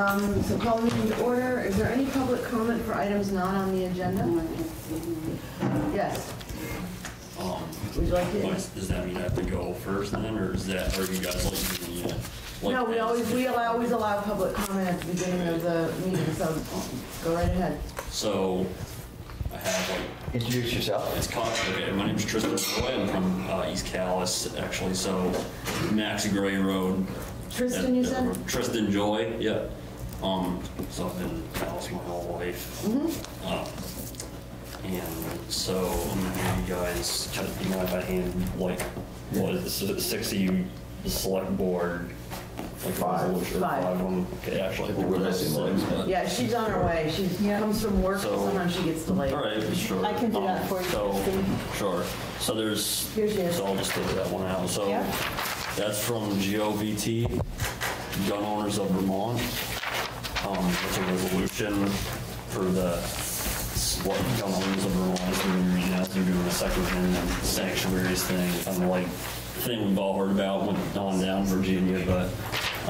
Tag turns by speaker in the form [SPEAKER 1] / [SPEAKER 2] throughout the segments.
[SPEAKER 1] Um, so call the meeting to order. Is there any public comment for items not on the agenda? Yes.
[SPEAKER 2] Um,
[SPEAKER 1] Would you like
[SPEAKER 2] what,
[SPEAKER 1] to?
[SPEAKER 2] does that mean I have to go first then, or is that, are you guys like, doing it, like?
[SPEAKER 1] No, we always, we allow, always allow public comment at the beginning of the meeting, so go right ahead.
[SPEAKER 2] So, I have like,
[SPEAKER 3] Introduce yourself.
[SPEAKER 2] it's called, okay, my name's Tristan Roy, I'm from, uh, East Calais, actually, so, Max Gray Road.
[SPEAKER 1] Tristan, you
[SPEAKER 2] Yeah,
[SPEAKER 1] said?
[SPEAKER 2] Tristan Joy, yeah. Um, so I've been in Calais my whole life.
[SPEAKER 1] Mm-hmm.
[SPEAKER 2] Uh, And so I'm gonna have you guys, kind of, you know, I hand, like, what is it, six of you, the select board? like,
[SPEAKER 3] Five.
[SPEAKER 2] resolution, or
[SPEAKER 1] Five.
[SPEAKER 2] Five of them, okay, actually. I think
[SPEAKER 3] We're
[SPEAKER 2] we're
[SPEAKER 3] missing
[SPEAKER 2] six,
[SPEAKER 3] one.
[SPEAKER 2] but-
[SPEAKER 1] Yeah, she's on her way. She
[SPEAKER 4] Yeah.
[SPEAKER 1] comes from work,
[SPEAKER 2] So-
[SPEAKER 1] sometimes she gets delayed.
[SPEAKER 2] All right, sure.
[SPEAKER 4] I can do that
[SPEAKER 2] Um,
[SPEAKER 4] for you,
[SPEAKER 2] So,
[SPEAKER 4] Kristen.
[SPEAKER 2] sure. So there's,
[SPEAKER 1] Here she is.
[SPEAKER 2] so I'll just take that one out. So
[SPEAKER 4] Yeah.
[SPEAKER 2] that's from GOVT, Gun Owners of Vermont. Um, It's a resolution for the, what Owners of Vermont is doing right now. They're doing a second-hand sanctuaries thing, kind of like thing we've all heard about, went on down Virginia, but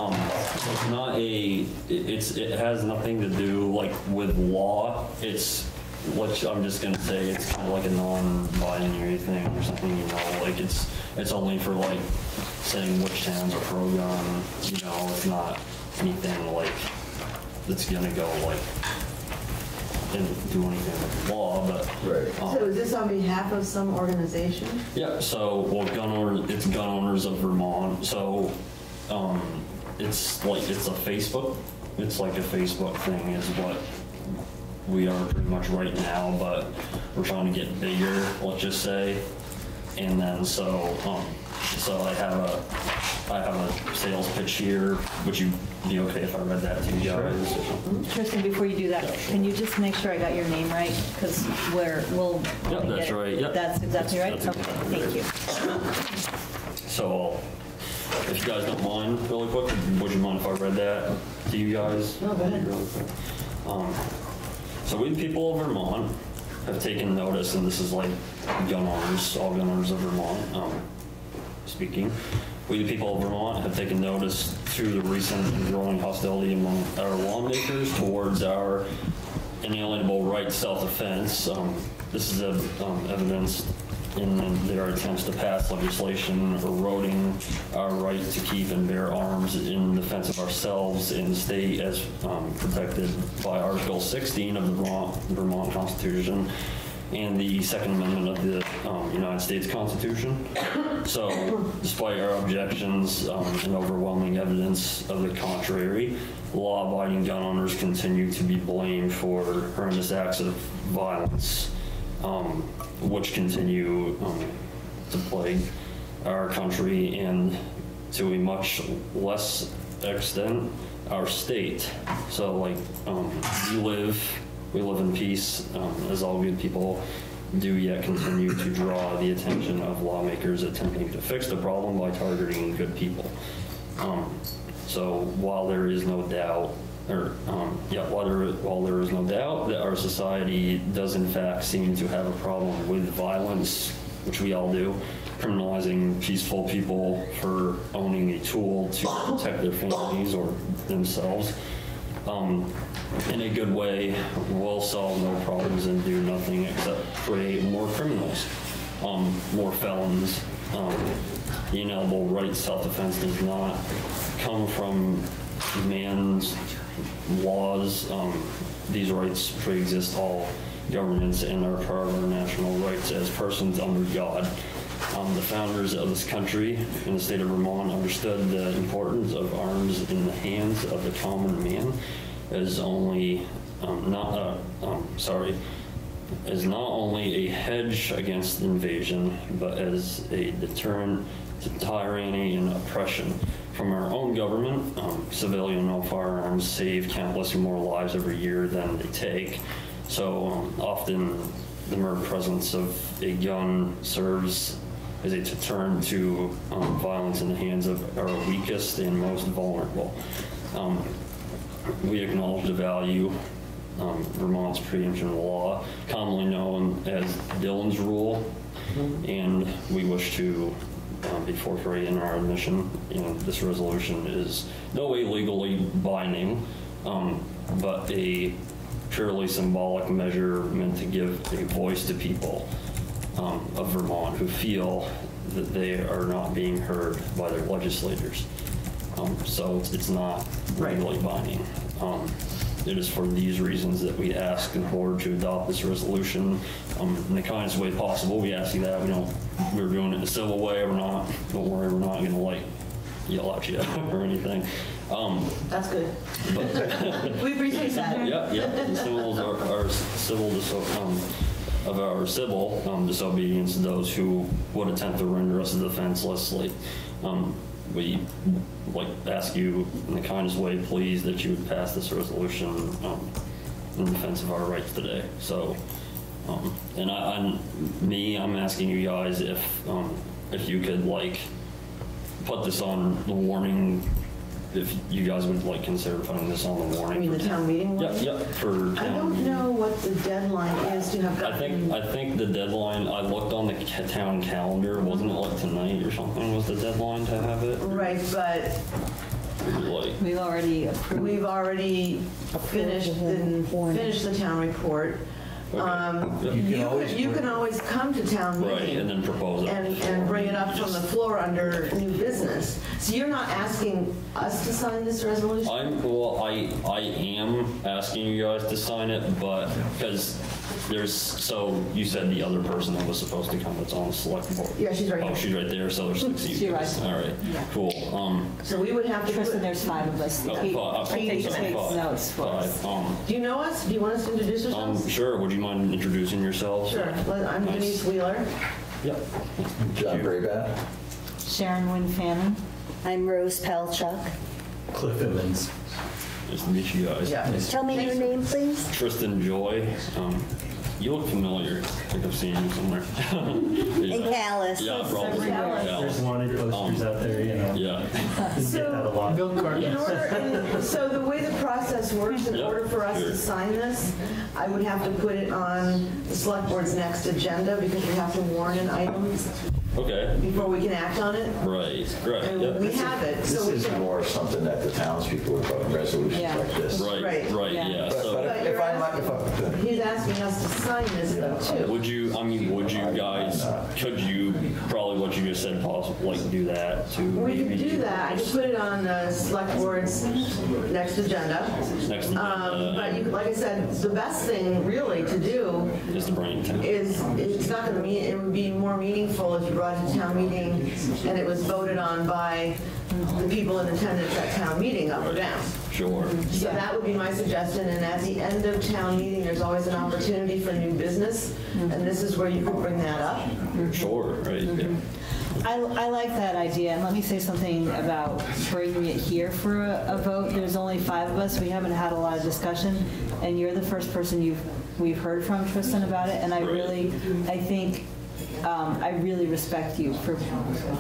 [SPEAKER 2] um, it's not a, it- it's, it has nothing to do like with law. It's, which I'm just gonna say, it's kind of like a non-binary thing or something, you know, like it's, it's only for like saying which towns are pro-gun, you know, it's not anything like that's gonna go like, and do anything with the law, but.
[SPEAKER 3] Right.
[SPEAKER 2] um,
[SPEAKER 1] So is this on behalf of some organization?
[SPEAKER 2] yeah, so, well, gun owners, it's gun owners of Vermont, so, um, it's like, it's a Facebook, it's like a Facebook thing is what we are pretty much right now, but we're trying to get bigger, let's just say. And then, so, um, so I have a, I have a sales pitch here, would you be okay if I read that to you guys? or something?
[SPEAKER 4] Tristan, before you do that, can you just make sure I got your name right? Because we're, we'll.
[SPEAKER 2] Yep,
[SPEAKER 4] let me
[SPEAKER 2] that's
[SPEAKER 4] get it.
[SPEAKER 2] right, yep.
[SPEAKER 4] That's exactly right?
[SPEAKER 2] That's
[SPEAKER 4] Okay,
[SPEAKER 2] exactly
[SPEAKER 4] thank you.
[SPEAKER 2] So, if you guys don't mind, really quick, would you mind if I read that to you guys?
[SPEAKER 1] No, go ahead.
[SPEAKER 2] Really quick. Um, So we, the people of Vermont, have taken notice, and this is like gun owners, all gun owners of Vermont, um, speaking. We, the people of Vermont, have taken notice through the recent growing hostility among our lawmakers towards our inalienable right to self-defense. Um, This is um, evidenced in their attempts to pass legislation eroding our right to keep and bear arms in defense of ourselves in the state as um, protected by Article 16 of the Vermont Vermont Constitution and the Second Amendment of the um, United States Constitution. So despite our objections um, and overwhelming evidence of the contrary, law-abiding gun owners continue to be blamed for horrendous acts of violence, um, which continue um, to plague our country and to a much less extent our state. So like um, we live, we live in peace, um, as all good people do yet continue to draw the attention of lawmakers attempting to fix the problem by targeting good people. Um, So while there is no doubt, or, um, yeah, while there, while there is no doubt that our society does in fact seem to have a problem with violence, which we all do, criminalizing peaceful people for owning a tool to protect their families or themselves, um, in a good way, will solve no problems and do nothing except create more criminals, um, more felons. Um, the inalienable right self-defense does not come from man's laws. Um, these rights pre-exist all governments and are part of our national rights as persons under God. Um, the founders of this country in the state of Vermont understood the importance of arms in the hands of the common man as only um, not uh, um, sorry is not only a hedge against invasion, but as a deterrent to tyranny and oppression. From our own government, um, civilian no firearms save countless more lives every year than they take. So um, often, the mere presence of a gun serves as a deterrent to um, violence in the hands of our weakest and most vulnerable. Um, we acknowledge the value um, Vermont's preemption law, commonly known as Dillon's Rule, and we wish to um, forthright in our admission. You know, this resolution is no way legally binding, um, but a purely symbolic measure meant to give a voice to people um, of Vermont who feel that they are not being heard by their legislators. Um, So it's- it's not legally binding. It is for these reasons that we ask the board to adopt this resolution um, in the kindest way possible. We ask you that. We don't, we're doing it in a civil way. We're not, don't worry, we're not going to like yell at you or anything. Um,
[SPEAKER 1] That's good.
[SPEAKER 2] But
[SPEAKER 1] We appreciate that.
[SPEAKER 2] Yep, yep, the civil, our, our civil, diso- um, of our civil um, disobedience to those who would attempt to render us defenselessly. Um, We, like, ask you in the kindest way, please, that you would pass this resolution um, in defense of our rights today. So, um, and I, I'm, me, I'm asking you guys if, um, if you could, like, put this on the warning, if you guys would, like, consider putting this on the morning.
[SPEAKER 1] I
[SPEAKER 2] warning.
[SPEAKER 1] mean, the town meeting one?
[SPEAKER 2] Yep, yep, for
[SPEAKER 1] I don't
[SPEAKER 2] meeting.
[SPEAKER 1] know what the deadline is to have
[SPEAKER 2] I think. I think the deadline, I looked on the ca- town calendar, wasn't it like tonight or something was the deadline to have it?
[SPEAKER 1] Right, but
[SPEAKER 2] Like,
[SPEAKER 4] We've already approved.
[SPEAKER 1] we've already finished, the- finished the town report.
[SPEAKER 2] Okay.
[SPEAKER 1] Um, You
[SPEAKER 3] can
[SPEAKER 1] can,
[SPEAKER 3] always
[SPEAKER 1] you
[SPEAKER 3] bring-
[SPEAKER 1] can always come to town
[SPEAKER 2] right, and then propose it.
[SPEAKER 1] and, and bring it up from the floor under new business. So you're not asking us to sign this resolution?
[SPEAKER 2] I'm, well, I, I am asking you guys to sign it, but, because there's, so you said the other person that was supposed to come that's on the select board.
[SPEAKER 1] Yeah, she's right
[SPEAKER 2] Oh,
[SPEAKER 1] here.
[SPEAKER 2] she's right there, so there's six of you
[SPEAKER 4] She's
[SPEAKER 2] guys.
[SPEAKER 4] right.
[SPEAKER 2] All right,
[SPEAKER 4] Yeah.
[SPEAKER 2] cool. Um,
[SPEAKER 1] So we would have to
[SPEAKER 4] Tristan,
[SPEAKER 1] put,
[SPEAKER 4] there's five of us.
[SPEAKER 2] oh,
[SPEAKER 4] Kate-
[SPEAKER 2] five-
[SPEAKER 4] Katie
[SPEAKER 2] sorry,
[SPEAKER 4] takes
[SPEAKER 2] five.
[SPEAKER 4] notes for us.
[SPEAKER 2] Five. Um,
[SPEAKER 1] do you know us? Do you want us to introduce
[SPEAKER 2] um,
[SPEAKER 1] ourselves?
[SPEAKER 2] sure, would you mind introducing yourselves?
[SPEAKER 1] Sure, Let- I'm
[SPEAKER 2] Nice.
[SPEAKER 1] Denise Wheeler.
[SPEAKER 2] Yep.
[SPEAKER 3] John Brayback.
[SPEAKER 4] Sharon Wynn Fanning.
[SPEAKER 5] I'm Rose Pelchuk.
[SPEAKER 3] Cliff Evans.
[SPEAKER 2] Nice to meet you guys.
[SPEAKER 1] Yeah.
[SPEAKER 5] Tell me your name, please.
[SPEAKER 2] Tristan Joy. Um, you look familiar. I think I've seen you somewhere.
[SPEAKER 5] And
[SPEAKER 2] yeah.
[SPEAKER 5] Calais.
[SPEAKER 2] Yeah, probably.
[SPEAKER 6] There's wanted posters out there, you know.
[SPEAKER 2] Yeah.
[SPEAKER 6] Get that a lot.
[SPEAKER 1] In order, and so the way the process works, in
[SPEAKER 2] Yep,
[SPEAKER 1] order for us
[SPEAKER 2] sure.
[SPEAKER 1] to sign this, I would have to put it on the select board's next agenda because we have to warn an item
[SPEAKER 2] Okay.
[SPEAKER 1] before we can act on it.
[SPEAKER 2] Right. Right.
[SPEAKER 1] And
[SPEAKER 2] Yep.
[SPEAKER 1] we have it,
[SPEAKER 3] This
[SPEAKER 1] so we
[SPEAKER 3] is
[SPEAKER 1] can.
[SPEAKER 3] more something that the townspeople would vote, resolutions
[SPEAKER 4] Yeah.
[SPEAKER 3] like this.
[SPEAKER 2] Right.
[SPEAKER 1] Right.
[SPEAKER 2] Right.
[SPEAKER 4] Yeah.
[SPEAKER 2] Yeah.
[SPEAKER 3] But but if if I might, if I could.
[SPEAKER 1] He's asking us to sign this though, too.
[SPEAKER 2] would you? I mean, would you guys? Could you? Probably what you just said. Possibly like do that to.
[SPEAKER 1] We could
[SPEAKER 2] maybe
[SPEAKER 1] do that, I could put it on the select board's next agenda.
[SPEAKER 2] Next
[SPEAKER 1] Um, But you, like I said, the best thing really to do
[SPEAKER 2] is the brain
[SPEAKER 1] is, it's not gonna mean, it would be more meaningful if you brought it to town meeting and it was voted on by the people in attendance at town meeting, up or down.
[SPEAKER 2] Sure.
[SPEAKER 1] So that would be my suggestion, and at the end of town meeting, there's always an opportunity for new business, and this is where you could bring that up.
[SPEAKER 2] Sure. Right. Yeah. Mm-hmm.
[SPEAKER 4] I, I like that idea, and let me say something about bringing it here for a, a vote. There's only five of us, we haven't had a lot of discussion, and you're the first person you've, we've heard from, Tristan, about it, and I really, I think, um, I really respect you for,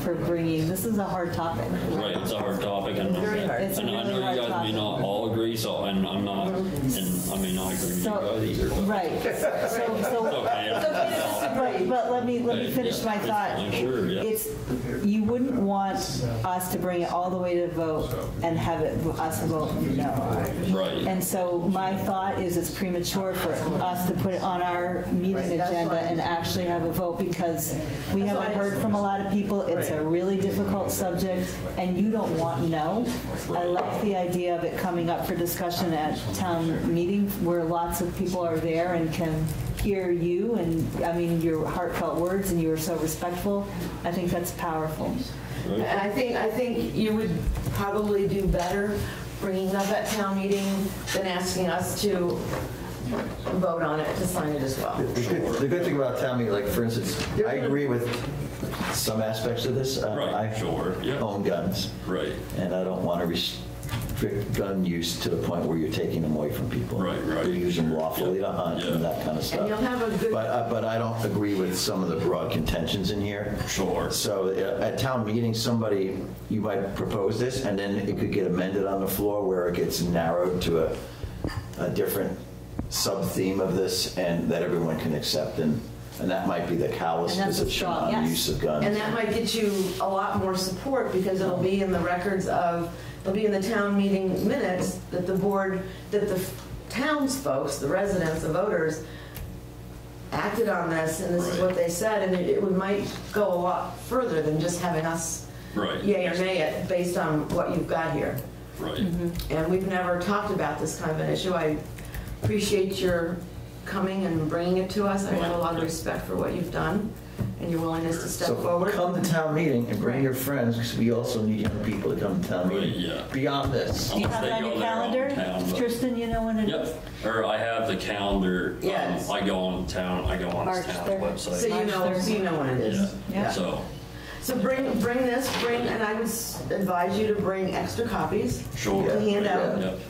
[SPEAKER 4] for bringing, this is a hard topic.
[SPEAKER 2] Right, it's a hard topic, and,
[SPEAKER 1] Very hard.
[SPEAKER 4] It's a
[SPEAKER 2] and I know
[SPEAKER 4] hard
[SPEAKER 2] you guys may not all agree, so, and I'm not, and I may not agree with you guys either, but.
[SPEAKER 4] Right, so, so,
[SPEAKER 2] Okay.
[SPEAKER 4] Right, but let me, let me finish
[SPEAKER 2] yeah,
[SPEAKER 4] my
[SPEAKER 2] it's
[SPEAKER 4] thought.
[SPEAKER 2] fine, sure, yeah.
[SPEAKER 4] It's, you wouldn't want us to bring it all the way to vote and have it, us vote no.
[SPEAKER 2] Right.
[SPEAKER 4] And so my thought is it's premature for us to put it on our meeting
[SPEAKER 1] Right,
[SPEAKER 4] agenda
[SPEAKER 1] fine.
[SPEAKER 4] and actually have a vote because we haven't heard from a lot of people. It's a really difficult subject and you don't want no. I like the idea of it coming up for discussion at town meeting where lots of people are there and can hear you and, I mean, your heartfelt words and you were so respectful. I think that's powerful.
[SPEAKER 1] And I think, I think you would probably do better bringing up at town meeting than asking us to vote on it, to sign it as well.
[SPEAKER 3] The good- the good thing about town meeting, like, for instance, I agree with some aspects of this. Uh,
[SPEAKER 2] Right,
[SPEAKER 3] I
[SPEAKER 2] sure, yeah.
[SPEAKER 3] own guns,
[SPEAKER 2] Right,
[SPEAKER 3] and I don't want to restrict gun use to the point where you're taking them away from people.
[SPEAKER 2] Right, right.
[SPEAKER 3] They use them lawfully to hunt and that kind of stuff.
[SPEAKER 1] And you'll have a good-
[SPEAKER 3] But, uh, but I don't agree with some of the broad contentions in here.
[SPEAKER 2] sure.
[SPEAKER 3] So uh, at town meeting, somebody, you might propose this, and then it could get amended on the floor where it gets narrowed to a, a different sub-theme of this, and that everyone can accept, and And that might be the Calais
[SPEAKER 4] And
[SPEAKER 3] position
[SPEAKER 4] strong
[SPEAKER 3] on
[SPEAKER 4] yes.
[SPEAKER 3] use of guns.
[SPEAKER 1] And that might get you a lot more support because it'll be in the records of, it'll be in the town meeting minutes that the board, that the townsfolk, the residents, the voters acted on this and this is what they said and it it would might go a lot further than just having us
[SPEAKER 2] Right.
[SPEAKER 1] yay or nay it based on what you've got here.
[SPEAKER 2] Right. Mm-hmm.
[SPEAKER 1] And we've never talked about this kind of an issue. I appreciate your coming and bringing it to us. I have a lot of respect for what you've done and your willingness to step
[SPEAKER 3] So
[SPEAKER 1] forward.
[SPEAKER 3] come to town meeting and bring your friends, because we also need young people to come to town
[SPEAKER 2] Right,
[SPEAKER 3] meeting.
[SPEAKER 2] yeah.
[SPEAKER 3] Beyond this.
[SPEAKER 4] Do you have it on your calendar? Tristan, you know when it is?
[SPEAKER 2] Yep, or I have the calendar. um,
[SPEAKER 1] Yes.
[SPEAKER 2] I go on town, I go on
[SPEAKER 5] March
[SPEAKER 2] this town's
[SPEAKER 5] third.
[SPEAKER 1] So
[SPEAKER 2] website.
[SPEAKER 1] you know, so you know what it is.
[SPEAKER 4] Yeah.
[SPEAKER 2] So,
[SPEAKER 1] So bring, bring this, bring, and I would s- advise you to bring extra copies
[SPEAKER 2] sure.
[SPEAKER 1] to hand out.
[SPEAKER 2] Yep,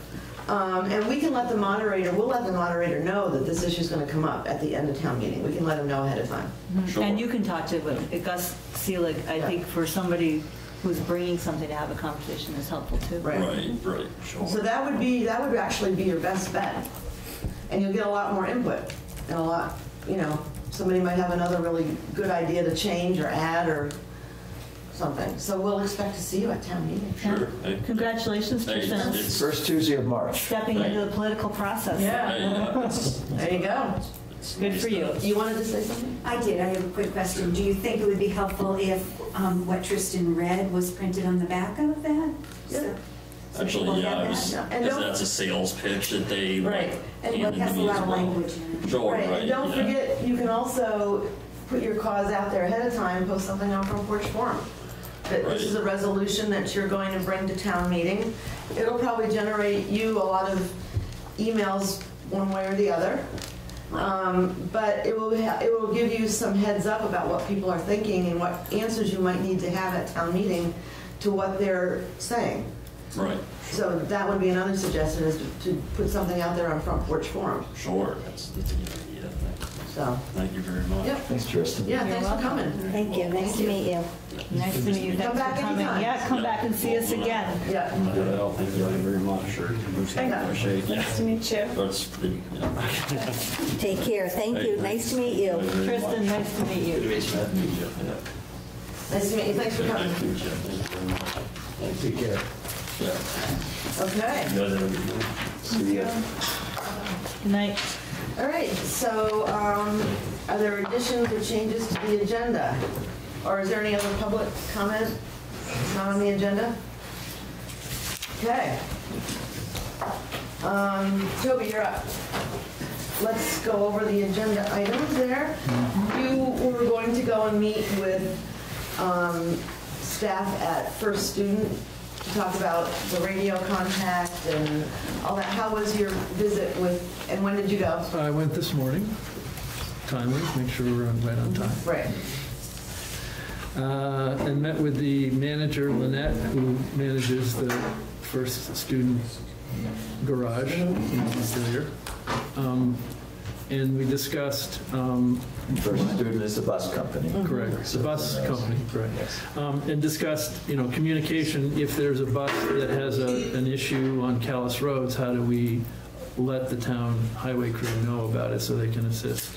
[SPEAKER 1] Um, And we can let the moderator, we'll let the moderator know that this issue is going to come up at the end of town meeting. We can let him know ahead of time.
[SPEAKER 2] sure.
[SPEAKER 4] And you can talk to uh, Gus Seelig. I think for somebody who's bringing something to have a conversation is helpful too.
[SPEAKER 1] Right.
[SPEAKER 2] Right, right, sure.
[SPEAKER 1] So that would be, that would actually be your best bet. And you'll get a lot more input and a lot, you know, somebody might have another really good idea to change or add or something. So we'll expect to see you at town meeting.
[SPEAKER 2] Sure. Hey,
[SPEAKER 4] Congratulations,
[SPEAKER 2] Hey,
[SPEAKER 4] Tristan,
[SPEAKER 2] it's-
[SPEAKER 3] First Tuesday of March.
[SPEAKER 4] stepping into the political process.
[SPEAKER 2] hey, yeah, it's-
[SPEAKER 1] There you go.
[SPEAKER 2] it's
[SPEAKER 4] Good
[SPEAKER 2] nice
[SPEAKER 4] for you.
[SPEAKER 2] to-
[SPEAKER 1] You wanted to say something?
[SPEAKER 7] I did, I have a quick question. Do you think it would be helpful if um, what Tristan read was printed on the back of that? So- so people
[SPEAKER 2] Actually, yeah,
[SPEAKER 7] have
[SPEAKER 2] it was,
[SPEAKER 7] that?
[SPEAKER 1] And
[SPEAKER 2] because
[SPEAKER 1] don't-
[SPEAKER 2] that's a sales pitch that they
[SPEAKER 1] Right.
[SPEAKER 2] like
[SPEAKER 1] And
[SPEAKER 7] It
[SPEAKER 2] handed
[SPEAKER 7] has a
[SPEAKER 2] me
[SPEAKER 7] lot
[SPEAKER 2] as
[SPEAKER 7] of
[SPEAKER 2] well.
[SPEAKER 7] language in it.
[SPEAKER 2] Sure,
[SPEAKER 1] Right,
[SPEAKER 2] right,
[SPEAKER 1] and don't
[SPEAKER 2] yeah.
[SPEAKER 1] forget, you can also put your cause out there ahead of time, and post something on Front Porch Forum. That this is a resolution that you're going to bring to town meeting. It'll probably generate you a lot of emails one way or the other. Um, But it will, it will give you some heads up about what people are thinking and what answers you might need to have at town meeting to what they're saying.
[SPEAKER 2] Right,
[SPEAKER 1] So that would be another suggestion, is to- to put something out there on Front Porch Forum,
[SPEAKER 2] sure, that's, that's a good idea.
[SPEAKER 1] so.
[SPEAKER 2] Thank you very much.
[SPEAKER 1] Yep.
[SPEAKER 3] Thanks, Tristan.
[SPEAKER 1] Yeah,
[SPEAKER 4] You're
[SPEAKER 1] thanks for coming.
[SPEAKER 5] Thank you, nice to meet you.
[SPEAKER 4] Nice to meet you.
[SPEAKER 1] Come back anytime.
[SPEAKER 4] Yeah, come back and see us again.
[SPEAKER 1] Yeah.
[SPEAKER 2] Well, thank you very much. Sure.
[SPEAKER 1] Hang on.
[SPEAKER 2] Appreciate it.
[SPEAKER 5] Nice to meet you.
[SPEAKER 2] That's, pretty- yeah.
[SPEAKER 5] Take care, thank you, nice to meet you.
[SPEAKER 4] Tristan, nice to meet you.
[SPEAKER 1] Nice to meet you, thanks for coming.
[SPEAKER 2] Thank you, Thank you.
[SPEAKER 3] Take care.
[SPEAKER 2] Yeah.
[SPEAKER 1] Okay,
[SPEAKER 2] You guys have a good night.
[SPEAKER 3] See ya.
[SPEAKER 4] Good night.
[SPEAKER 1] all right, so um, are there additions or changes to the agenda? Or is there any other public comment not on the agenda? Okay. Um, Toby, you're up. Let's go over the agenda items there. You were going to go and meet with um, staff at First Student to talk about the radio contact and all that. How was your visit with, and when did you go?
[SPEAKER 8] I went this morning, timely, make sure we're on- right on time,
[SPEAKER 1] Right.
[SPEAKER 8] Uh, and met with the manager, Lynette, who manages the first student garage in Montpelier. Um, And we discussed, um,
[SPEAKER 3] First student is the bus company.
[SPEAKER 8] correct, it's the bus company, correct. Um, And discussed, you know, communication, if there's a bus that has a, an issue on Calais Roads, how do we let the town highway crew know about it so they can assist?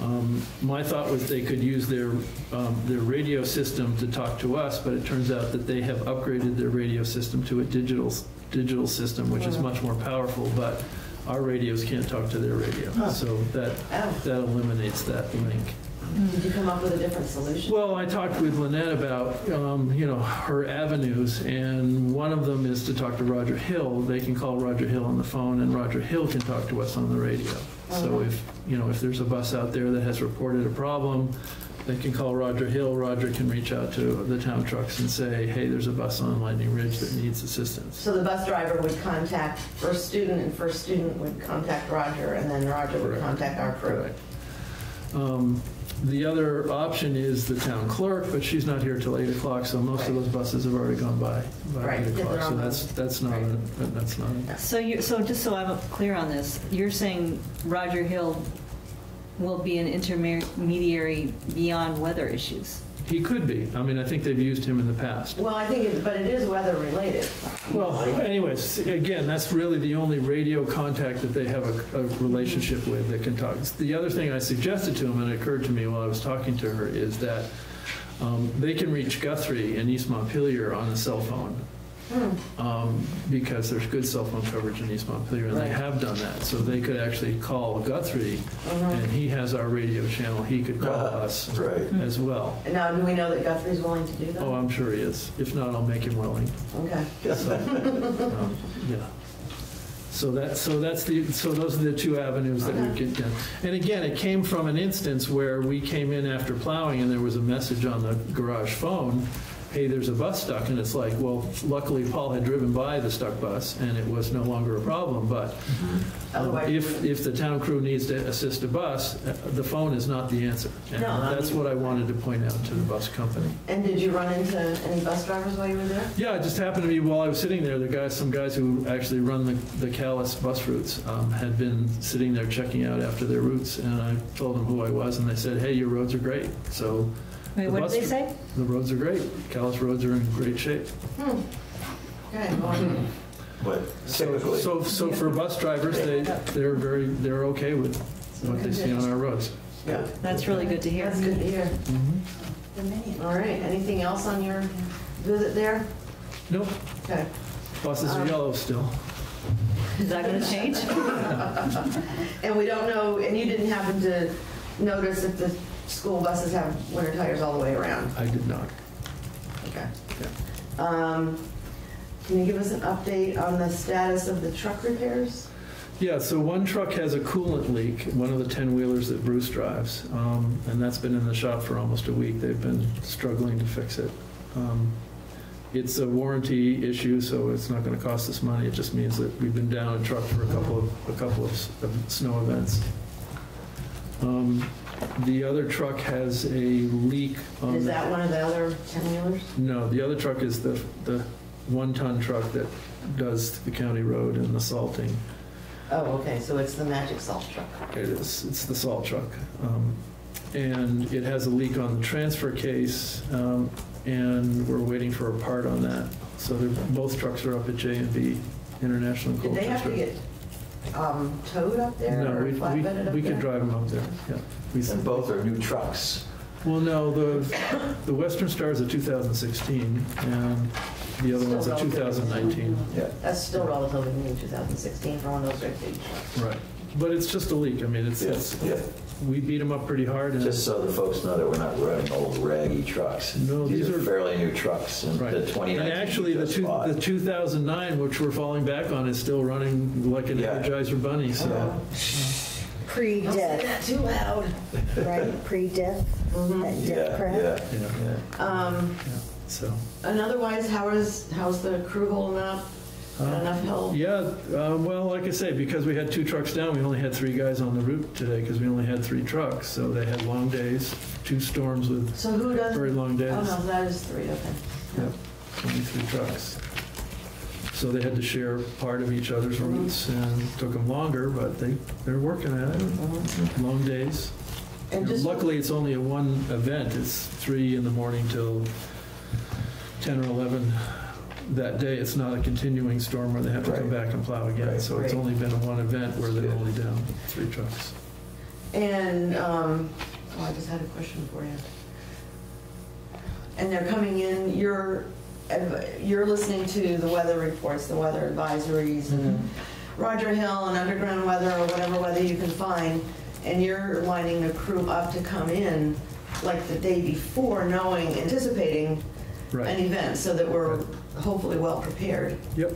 [SPEAKER 8] Um, My thought was they could use their, um, their radio system to talk to us, but it turns out that they have upgraded their radio system to a digital, digital system, which is much more powerful, but our radios can't talk to their radio. So that,
[SPEAKER 1] Oh,
[SPEAKER 8] that eliminates that link.
[SPEAKER 1] did you come up with a different solution?
[SPEAKER 8] Well, I talked with Lynette about, um, you know, her avenues, and one of them is to talk to Roger Hill. They can call Roger Hill on the phone, and Roger Hill can talk to us on the radio. So if, you know, if there's a bus out there that has reported a problem, they can call Roger Hill. Roger can reach out to the town trucks and say, hey, there's a bus on Lightning Ridge that needs assistance.
[SPEAKER 1] So the bus driver would contact First Student, and First Student would contact Roger, and then Roger would
[SPEAKER 8] Correct.
[SPEAKER 1] contact our crew.
[SPEAKER 8] Correct. Um, The other option is the town clerk, but she's not here till 8 o'clock, so most of those buses have already gone by, by
[SPEAKER 1] Right,
[SPEAKER 8] 8 o'clock. So
[SPEAKER 1] on
[SPEAKER 8] that's, that's not, a- that's not, a-
[SPEAKER 4] So you, so just so I'm clear on this, you're saying Roger Hill will be an intermediary beyond weather issues?
[SPEAKER 8] He could be. I mean, I think they've used him in the past.
[SPEAKER 1] Well, I think, it- but it is weather related.
[SPEAKER 8] Well, anyways, again, that's really the only radio contact that they have a, a relationship with that can talk. The other thing I suggested to him, and it occurred to me while I was talking to her, is that um, they can reach Guthrie in East Montpelier on a cell phone. Um, Because there's good cell phone coverage in East Montpelier, and they
[SPEAKER 1] Right.
[SPEAKER 8] have done that. So they could actually call Guthrie, and he has our radio channel, he could call us
[SPEAKER 3] Right.
[SPEAKER 8] as well.
[SPEAKER 1] And now, do we know that Guthrie's willing to do that?
[SPEAKER 8] Oh, I'm sure he is. If not, I'll make him willing.
[SPEAKER 1] Okay.
[SPEAKER 8] Um, Yeah. So that, so that's the, so those are the two avenues that we get down. And again, it came from an instance where we came in after plowing and there was a message on the garage phone, hey, there's a bus stuck, and it's like, well, luckily Paul had driven by the stuck bus and it was no longer a problem, but um, if, if the town crew needs to assist a bus, uh, the phone is not the answer. And
[SPEAKER 1] No, I
[SPEAKER 8] that's
[SPEAKER 1] mean-
[SPEAKER 8] what I wanted to point out to the bus company.
[SPEAKER 1] And did you run into any bus drivers while you were there?
[SPEAKER 8] Yeah, it just happened to be while I was sitting there, the guys, some guys who actually run the, the Calais bus routes um, had been sitting there checking out after their routes, and I told them who I was, and they said, hey, your roads are great. So
[SPEAKER 4] Wait,
[SPEAKER 8] The
[SPEAKER 4] what did they say?
[SPEAKER 8] the roads are great. Calais roads are in great shape.
[SPEAKER 1] Okay, well,
[SPEAKER 3] But
[SPEAKER 8] So,
[SPEAKER 3] typically,
[SPEAKER 8] so, so for bus drivers, they, they're very, they're okay with what they see on our roads.
[SPEAKER 3] yeah.
[SPEAKER 4] That's really good to hear.
[SPEAKER 1] that's good to hear.
[SPEAKER 7] The many.
[SPEAKER 1] All right, anything else on your visit there?
[SPEAKER 8] Nope,
[SPEAKER 1] Okay.
[SPEAKER 8] buses are
[SPEAKER 1] Um,
[SPEAKER 8] yellow still.
[SPEAKER 4] Is that going to change?
[SPEAKER 1] And we don't know, and you didn't happen to notice if the school buses have winter tires all the way around?
[SPEAKER 8] I did not.
[SPEAKER 1] Okay. Um, Can you give us an update on the status of the truck repairs?
[SPEAKER 8] Yeah, so one truck has a coolant leak, one of the 10-wheelers that Bruce drives, um, and that's been in the shop for almost a week. They've been struggling to fix it. Um, It's a warranty issue, so it's not going to cost us money. It just means that we've been down a truck for a couple of, a couple of s- of snow events. Um, The other truck has a leak on...
[SPEAKER 1] Is that one of the other 10-wheelers?
[SPEAKER 8] No, the other truck is the, the one-ton truck that does the county road and the salting.
[SPEAKER 1] Oh, okay, so it's the magic salt truck.
[SPEAKER 8] It is, it's the salt truck. Um, And it has a leak on the transfer case, um, and we're waiting for a part on that. So they're, both trucks are up at J and B International in
[SPEAKER 1] Did they have to get um, towed up there
[SPEAKER 8] No,
[SPEAKER 1] or
[SPEAKER 8] we,
[SPEAKER 1] flatbedded
[SPEAKER 8] we,
[SPEAKER 1] up
[SPEAKER 8] we could
[SPEAKER 1] there?
[SPEAKER 8] drive them up there, yeah. We-
[SPEAKER 3] And both are new trucks.
[SPEAKER 8] Well, no, the, the Western Star is a 2016, and the other one's a
[SPEAKER 1] Still relatively
[SPEAKER 8] 2019.
[SPEAKER 3] Yeah.
[SPEAKER 1] That's still relatively new, 2016 for one of those great big trucks.
[SPEAKER 8] Right. But it's just a leak. I mean, it's,
[SPEAKER 3] Yes,
[SPEAKER 8] it's,
[SPEAKER 3] yeah.
[SPEAKER 8] We beat them up pretty hard, and
[SPEAKER 3] Just so the folks know that we're not running old raggy trucks.
[SPEAKER 8] No, these
[SPEAKER 3] These are
[SPEAKER 8] are-
[SPEAKER 3] fairly new trucks, and
[SPEAKER 8] Right.
[SPEAKER 3] the 2019
[SPEAKER 8] And actually, the two, the 2009, which we're falling back on, is still running like an
[SPEAKER 3] Yeah.
[SPEAKER 8] Energizer Bunny, so.
[SPEAKER 1] Don't say
[SPEAKER 5] Pre-death,
[SPEAKER 1] that too loud.
[SPEAKER 5] right? Pre-death, that
[SPEAKER 3] Yeah,
[SPEAKER 5] death crap.
[SPEAKER 3] yeah,
[SPEAKER 8] Yeah,
[SPEAKER 3] yeah.
[SPEAKER 1] Um,
[SPEAKER 8] so.
[SPEAKER 1] And otherwise, how is, how's the crew holding up? Enough um, help?
[SPEAKER 8] Yeah, uh, well, like I say, because we had two trucks down, we only had three guys on the route today, because we only had three trucks. So they had long days, two storms with
[SPEAKER 1] So who does?
[SPEAKER 8] very long days.
[SPEAKER 1] Oh, no, that is three, okay.
[SPEAKER 8] Yep, 23 trucks. So they had to share part of each other's mm-hmm. routes, and took them longer, but they, they're working at it. Mm-hmm. Long days.
[SPEAKER 1] And just,
[SPEAKER 8] Luckily, it's only a one event. It's three in the morning till 10 or 11 that day. It's not a continuing storm where they have to come back and plow again.
[SPEAKER 3] Right.
[SPEAKER 8] So it's
[SPEAKER 1] Right.
[SPEAKER 8] only been a one event where they're only down three trucks.
[SPEAKER 1] and, um, oh, I just had a question for you. And they're coming in, you're, you're listening to the weather reports, the weather advisories and Roger Hill and underground weather or whatever weather you can find, and you're lining the crew up to come in like the day before, knowing, anticipating an event, so that we're hopefully well prepared.
[SPEAKER 8] Yep.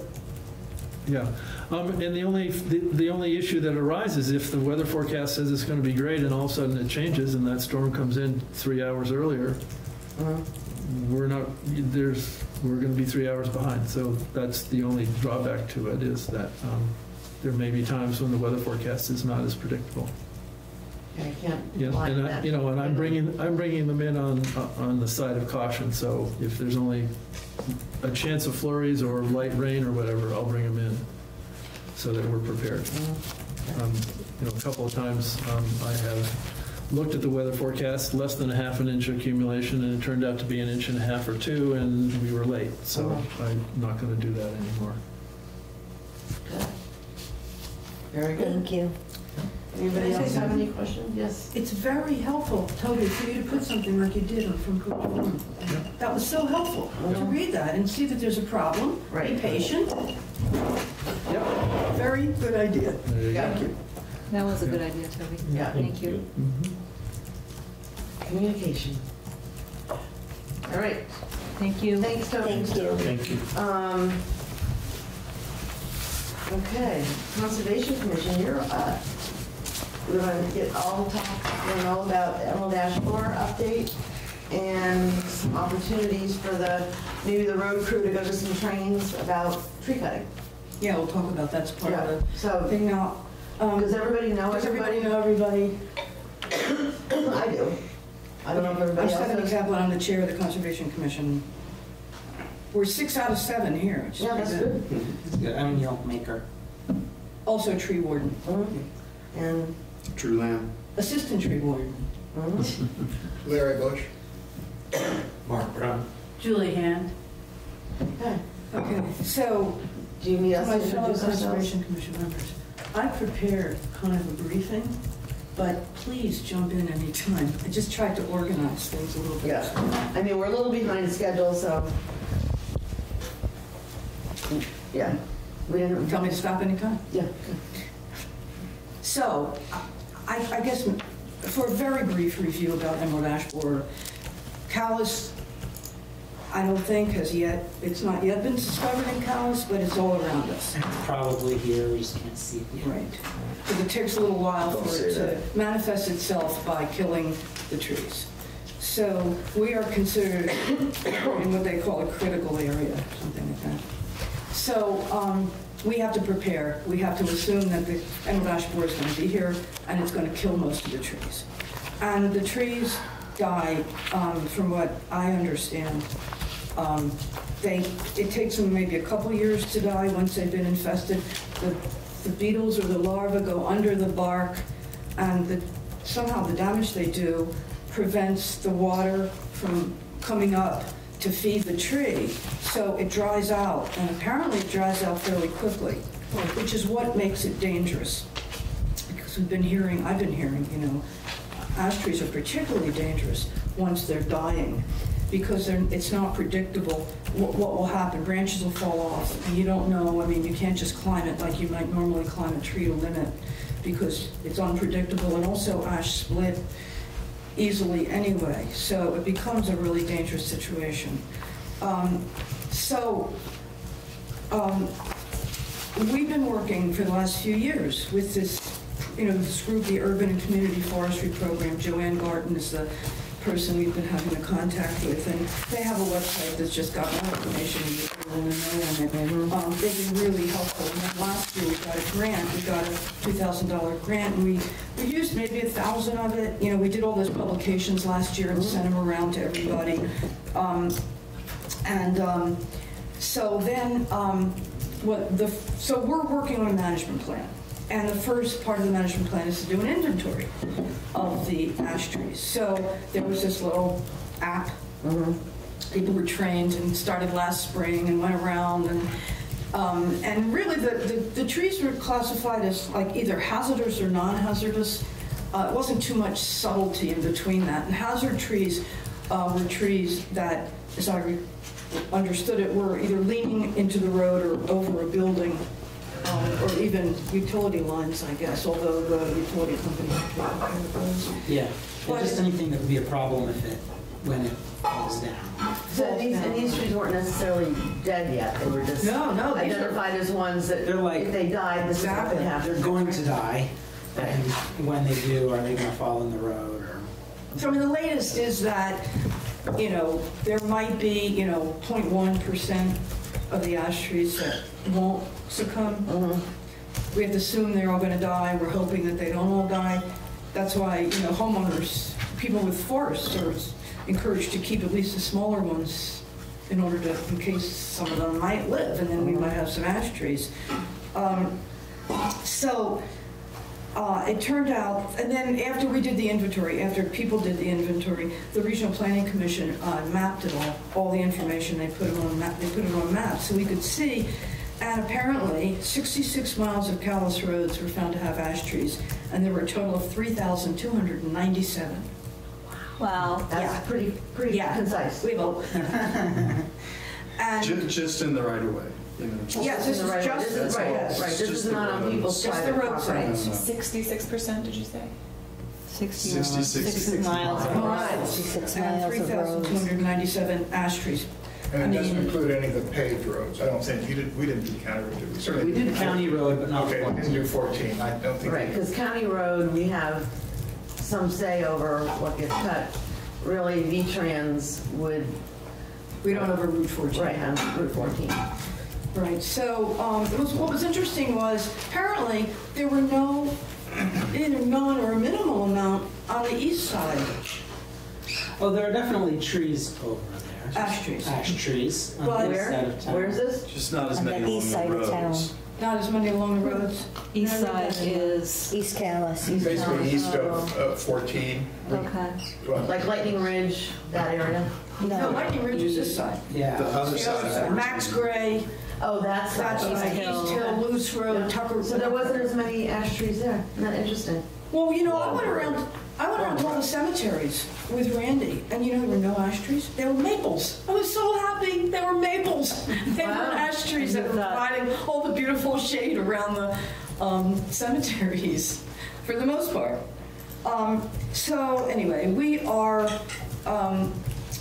[SPEAKER 8] Yeah. Um, And the only, the the only issue that arises if the weather forecast says it's going to be great and all of a sudden it changes and that storm comes in three hours earlier,
[SPEAKER 1] Mhm.
[SPEAKER 8] we're not, there's, we're going to be three hours behind. So that's the only drawback to it is that um, there may be times when the weather forecast is not as predictable.
[SPEAKER 1] Yeah, you can't
[SPEAKER 8] Yeah,
[SPEAKER 1] line
[SPEAKER 8] and I,
[SPEAKER 1] that.
[SPEAKER 8] you know, and I'm bringing, I'm bringing them in on, on the side of caution. So if there's only a chance of flurries or light rain or whatever, I'll bring them in so that we're prepared. Um, You know, a couple of times um, I have looked at the weather forecast, less than a half an inch accumulation, and it turned out to be an inch and a half or two, and we were late. So I'm not going to do that anymore.
[SPEAKER 1] Very good.
[SPEAKER 5] Thank you.
[SPEAKER 1] Anybody else have any questions? Yes?
[SPEAKER 9] It's very helpful, Toby, for you to put something like you did on Front Porch Forum. That was so helpful to read that and see that there's a problem. Be
[SPEAKER 1] Right.
[SPEAKER 9] patient. Very good idea.
[SPEAKER 8] There you.
[SPEAKER 1] Thank you.
[SPEAKER 4] That was a good idea, Toby.
[SPEAKER 1] Yeah.
[SPEAKER 4] Thank you.
[SPEAKER 1] Communication. All right,
[SPEAKER 4] Thank you.
[SPEAKER 1] thanks, Toby.
[SPEAKER 5] Thank you.
[SPEAKER 6] Thank you.
[SPEAKER 1] Um, okay, Conservation Commission, you're up. We're going to get all the talk, you know, about Emerald Ash Borer update and some opportunities for the, maybe the road crew to go to some trainings about tree cutting.
[SPEAKER 9] Yeah, we'll talk about that's part
[SPEAKER 1] Yeah,
[SPEAKER 9] of the
[SPEAKER 1] so,
[SPEAKER 9] thing now. Um,
[SPEAKER 1] does everybody know
[SPEAKER 9] Does everybody
[SPEAKER 1] everybody?
[SPEAKER 9] know everybody?
[SPEAKER 1] I do. I don't know if
[SPEAKER 9] I'm
[SPEAKER 1] everybody else
[SPEAKER 9] Stephanie
[SPEAKER 1] does.
[SPEAKER 9] Kaplan, I'm the chair of the Conservation Commission. We're six out of seven here. which is
[SPEAKER 1] Yeah, that's
[SPEAKER 9] pretty
[SPEAKER 1] good.
[SPEAKER 10] It's good. I'm a Yelp maker.
[SPEAKER 9] Also tree warden,
[SPEAKER 1] Mhm. And,
[SPEAKER 11] True Lamb.
[SPEAKER 9] assistant tree warden.
[SPEAKER 1] mhm.
[SPEAKER 11] Larry Bush.
[SPEAKER 10] Mark Brown.
[SPEAKER 7] Julie Hand.
[SPEAKER 1] okay,
[SPEAKER 9] Okay, so
[SPEAKER 1] do you need
[SPEAKER 9] To
[SPEAKER 1] us
[SPEAKER 9] my
[SPEAKER 1] to
[SPEAKER 9] fellow? Conservation Commission members, I prepared kind of a briefing, but please jump in anytime. I just tried to organize things a little bit.
[SPEAKER 1] Yeah, I mean, we're a little behind schedule, so. Yeah, we didn't.
[SPEAKER 9] Tell me to stop anytime.
[SPEAKER 1] Yeah.
[SPEAKER 9] So, I, I guess for a very brief review about emerald ash borer, Calais, I don't think has yet, it's not yet been discovered in Calais, but it's all around us.
[SPEAKER 10] Probably here, we just can't see it yet.
[SPEAKER 9] Right. Because it takes a little while
[SPEAKER 3] Don't
[SPEAKER 9] for
[SPEAKER 3] say
[SPEAKER 9] it to manifest itself by killing the trees. So we are considered in what they call a critical area, something like that. So um, we have to prepare. We have to assume that the emerald ash borer is going to be here and it's going to kill most of the trees. And the trees die, um, from what I understand, um, they, it takes them maybe a couple years to die once they've been infested. The the beetles or the larvae go under the bark, and the, somehow the damage they do prevents the water from coming up to feed the tree, so it dries out, and apparently it dries out fairly quickly, which is what makes it dangerous. Because we've been hearing, I've been hearing, you know, ash trees are particularly dangerous once they're dying, because it's not predictable what, what will happen. Branches will fall off, and you don't know, I mean, you can't just climb it like you might normally climb a tree to limit, because it's unpredictable, and also ash split easily anyway, so it becomes a really dangerous situation. Um, So, um, we've been working for the last few years with this, you know, this group, the Urban and Community Forestry Program. Joanne Garton is the person we've been having a contact with, and they have a website that's just got more information if you want to know on it. Um, They've been really helpful. And last year, we got a grant, we got a $2,000 grant, and we, we used maybe a thousand of it. You know, we did all those publications last year and sent them around to everybody. Um, And um, so then, um, what the, so we're working on a management plan. And the first part of the management plan is to do an inventory of the ash trees. So there was this little app. People were trained and started last spring and went around and, um, and really the, the, the trees were classified as like either hazardous or non-hazardous. Uh, it wasn't too much subtlety in between that. And hazard trees uh, were trees that, as I re- understood it, were either leaning into the road or over a building, um, or even utility lines, I guess, although the utility company.
[SPEAKER 10] Yeah,
[SPEAKER 9] But-
[SPEAKER 10] and just anything that would be a problem if it, when it falls down.
[SPEAKER 1] So these, and these trees weren't necessarily dead yet, they were just
[SPEAKER 9] No, no, these are,
[SPEAKER 1] identified as ones that
[SPEAKER 10] They're like-
[SPEAKER 1] if they died, this is what would
[SPEAKER 9] Exactly.
[SPEAKER 1] happen.
[SPEAKER 10] They're going to die, and when they do, are they gonna fall in the road or?
[SPEAKER 9] so I mean, the latest is that, you know, there might be, you know, 0.1% of the ash trees that won't succumb.
[SPEAKER 1] Mhm.
[SPEAKER 9] We have to assume they're all gonna die, we're hoping that they don't all die. That's why, you know, homeowners, people with forests are encouraged to keep at least the smaller ones in order to, in case some of them might live, and then we might have some ash trees. Um, So, uh, it turned out, and then after we did the inventory, after people did the inventory, the Regional Planning Commission uh, mapped it all, all the information, they put it on, map. they put it on maps, so we could see, and apparently, 66 miles of Calais roads were found to have ash trees, and there were a total of 3,297.
[SPEAKER 4] Wow.
[SPEAKER 1] That's
[SPEAKER 9] Yeah.
[SPEAKER 1] pretty, pretty
[SPEAKER 9] Yeah.
[SPEAKER 1] concise.
[SPEAKER 9] We will. And,
[SPEAKER 11] Ju- Just in the right of way. You
[SPEAKER 9] yes, this is
[SPEAKER 1] Right,
[SPEAKER 9] just,
[SPEAKER 1] This is, right,
[SPEAKER 9] yes.
[SPEAKER 1] right, this
[SPEAKER 11] Just
[SPEAKER 1] is
[SPEAKER 11] the
[SPEAKER 1] not on
[SPEAKER 11] roads.
[SPEAKER 1] people's
[SPEAKER 9] Just the
[SPEAKER 1] private
[SPEAKER 9] roads,
[SPEAKER 1] property.
[SPEAKER 9] right.
[SPEAKER 11] No, no.
[SPEAKER 12] 66%, did you say?
[SPEAKER 4] 60 miles.
[SPEAKER 11] 66
[SPEAKER 4] 60 miles. of road.
[SPEAKER 9] miles,
[SPEAKER 5] 66
[SPEAKER 9] and
[SPEAKER 5] miles of roads.
[SPEAKER 9] 3,297 ash trees.
[SPEAKER 13] And
[SPEAKER 9] I
[SPEAKER 13] it doesn't
[SPEAKER 9] mean-
[SPEAKER 13] include any of the paved roads, I don't think, you did, we didn't do county road, did we? Certainly
[SPEAKER 10] We did county road, but not
[SPEAKER 13] Okay, we didn't
[SPEAKER 10] 14.
[SPEAKER 13] do 14, I don't think.
[SPEAKER 1] Right, because county road, we have some say over what gets cut. Really, V-Trans would,
[SPEAKER 9] We don't have a Route 14.
[SPEAKER 1] right, on Route 14.
[SPEAKER 9] Right, so um, it was, what was interesting was apparently there were no, either none or a minimal amount on the east side.
[SPEAKER 10] Oh, there are definitely trees over there.
[SPEAKER 9] Ash trees.
[SPEAKER 10] Ash trees on
[SPEAKER 9] But
[SPEAKER 10] the east
[SPEAKER 1] Where?
[SPEAKER 10] side of town.
[SPEAKER 1] Where's this?
[SPEAKER 11] Just not as
[SPEAKER 5] On the
[SPEAKER 11] many along
[SPEAKER 5] east
[SPEAKER 11] the
[SPEAKER 5] side of town.
[SPEAKER 11] roads.
[SPEAKER 9] Not as many along the roads.
[SPEAKER 4] East
[SPEAKER 9] No, no,
[SPEAKER 4] side
[SPEAKER 9] no, no.
[SPEAKER 4] is,
[SPEAKER 5] East Calais.
[SPEAKER 13] Basically east of uh, 14.
[SPEAKER 4] okay.
[SPEAKER 13] Well,
[SPEAKER 1] Like Lightning Ridge, that area?
[SPEAKER 9] No,
[SPEAKER 5] No,
[SPEAKER 9] Lightning Ridge is this side.
[SPEAKER 10] Yeah.
[SPEAKER 11] The other
[SPEAKER 9] The
[SPEAKER 11] side
[SPEAKER 9] other
[SPEAKER 11] of
[SPEAKER 9] side.
[SPEAKER 11] 14.
[SPEAKER 9] Max Gray,
[SPEAKER 1] Oh, that's.
[SPEAKER 9] that's
[SPEAKER 1] okay.
[SPEAKER 9] East Hill, Loose Road, Tucker.
[SPEAKER 1] So there wasn't as many ash trees there? Isn't that interesting?
[SPEAKER 9] Well, you know, I went around, I went around all the cemeteries with Randy, and you know, there were no ash trees. There were maples. I was so happy. There were maples. They
[SPEAKER 1] Wow.
[SPEAKER 9] were ash trees that were providing all the beautiful shade around the um, cemeteries, for the most part. Um, So anyway, we are um,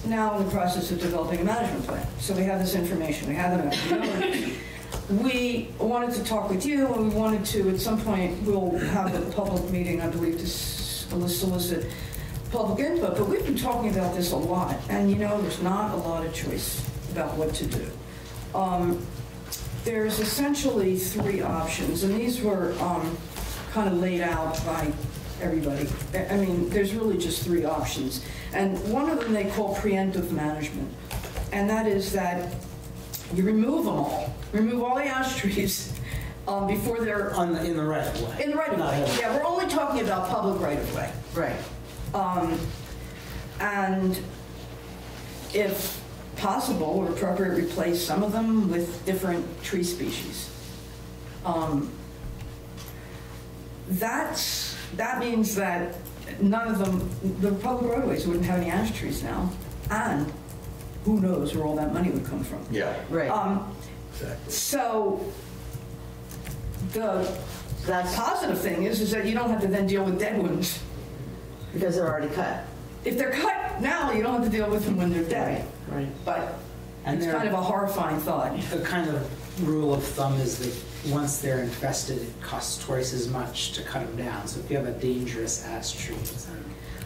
[SPEAKER 9] now in the process of developing a management plan. So we have this information, we have know it. We wanted to talk with you, and we wanted to, at some point, we'll have a public meeting, I believe, to solicit public input, but we've been talking about this a lot, and you know, there's not a lot of choice about what to do. Um, There's essentially three options, and these were kind of laid out by everybody. I mean, there's really just three options. And one of them they call preemptive management, and that is that you remove them all, remove all the ash trees um, before they're
[SPEAKER 10] On the, in the right of way.
[SPEAKER 9] in the right of way.
[SPEAKER 10] heavy.
[SPEAKER 9] Yeah, we're only talking about public right of way.
[SPEAKER 1] Right.
[SPEAKER 9] Um, And if possible or appropriate, replace some of them with different tree species. Um, That's, that means that none of them, the public roadways wouldn't have any ash trees now, and who knows where all that money would come from.
[SPEAKER 3] Yeah.
[SPEAKER 1] Right.
[SPEAKER 9] Um, So the
[SPEAKER 1] That's
[SPEAKER 9] positive thing is, is that you don't have to then deal with dead ones.
[SPEAKER 1] because they're already cut.
[SPEAKER 9] If they're cut now, you don't have to deal with them when they're dead.
[SPEAKER 1] Right.
[SPEAKER 9] But
[SPEAKER 10] And
[SPEAKER 9] it's
[SPEAKER 10] they're-
[SPEAKER 9] kind of a horrifying thought.
[SPEAKER 10] The kind of rule of thumb is that once they're infested, it costs twice as much to cut them down. So if you have a dangerous ash tree, it's um,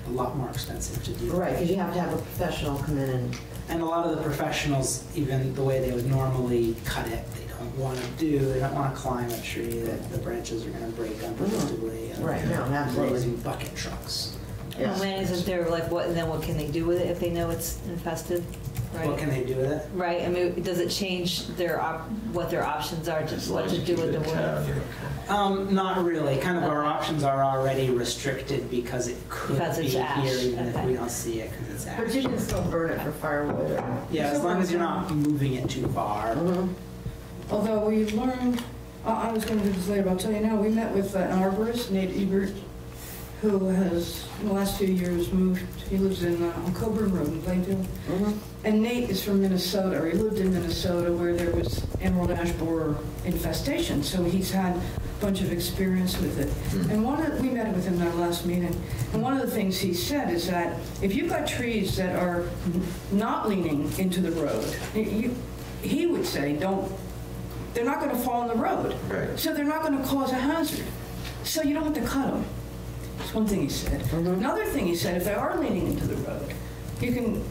[SPEAKER 10] a lot more expensive to do.
[SPEAKER 1] Right, because you have to have a professional come in and,
[SPEAKER 10] And a lot of the professionals, even the way they would normally cut it, they don't want to do, they don't want to climb a tree that the branches are going to break unpredictably. Mm-hmm. and
[SPEAKER 1] Right, no, absolutely.
[SPEAKER 10] Using bucket trucks.
[SPEAKER 1] yes.
[SPEAKER 4] When isn't there, like, what, And then what can they do with it if they know it's infested?
[SPEAKER 10] What
[SPEAKER 4] Right,
[SPEAKER 10] can they do with it?
[SPEAKER 4] right, I mean, does it change their, op- what their options are, just what to do with the wood?
[SPEAKER 10] Um, not really. Kind of our options are already restricted because it could
[SPEAKER 4] Because
[SPEAKER 10] be
[SPEAKER 4] it's
[SPEAKER 10] here
[SPEAKER 4] ash,
[SPEAKER 10] even if
[SPEAKER 4] okay.
[SPEAKER 10] we don't see it because it's ash.
[SPEAKER 1] But you can still burn it for firewood or.
[SPEAKER 10] Yeah, as long as you're not moving it too far.
[SPEAKER 1] Mhm.
[SPEAKER 9] Although we learned, I I was going to do this later, but I'll tell you now, we met with uh, an arborist, Nate Ebert, who has, in the last few years, moved, he lives in, uh, Coburn Road in Plainfield.
[SPEAKER 1] Mhm.
[SPEAKER 9] And Nate is from Minnesota, or he lived in Minnesota where there was emerald ash borer infestation, so he's had a bunch of experience with it. And one of, we met with him in our last meeting, and one of the things he said is that if you've got trees that are not leaning into the road, you, he would say, don't, they're not gonna fall on the road.
[SPEAKER 3] Right.
[SPEAKER 9] So they're not gonna cause a hazard. So you don't have to cut them. That's one thing he said. Another thing he said, if they are leaning into the road, you can,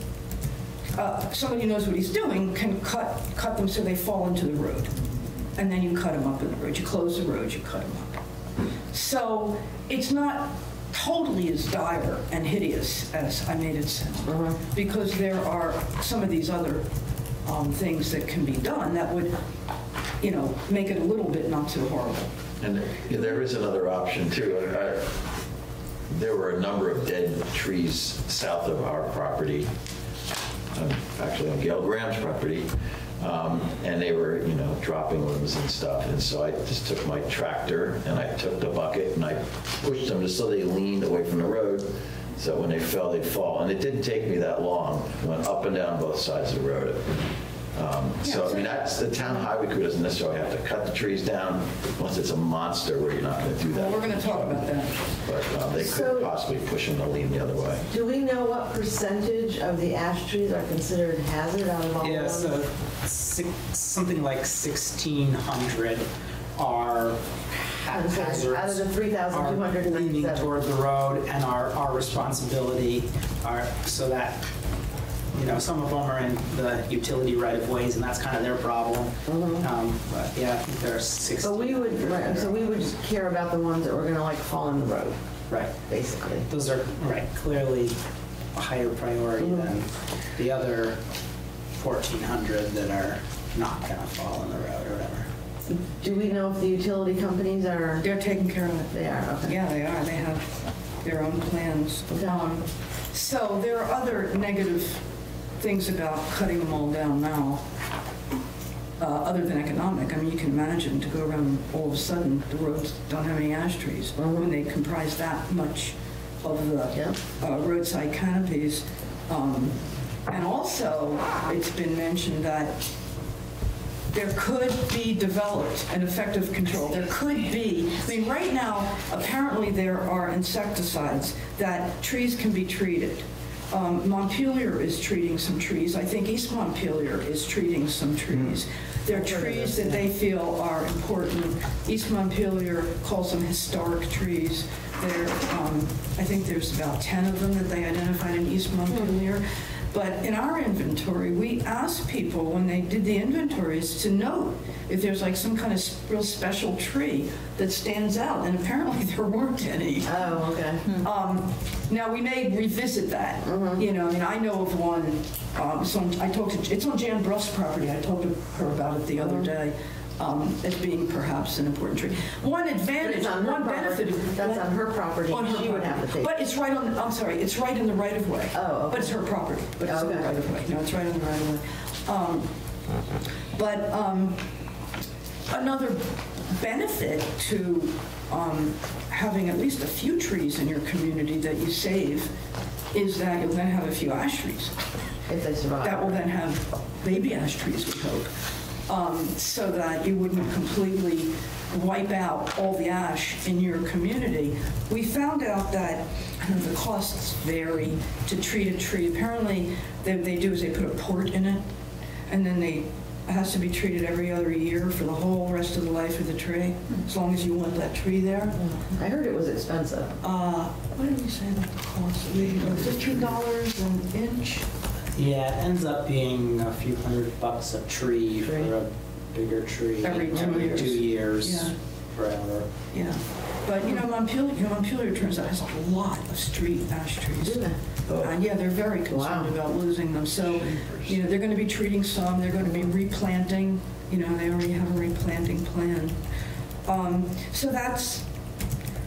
[SPEAKER 9] uh, somebody who knows what he's doing can cut, cut them so they fall into the road. And then you cut them up in the road. You close the road, you cut them up. So it's not totally as dire and hideous as I made it sound. Because there are some of these other um, things that can be done that would, you know, make it a little bit not so horrible.
[SPEAKER 3] And there is another option too. I- There were a number of dead trees south of our property, um, actually on Gail Graham's property, um, and they were, you know, dropping limbs and stuff. And so I just took my tractor and I took the bucket and I pushed them just so they leaned away from the road, so when they fell, they'd fall. And it didn't take me that long. Went up and down both sides of the road. Um, So, I mean, that's, the town highway crew doesn't necessarily have to cut the trees down unless it's a monster where you're not going to do
[SPEAKER 9] Well,
[SPEAKER 3] that.
[SPEAKER 9] we're going to talk about that.
[SPEAKER 3] But uh, they
[SPEAKER 1] So-
[SPEAKER 3] could possibly push them to lean the other way.
[SPEAKER 1] Do we know what percentage of the ash trees are considered hazard out of all of them?
[SPEAKER 10] Yeah, so six, something like 1,600 are
[SPEAKER 1] Out of the- Out of
[SPEAKER 10] hazards.
[SPEAKER 1] the
[SPEAKER 10] are
[SPEAKER 1] 3,297.
[SPEAKER 10] leaning toward the road and our, our responsibility are, so that, you know, some of them are in the utility right of ways and that's kind of their problem. Um, But yeah, I think there are 60.
[SPEAKER 1] So we would, right, so we would just care about the ones that were gonna like fall in the road,
[SPEAKER 10] Right.
[SPEAKER 1] basically.
[SPEAKER 10] Those are, right, clearly a higher priority than the other 1,400 that are not going to fall in the road or whatever.
[SPEAKER 1] Do we know if the utility companies are,
[SPEAKER 9] They're taking care of it.
[SPEAKER 1] they are, okay.
[SPEAKER 9] Yeah, they are. They have their own plans.
[SPEAKER 1] Okay.
[SPEAKER 9] Um, So there are other negative things about cutting them all down now, uh, other than economic. I mean, you can imagine to go around, all of a sudden, the roads don't have any ash trees or when they comprise that much of
[SPEAKER 1] Yeah.
[SPEAKER 9] the uh, roadside canopies. Um, And also, it's been mentioned that there could be developed an effective control. There could be, I mean, right now, apparently there are insecticides that trees can be treated. Um, Montpelier is treating some trees. I think East Montpelier is treating some trees. There are trees that they feel are important. East Montpelier calls them historic trees. There, um, I think there's about 10 of them that they identified in East Montpelier. But in our inventory, we asked people when they did the inventories to note if there's like some kind of real special tree that stands out, and apparently there weren't any.
[SPEAKER 1] Oh, okay.
[SPEAKER 9] Um, Now, we may revisit that, you know, I mean, I know of one, um, it's on, I talked to, it's on Jan Bruff's property, I talked to her about it the other day, um, as being perhaps an important tree. One advantage, one benefit.
[SPEAKER 1] property,
[SPEAKER 9] of-
[SPEAKER 1] that's on her property,
[SPEAKER 9] on her
[SPEAKER 1] she would have to take.
[SPEAKER 9] But it's right on, I'm sorry, it's right in the right of way.
[SPEAKER 1] Oh, okay.
[SPEAKER 9] But it's her property, but it's in the right of way. No, it's right on the right of way. Um, But um, another benefit to um, having at least a few trees in your community that you save is that you'll then have a few ash trees
[SPEAKER 1] If they survive.
[SPEAKER 9] that will then have baby ash trees, we hope, um, so that you wouldn't completely wipe out all the ash in your community. We found out that know, the costs vary to treat a tree. Apparently, they, they do is they put a port in it, and then they, it has to be treated every other year for the whole rest of the life of the tree, as long as you want that tree there.
[SPEAKER 1] I heard it was expensive.
[SPEAKER 9] Uh, what did we say that the cost? Fifteen dollars an inch?
[SPEAKER 10] Yeah, it ends up being a few hundred bucks a tree for
[SPEAKER 1] Tree.
[SPEAKER 10] a bigger tree.
[SPEAKER 9] Every two years.
[SPEAKER 10] two years,
[SPEAKER 9] Yeah.
[SPEAKER 10] forever.
[SPEAKER 9] Yeah, but you know, Montpelier, you know, Montpelier turns out has a lot of street ash trees.
[SPEAKER 1] Do they?
[SPEAKER 9] And yeah, they're very
[SPEAKER 1] Wow.
[SPEAKER 9] concerned about losing them. So, you know, they're going to be treating some, they're going to be replanting, you know, they already have a replanting plan. Um, So that's,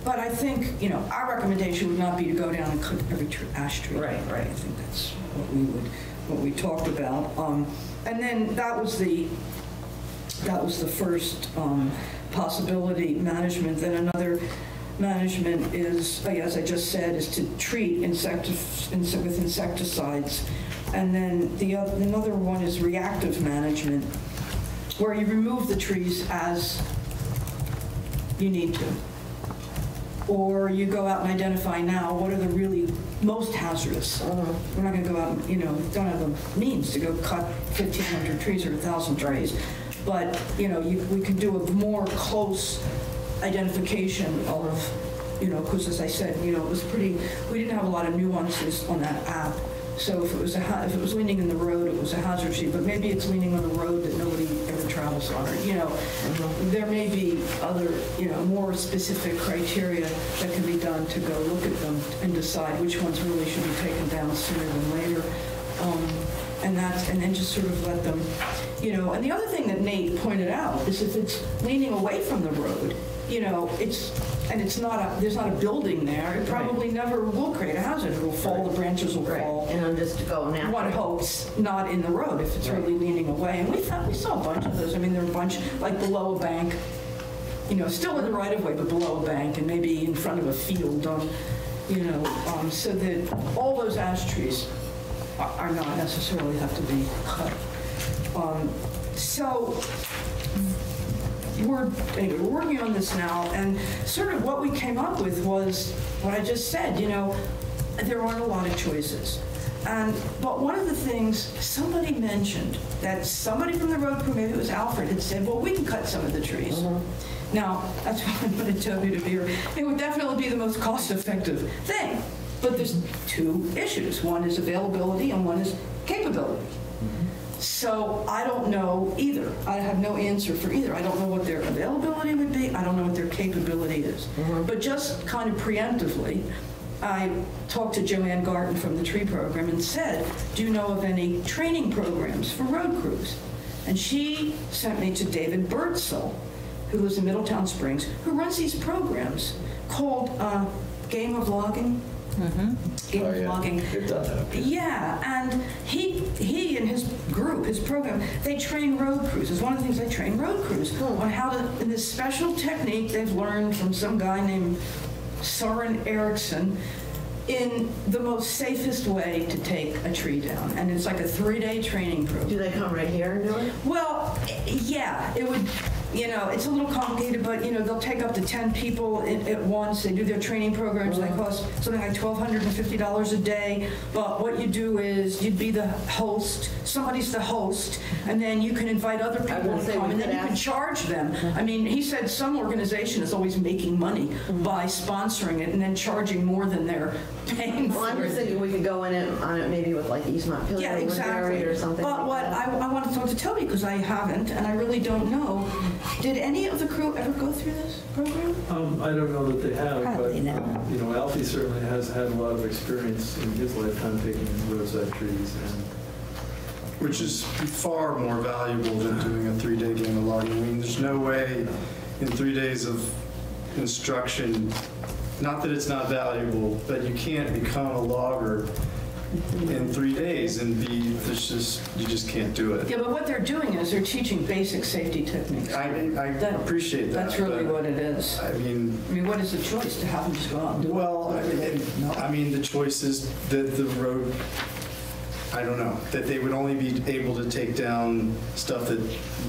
[SPEAKER 9] but I think, you know, our recommendation would not be to go down and cut every tr- ash tree.
[SPEAKER 1] Right, right.
[SPEAKER 9] I think that's what we would, what we talked about. Um, And then that was the, that was the first um, possibility, management. Then another management is, as I just said, is to treat insecti- inse- with insecticides. And then the other, another one is reactive management, where you remove the trees as you need to. Or you go out and identify now what are the really most hazardous. Uh-huh. We're not going to go out, and, you know, don't have the means to go cut 1,500 trees or 1,000 trees. But, you know, you- we can do a more close identification of, you know, because as I said, you know, it was pretty, we didn't have a lot of nuances on that app. So if it was a, ha- if it was leaning in the road, it was a hazard tree, but maybe it's leaning on the road that nobody on, or, you know, there may be other, you know, more specific criteria that can be done to go look at them and decide which ones really should be taken down sooner than later. Um, And that's, and then just sort of let them, you know, and the other thing that Nate pointed out is if it's leaning away from the road, you know, it's, and it's not a, there's not a building there, it probably never will create a hazard. It'll fall, the branches will
[SPEAKER 1] Right,
[SPEAKER 9] fall.
[SPEAKER 1] and I'm just going now.
[SPEAKER 9] One hopes not in the road if it's really leaning away. And we found, we saw a bunch of those. I mean, there were a bunch, like below a bank, you know, still in the right of way, but below a bank and maybe in front of a field on, you know, um, so that all those ash trees are are not necessarily have to be cut. Um, So we're, anyway, we're working on this now, and sort of what we came up with was what I just said, you know, there aren't a lot of choices. And, but one of the things, somebody mentioned that somebody from the road crew, maybe it was Alfred, had said, well, we can cut some of the trees. Uh-huh. Now, that's why I wanted Toby to be here. It would definitely be the most cost-effective thing. But there's two issues. One is availability and one is capability. So I don't know either. I have no answer for either. I don't know what their availability would be. I don't know what their capability is. But just kind of preemptively, I talked to Joanne Garton from the tree program and said, do you know of any training programs for road crews? And she sent me to David Birdsell, who lives in Middletown Springs, who runs these programs called uh, Game of Logging. Game
[SPEAKER 3] Oh, yeah.
[SPEAKER 9] Logging.
[SPEAKER 3] Done that up here.
[SPEAKER 9] Yeah, and he, he and his group, his program, they train road crews. It's one of the things they train road crews hmm. on how to, in this special technique they've learned from some guy named Soren Eriksson in the most safest way to take a tree down. And it's like a three-day training program.
[SPEAKER 1] Do they come right here and do it?
[SPEAKER 9] Well, yeah, it would, you know, it's a little complicated, but, you know, they'll take up to 10 people at at once. They do their training programs, they cost something like $1,250 a day. But what you do is, you'd be the host, somebody's the host, and then you can invite other people to come, and then you can charge them. Uh-huh. I mean, he said some organization is always making money mm-hmm. by sponsoring it and then charging more than they're paying
[SPEAKER 1] Well, I'm
[SPEAKER 9] for
[SPEAKER 1] just
[SPEAKER 9] it.
[SPEAKER 1] thinking we could go in it on it maybe with like East Montpelier
[SPEAKER 9] Yeah,
[SPEAKER 1] or
[SPEAKER 9] exactly.
[SPEAKER 1] Or something.
[SPEAKER 9] But
[SPEAKER 1] like
[SPEAKER 9] what,
[SPEAKER 1] that.
[SPEAKER 9] I, I want to talk to Toby because I haven't, and I really don't know. Did any of the crew ever go through this program?
[SPEAKER 8] Um, I don't know that they have, but,
[SPEAKER 5] Probably not.
[SPEAKER 8] you know, Alfie certainly has had a lot of experience in his lifetime taking roadside trees and
[SPEAKER 11] Which is far more valuable than doing a three-day game of logging. I mean, there's no way in three days of instruction, not that it's not valuable, but you can't become a logger in three days and be, there's just, you just can't do it.
[SPEAKER 9] Yeah, but what they're doing is they're teaching basic safety techniques.
[SPEAKER 11] I, I
[SPEAKER 9] That-
[SPEAKER 11] appreciate that.
[SPEAKER 9] That's really
[SPEAKER 11] but,
[SPEAKER 9] what it is.
[SPEAKER 11] I mean,
[SPEAKER 9] I mean, what is the choice to have them just go out and do it?
[SPEAKER 11] Well, I mean, I mean, the choice is that the road, I don't know, that they would only be able to take down stuff that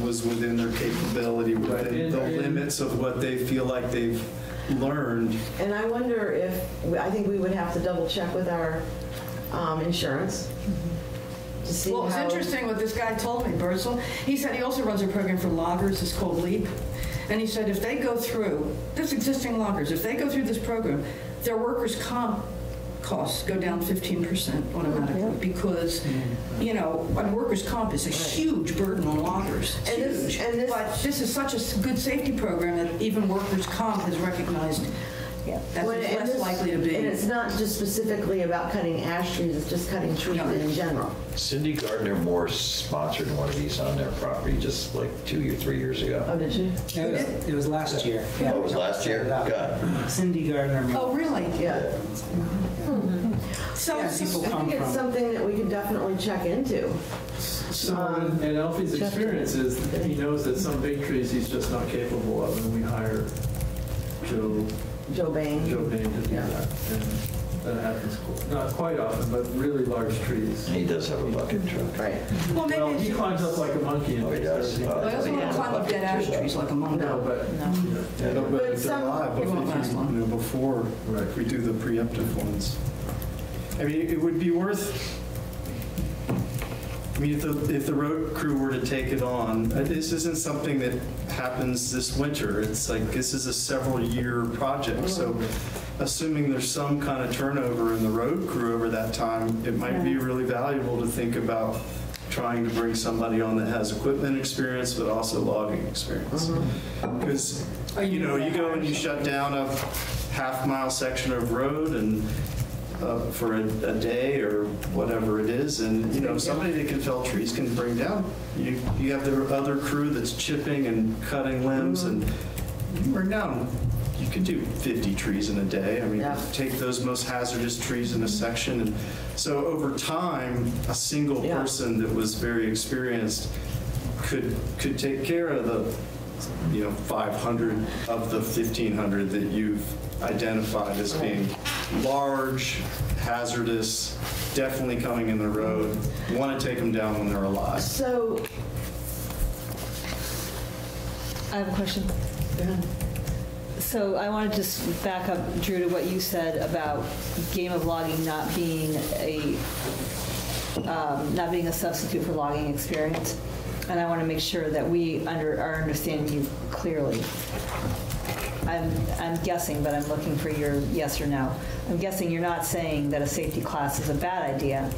[SPEAKER 11] was within their capability, within the
[SPEAKER 8] And- and-
[SPEAKER 11] limits of what they feel like they've learned.
[SPEAKER 1] And I wonder if, I think we would have to double check with our um, insurance to see
[SPEAKER 9] Well, it's
[SPEAKER 1] how-
[SPEAKER 9] interesting what this guy told me, Birdsell. He said he also runs a program for loggers, it's called LEAP. And he said if they go through, this existing loggers, if they go through this program, their workers' comp costs go down 15% automatically because, you know, and workers' comp is a huge burden on loggers. It's
[SPEAKER 1] And this-
[SPEAKER 9] huge.
[SPEAKER 1] and this-
[SPEAKER 9] But this is such a s- good safety program that even workers' comp has recognized
[SPEAKER 5] Yeah.
[SPEAKER 9] that
[SPEAKER 1] When- and
[SPEAKER 9] less
[SPEAKER 1] this-
[SPEAKER 9] likely to be.
[SPEAKER 1] And it's not just specifically about cutting ash trees, it's just cutting trees
[SPEAKER 9] No.
[SPEAKER 1] in general.
[SPEAKER 3] Cindy Gardner Moore sponsored one of these on their property just like two or three years ago.
[SPEAKER 1] Oh,
[SPEAKER 3] ago.
[SPEAKER 1] did you?
[SPEAKER 10] It was, it was last year. Yeah.
[SPEAKER 3] Oh, it was last year? God.
[SPEAKER 10] Cindy Gardner.
[SPEAKER 9] Oh, really?
[SPEAKER 1] Yeah.
[SPEAKER 9] So,
[SPEAKER 10] Yeah, people
[SPEAKER 1] I
[SPEAKER 10] come
[SPEAKER 1] think it's
[SPEAKER 10] from.
[SPEAKER 1] something that we could definitely check into.
[SPEAKER 8] So,
[SPEAKER 1] Um,
[SPEAKER 8] and Alfie's experience is, he knows that some big trees he's just not capable of, and we hire Joe,
[SPEAKER 1] Joe Bain.
[SPEAKER 8] Joe Bain to do
[SPEAKER 1] Yeah.
[SPEAKER 8] that. And that happens, qu- not quite often, but really large trees.
[SPEAKER 3] He does have a bucket truck.
[SPEAKER 1] Right.
[SPEAKER 9] well, maybe
[SPEAKER 8] Well,
[SPEAKER 9] it's-
[SPEAKER 8] he climbs up like a monkey and
[SPEAKER 3] Oh, he
[SPEAKER 8] takes
[SPEAKER 3] does?
[SPEAKER 8] everything.
[SPEAKER 3] Oh,
[SPEAKER 9] I also want to climb up dead ash trees like a monk.
[SPEAKER 8] No, but,
[SPEAKER 11] Yeah,
[SPEAKER 1] But
[SPEAKER 11] But if they're
[SPEAKER 1] some-
[SPEAKER 11] live,
[SPEAKER 9] It won't
[SPEAKER 11] if
[SPEAKER 9] last
[SPEAKER 11] you,
[SPEAKER 9] long.
[SPEAKER 11] you know, before,
[SPEAKER 8] Right.
[SPEAKER 11] if we do the preemptive ones. I mean, it would be worth, I mean, if the, if the road crew were to take it on, uh, this isn't something that happens this winter. It's like, this is a several-year project, so assuming there's some kind of turnover in the road crew over that time, it might be really valuable to think about trying to bring somebody on that has equipment experience, but also logging experience. Because, you know, you go and you shut down a half-mile section of road and, uh, for a, a day or whatever it is, and, you know, somebody that can fell trees can bring down. You, you have the other crew that's chipping and cutting limbs, and we're down, you could do 50 trees in a day. I mean,
[SPEAKER 1] Yeah.
[SPEAKER 11] take those most hazardous trees in a section. And so over time, a single
[SPEAKER 1] Yeah.
[SPEAKER 11] person that was very experienced could, could take care of the, you know, 500 of the 1,500 that you've identified as being large, hazardous, definitely coming in the road, want to take them down when they're alive.
[SPEAKER 1] So,
[SPEAKER 4] I have a question. So I want to just back up, Drew, to what you said about game of logging not being a, um, not being a substitute for logging experience. And I want to make sure that we under, are understanding you clearly. I'm, I'm guessing, but I'm looking for your yes or no. I'm guessing you're not saying that a safety class is a bad idea.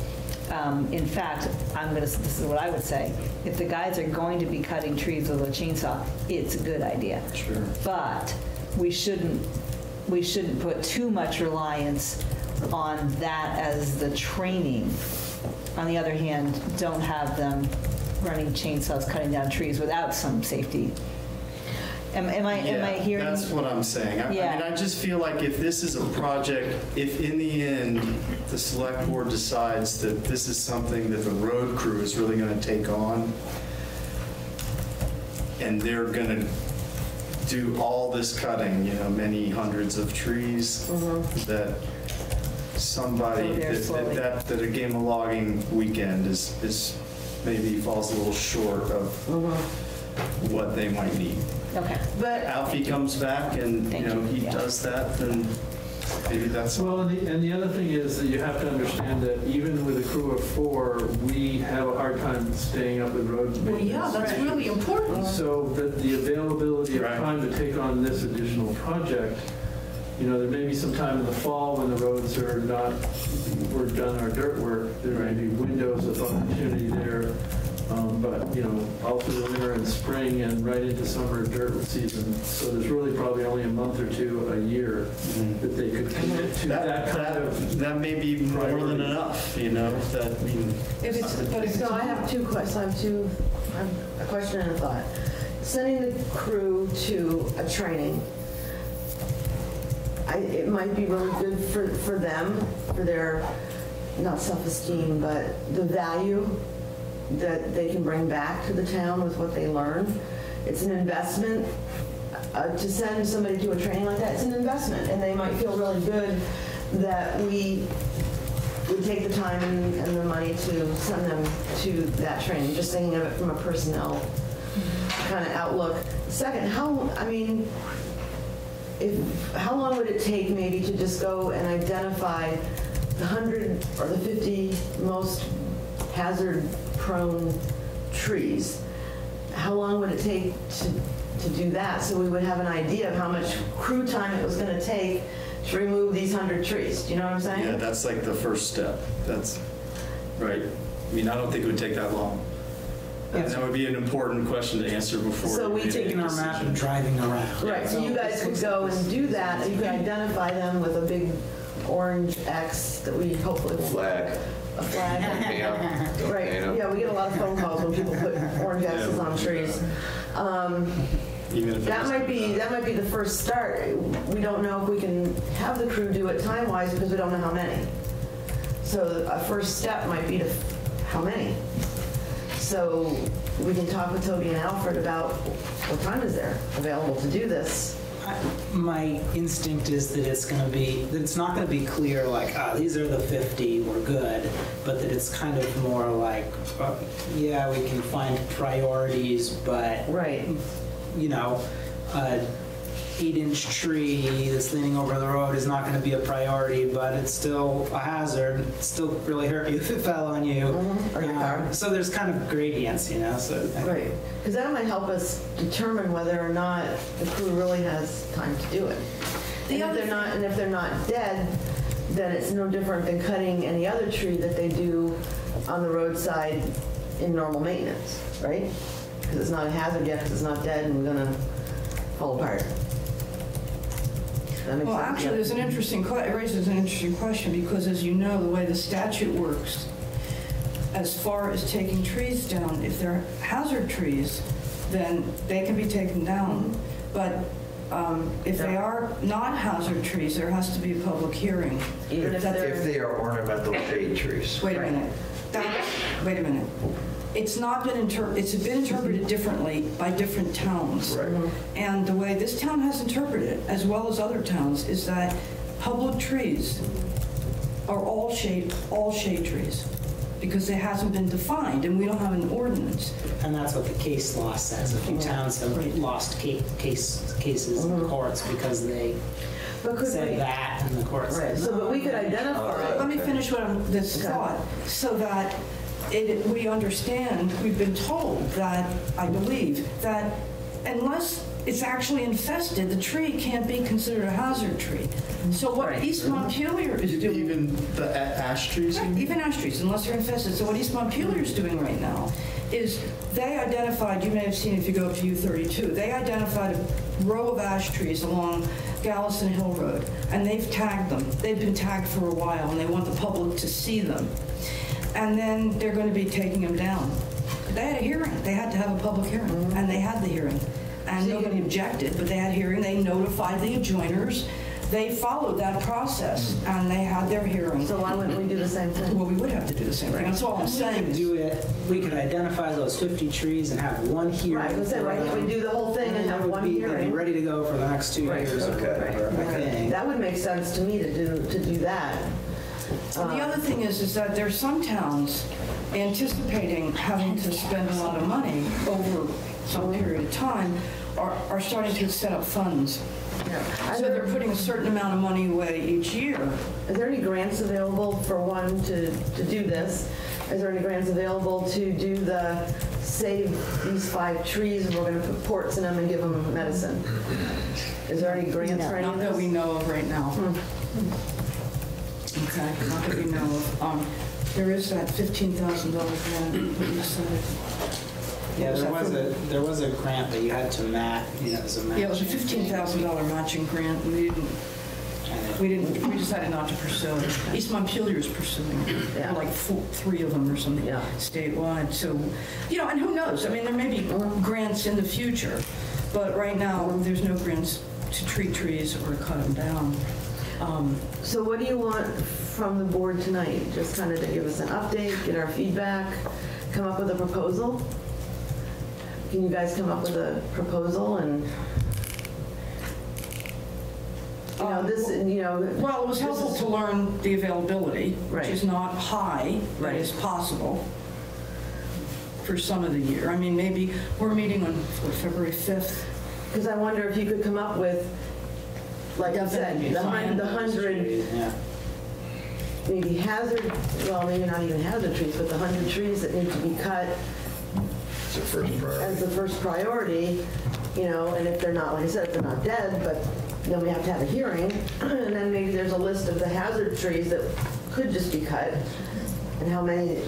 [SPEAKER 4] Um, In fact, I'm going to, this is what I would say, if the guys are going to be cutting trees with a chainsaw, it's a good idea.
[SPEAKER 11] Sure.
[SPEAKER 4] But we shouldn't, we shouldn't put too much reliance on that as the training. On the other hand, don't have them running chainsaws, cutting down trees without some safety. Am am I, am I hearing?
[SPEAKER 11] That's what I'm saying. I I mean, I just feel like if this is a project, if in the end, the select board decides that this is something that the road crew is really going to take on, and they're going to do all this cutting, you know, many hundreds of trees, mm-hmm. that somebody,
[SPEAKER 4] there
[SPEAKER 11] that- that, that a game of logging weekend is, is, maybe falls a little short of mm-hmm. what they might need.
[SPEAKER 4] Okay.
[SPEAKER 1] but
[SPEAKER 11] Alfie comes back and, you know,
[SPEAKER 4] you.
[SPEAKER 11] he
[SPEAKER 4] Yeah.
[SPEAKER 11] does that, then maybe that's,
[SPEAKER 8] Well, and the, and the other thing is that you have to understand that even with a crew of four, we have a hard time staying up with road
[SPEAKER 9] Well,
[SPEAKER 8] maintenance.
[SPEAKER 9] yeah, that's really important.
[SPEAKER 8] So the, the availability of
[SPEAKER 11] Right.
[SPEAKER 8] time to take on this additional project, you know, there may be some time in the fall when the roads are not, we're done our dirt work, there may be windows of opportunity there. Um, But, you know, all through the winter and spring and right into summer dirt season. So there's really probably only a month or two a year that they could commit to
[SPEAKER 11] that,
[SPEAKER 8] that kind
[SPEAKER 11] that,
[SPEAKER 8] of
[SPEAKER 11] that may be more than enough, you know, that, I mean.
[SPEAKER 9] If it's, but if.
[SPEAKER 1] So I have two questions, I have two, I have a question and a thought. Sending the crew to a training, I, it might be really good for, for them, for their, not self-esteem, but the value that they can bring back to the town with what they learn. It's an investment, uh, to send somebody to a training like that, it's an investment, and they might feel really good that we would take the time and and the money to send them to that training, just thinking of it from a personnel kind of outlook. Second, how, I mean, if, how long would it take maybe to just go and identify the 100 or the 50 most hazard-prone trees? How long would it take to, to do that, so we would have an idea of how much crew time it was going to take to remove these 100 trees? Do you know what I'm saying?
[SPEAKER 11] Yeah, that's like the first step. That's, right. I mean, I don't think it would take that long. And that would be an important question to answer before.
[SPEAKER 1] So we
[SPEAKER 11] made any
[SPEAKER 10] Taking our map and driving around.
[SPEAKER 1] Right, so you guys could go and do that, and you could identify them with a big orange X that we hopefully will.
[SPEAKER 3] Flag.
[SPEAKER 1] A flag.
[SPEAKER 3] Yeah.
[SPEAKER 1] Right, yeah, we get a lot of phone calls when people put orange X's on trees. Um,
[SPEAKER 11] Even if
[SPEAKER 1] That might be, that might be the first start. We don't know if we can have the crew do it time-wise because we don't know how many. So a first step might be to, how many? So we can talk with Toby and Alfred about what time is there available to do this.
[SPEAKER 10] My instinct is that it's going to be, that it's not going to be clear like, ah, these are the 50, we're good, but that it's kind of more like, uh, yeah, we can find priorities, but,
[SPEAKER 1] Right.
[SPEAKER 10] you know, a eight-inch tree that's leaning over the road is not going to be a priority, but it's still a hazard. It'd still really hurt you if it fell on you.
[SPEAKER 1] Mhm, or your car.
[SPEAKER 10] Um, So there's kind of gradients, you know, so.
[SPEAKER 1] Right, because that might help us determine whether or not the crew really has time to do it.
[SPEAKER 9] The
[SPEAKER 1] And if
[SPEAKER 9] other
[SPEAKER 1] they're not, and if they're not dead, then it's no different than cutting any other tree that they do on the roadside in normal maintenance, right? Because it's not a hazard yet, because it's not dead and we're gonna fall apart. That makes
[SPEAKER 9] Well,
[SPEAKER 1] sense,
[SPEAKER 9] actually,
[SPEAKER 1] yeah.
[SPEAKER 9] there's an interesting, it raises an interesting question, because as you know, the way the statute works, as far as taking trees down, if they're hazard trees, then they can be taken down. But um, if they are not hazard trees, there has to be a public hearing.
[SPEAKER 1] Even if they're.
[SPEAKER 3] If they are ornamental shade trees.
[SPEAKER 9] Wait a minute. That- Wait a minute. It's not been inter, it's been interpreted differently by different towns.
[SPEAKER 3] Right.
[SPEAKER 9] And the way this town has interpreted it, as well as other towns, is that public trees are all shade, all shade trees, because it hasn't been defined, and we don't have an ordinance.
[SPEAKER 10] And that's what the case law says. A few towns have lost ca- case, cases in the courts because they
[SPEAKER 1] But could we,
[SPEAKER 10] said that, in the court
[SPEAKER 1] right, so, but we could identify.
[SPEAKER 9] Let me finish what I'm, this
[SPEAKER 1] Okay.
[SPEAKER 9] thought, so that it, we understand, we've been told that, I believe, that unless it's actually infested, the tree can't be considered a hazard tree. So what
[SPEAKER 1] Right.
[SPEAKER 9] East Montpelier is doing.
[SPEAKER 11] Even the ash trees? you mean?
[SPEAKER 9] Even ash trees, unless they're infested. So what East Montpelier is doing right now is they identified, you may have seen if you go up to U32, they identified a row of ash trees along Gallison Hill Road, and they've tagged them. They've been tagged for a while, and they want the public to see them. And then they're going to be taking them down. They had a hearing. They had to have a public hearing, mm-hmm. and they had the hearing. And nobody objected, but they had a hearing. They notified the adjoiners. They followed that process, mm-hmm. and they had their hearing.
[SPEAKER 1] So why wouldn't we do the same thing?
[SPEAKER 9] Well, we would have to do the same thing, that's all I'm
[SPEAKER 10] we
[SPEAKER 9] saying.
[SPEAKER 10] could do it, we could identify those 50 trees and have one hearing.
[SPEAKER 1] Right, I was saying, why we do the whole thing and
[SPEAKER 10] that
[SPEAKER 1] have
[SPEAKER 10] would
[SPEAKER 1] one
[SPEAKER 10] be- they'd be? Ready to go for the next two
[SPEAKER 1] Right,
[SPEAKER 10] years or
[SPEAKER 3] okay.
[SPEAKER 10] whatever, I think.
[SPEAKER 1] That would make sense to me to do, to do that.
[SPEAKER 9] The other thing is, is that there's some towns anticipating having to spend a lot of money over some period of time, are, are starting to set up funds.
[SPEAKER 1] Yeah.
[SPEAKER 9] So they're putting a certain amount of money away each year.
[SPEAKER 1] Is there any grants available for one to, to do this? Is there any grants available to do the save these five trees and we're gonna put ports in them and give them medicine? Is there any grants for any
[SPEAKER 9] Not that we know of right now. Hmm. Okay, not that we know of. Um, There is that $15,000 grant put aside.
[SPEAKER 10] Yeah, there was a, there was a grant that you had to match, you know, as a match.
[SPEAKER 9] Yeah, it was a $15,000 matching grant, we didn't We didn't, we decided not to pursue it. East Montpelier is pursuing it,
[SPEAKER 1] Yeah.
[SPEAKER 9] like four, three of them or something
[SPEAKER 1] Yeah.
[SPEAKER 9] statewide. So, you know, and who knows? I mean, there may be grants in the future, but right now, there's no grants to treat trees or to cut them down. Um,
[SPEAKER 1] So what do you want from the board tonight? Just kind of to give us an update, get our feedback, come up with a proposal? Can you guys come up with a proposal and, you know, this, you know.
[SPEAKER 9] Well, it was helpful to learn the availability, which is not high, but
[SPEAKER 1] Right.
[SPEAKER 9] is possible for some of the year. I mean, maybe, we're meeting on February 5th.
[SPEAKER 1] Because I wonder if you could come up with, like I said, the hun- the hundred,
[SPEAKER 10] Yeah.
[SPEAKER 1] maybe hazard, well, maybe not even hazard trees, but the hundred trees that need to be cut
[SPEAKER 3] It's the first priority.
[SPEAKER 1] as the first priority, you know, and if they're not, like I said, if they're not dead, but then we have to have a hearing, and then maybe there's a list of the hazard trees that could just be cut, and how many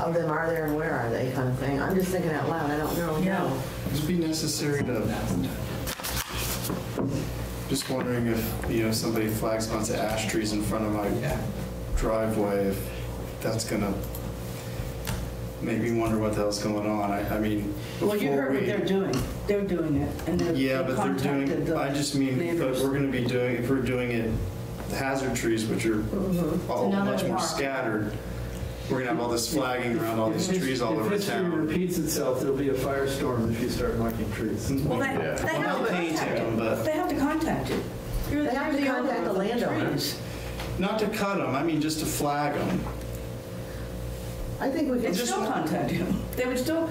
[SPEAKER 1] of them are there and where are they, kind of thing. I'm just thinking out loud, I don't really know.
[SPEAKER 11] Would it be necessary to, just wondering if, you know, somebody flags a bunch of ash trees in front of my driveway, if that's gonna make me wonder what the hell's going on. I, I mean,
[SPEAKER 9] Well, you
[SPEAKER 11] before
[SPEAKER 9] heard what
[SPEAKER 11] we-
[SPEAKER 9] they're doing. They're doing it, and they're
[SPEAKER 11] Yeah, but they're
[SPEAKER 9] contacted
[SPEAKER 11] doing,
[SPEAKER 9] the
[SPEAKER 11] I just mean, but
[SPEAKER 9] neighbors.
[SPEAKER 11] we're gonna be doing, if we're doing it, the hazard trees, which are mm-hmm. all
[SPEAKER 7] Another
[SPEAKER 11] much more
[SPEAKER 7] park.
[SPEAKER 11] scattered, we're gonna have all this flagging around all these trees all over
[SPEAKER 8] If history
[SPEAKER 11] town.
[SPEAKER 8] repeats itself, there'll be a firestorm if you start knocking trees.
[SPEAKER 9] Well, they,
[SPEAKER 3] Yeah.
[SPEAKER 9] they
[SPEAKER 11] Well,
[SPEAKER 9] have
[SPEAKER 11] not
[SPEAKER 9] to
[SPEAKER 11] painting
[SPEAKER 9] contact
[SPEAKER 11] them,
[SPEAKER 9] you.
[SPEAKER 11] but-
[SPEAKER 9] They have to contact you. You're
[SPEAKER 1] They have
[SPEAKER 9] you're
[SPEAKER 1] to
[SPEAKER 9] owner
[SPEAKER 1] contact the
[SPEAKER 9] of
[SPEAKER 1] landowner.
[SPEAKER 9] trees.
[SPEAKER 11] Not to cut them, I mean, just to flag them.
[SPEAKER 1] I think we
[SPEAKER 9] They'd
[SPEAKER 1] could,
[SPEAKER 9] still contact you. They would still,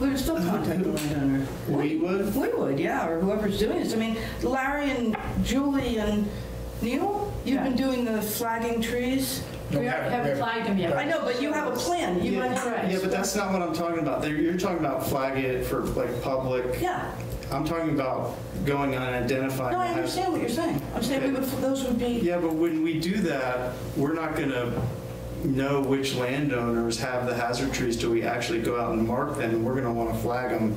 [SPEAKER 9] we would still contact the landowner.
[SPEAKER 11] We would?
[SPEAKER 9] We would, yeah, or whoever's doing this. I mean, Larry and Julie and Neil, you've been doing the flagging trees?
[SPEAKER 7] We haven't flagged them yet.
[SPEAKER 9] I know, but you have a plan. You
[SPEAKER 11] Yeah,
[SPEAKER 9] went,
[SPEAKER 11] yeah, but that's not what I'm talking about. There- You're talking about flagging it for like public.
[SPEAKER 9] yeah.
[SPEAKER 11] I'm talking about going on and identifying.
[SPEAKER 9] No, I understand what you're saying. I'm saying we would, those would be,
[SPEAKER 11] Yeah, but when we do that, we're not gonna know which landowners have the hazard trees till we actually go out and mark them. and We're gonna wanna flag them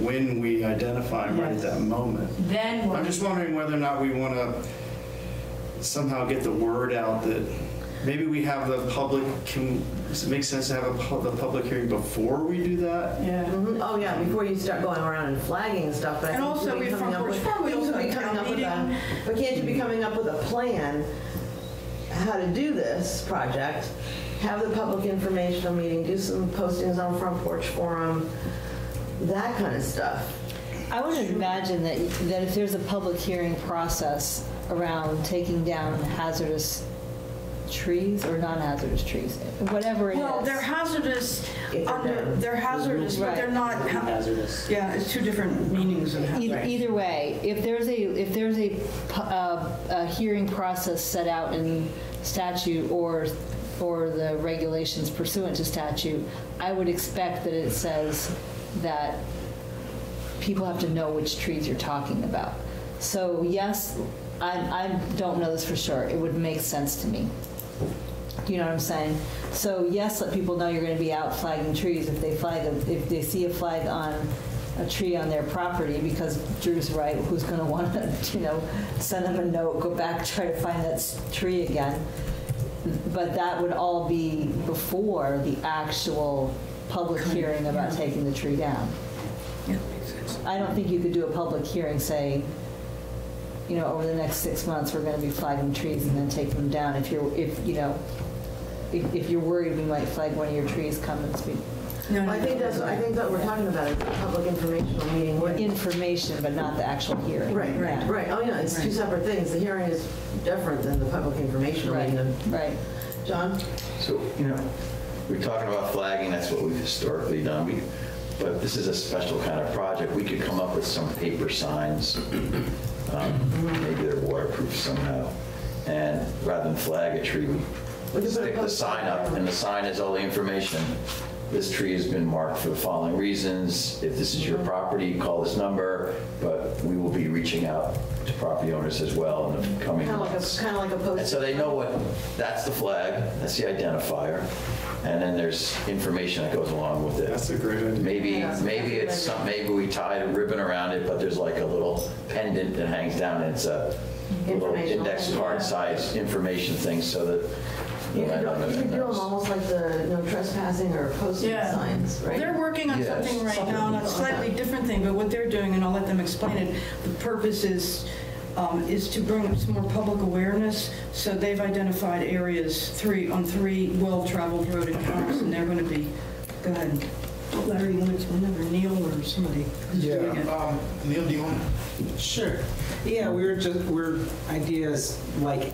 [SPEAKER 11] when we identify them right at that moment.
[SPEAKER 7] Then
[SPEAKER 11] I'm just wondering whether or not we wanna somehow get the word out that maybe we have the public, can, does it make sense to have a, pu- the public hearing before we do that?
[SPEAKER 9] Yeah.
[SPEAKER 1] Mhm. Oh, yeah, before you start going around and flagging and stuff, but I
[SPEAKER 9] And
[SPEAKER 1] think
[SPEAKER 9] also
[SPEAKER 1] you'll be
[SPEAKER 9] we have
[SPEAKER 1] coming
[SPEAKER 9] Front
[SPEAKER 1] up with,
[SPEAKER 9] Porch Forum, we
[SPEAKER 1] but you'll
[SPEAKER 9] also
[SPEAKER 1] be
[SPEAKER 9] have
[SPEAKER 1] coming
[SPEAKER 9] town
[SPEAKER 1] up with a,
[SPEAKER 9] meeting.
[SPEAKER 1] but can't you be coming up with a plan how to do this project? Have the public informational meeting, do some postings on Front Porch Forum, that kind of stuff.
[SPEAKER 4] I would imagine that, that if there's a public hearing process around taking down hazardous trees or non-hazardous trees, whatever it is.
[SPEAKER 9] Well, they're hazardous,
[SPEAKER 1] If they're
[SPEAKER 9] under,
[SPEAKER 1] down.
[SPEAKER 9] they're hazardous, but they're not, ha-
[SPEAKER 10] Hazardous.
[SPEAKER 9] yeah, it's two different meanings of
[SPEAKER 4] Either,
[SPEAKER 9] hazardous.
[SPEAKER 4] either way, if there's a, if there's a, pu- uh, a hearing process set out in statute or, or the regulations pursuant to statute, I would expect that it says that people have to know which trees you're talking about. So yes, I, I don't know this for sure. It would make sense to me. You know what I'm saying? So yes, let people know you're going to be out flagging trees if they flag, a- if they see a flag on a tree on their property, because Drew's right, who's going to want to, you know, send them a note, go back, try to find that tree again. But that would all be before the actual public hearing about taking the tree down.
[SPEAKER 9] Yeah, makes sense.
[SPEAKER 4] I don't think you could do a public hearing saying, you know, over the next six months, we're going to be flagging trees and then take them down. If you're, if, you know, if, if you're worried we might flag one of your trees, come and speak.
[SPEAKER 9] No, no,
[SPEAKER 1] I think that's, I think that we're talking about is a public informational meeting. where-
[SPEAKER 4] Information, but not the actual hearing.
[SPEAKER 1] Right, right,
[SPEAKER 4] Yeah.
[SPEAKER 1] right. Oh, yeah, it's two
[SPEAKER 9] Right.
[SPEAKER 1] separate things. The hearing is different than the public informational
[SPEAKER 4] Right,
[SPEAKER 1] meeting.
[SPEAKER 4] right.
[SPEAKER 1] John?
[SPEAKER 3] So, you know, we're talking about flagging, that's what we've historically done. We- But this is a special kind of project. We could come up with some paper signs. um, Maybe they're waterproof somehow. And rather than flag a tree, we stick the sign
[SPEAKER 1] up
[SPEAKER 3] and the sign is all the information. This tree has been marked for the following reasons. If this is your property, call this number, but we will be reaching out to property owners as well in the coming
[SPEAKER 1] Kind of like
[SPEAKER 3] months.
[SPEAKER 1] a, kind of like a post.
[SPEAKER 3] And so they know what, that's the flag, that's the identifier, and then there's information that goes along with it.
[SPEAKER 11] That's a great idea.
[SPEAKER 3] Maybe,
[SPEAKER 1] Yeah,
[SPEAKER 3] maybe it's
[SPEAKER 1] idea.
[SPEAKER 3] some, maybe we tied a ribbon around it, but there's like a little pendant that hangs down, and it's a little index card
[SPEAKER 1] yeah.
[SPEAKER 3] size information thing, so that the
[SPEAKER 1] You could do, you could do them almost like the no trespassing or posting
[SPEAKER 9] Yeah.
[SPEAKER 1] signs, right?
[SPEAKER 9] They're working on
[SPEAKER 3] Yes.
[SPEAKER 9] something right now, and a slightly different thing, but what they're doing, and I'll let them explain it, the purpose is, um, is to bring some more public awareness. So they've identified areas, three, on three well-traveled road encounters, and they're going to be, go ahead. Larry, you want to or Neil, or somebody who's doing it?
[SPEAKER 13] um, Neil, do you want?
[SPEAKER 10] Sure. Yeah, we were just, we're ideas like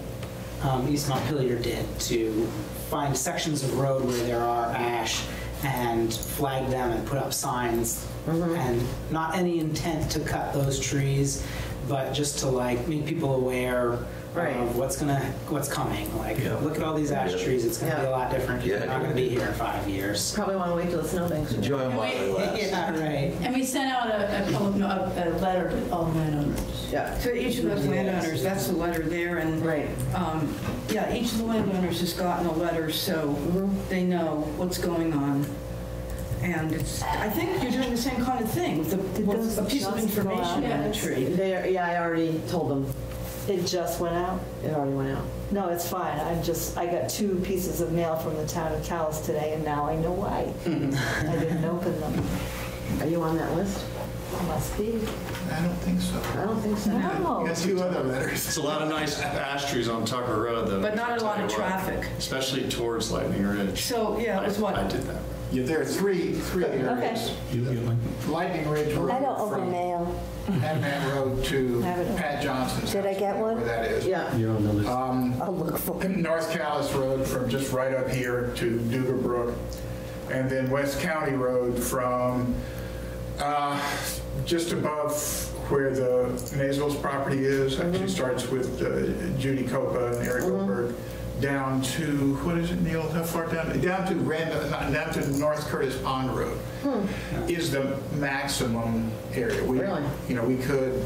[SPEAKER 10] um, East Montpelier did to find sections of road where there are ash and flag them and put up signs. And not any intent to cut those trees, but just to like make people aware
[SPEAKER 1] Right.
[SPEAKER 10] of what's gonna, what's coming. Like,
[SPEAKER 3] Yeah.
[SPEAKER 10] look at all these ash
[SPEAKER 3] Yeah.
[SPEAKER 10] trees, it's gonna be a lot different.
[SPEAKER 3] Yeah.
[SPEAKER 10] You're not gonna be here in five years.
[SPEAKER 1] Probably want to wait till the snowbanks.
[SPEAKER 3] Enjoy them while they last.
[SPEAKER 10] Yeah, right.
[SPEAKER 12] And we sent out a, a public, a a letter to all the landowners.
[SPEAKER 1] Yeah,
[SPEAKER 9] To each of those landowners, that's the letter there, and
[SPEAKER 1] right.
[SPEAKER 9] Um, Yeah, each of the landowners has gotten a letter, so they know what's going on. And it's, I think you're doing the same kind of thing, with the- with a piece of
[SPEAKER 4] just go out?
[SPEAKER 9] information on the tree.
[SPEAKER 1] They, are- yeah, I already told them.
[SPEAKER 4] It just went out?
[SPEAKER 1] It already went out.
[SPEAKER 4] No, it's fine. I'm just, I got two pieces of mail from the town of Calais today, and now I know why. Mm. I didn't open them.
[SPEAKER 1] Are you on that list?
[SPEAKER 4] Must be.
[SPEAKER 13] I don't think so.
[SPEAKER 1] I don't think so.
[SPEAKER 4] No.
[SPEAKER 13] You got two other letters.
[SPEAKER 11] It's a lot of nice ash trees on Tucker Road, though.
[SPEAKER 9] But not a lot of
[SPEAKER 11] Tell you what,
[SPEAKER 9] traffic.
[SPEAKER 11] Especially towards Lightning Ridge.
[SPEAKER 9] So, yeah, it was what?
[SPEAKER 11] I did that.
[SPEAKER 13] Yeah, there are three, three areas.
[SPEAKER 6] You get one?
[SPEAKER 13] Lightning Ridge Road
[SPEAKER 5] I don't open
[SPEAKER 13] from
[SPEAKER 5] mail.
[SPEAKER 13] Advent Road to
[SPEAKER 4] Have it.
[SPEAKER 13] Pat Johnson's.
[SPEAKER 5] Did I
[SPEAKER 13] house,
[SPEAKER 5] get one?
[SPEAKER 13] Where that is.
[SPEAKER 1] Yeah.
[SPEAKER 6] You're on the list.
[SPEAKER 13] Um,
[SPEAKER 5] I'll look for it.
[SPEAKER 13] North Calais Road from just right up here to Dugar Brook. And then West County Road from uh, just above where the Maysville's property is. Actually starts with uh, Judy Copa and Eric Goldberg. Down to, what is it, Neil? How far down? Down to Randall, not- down to North Curtis Pond Road is the maximum area. We-
[SPEAKER 1] Really?
[SPEAKER 13] You know, we could,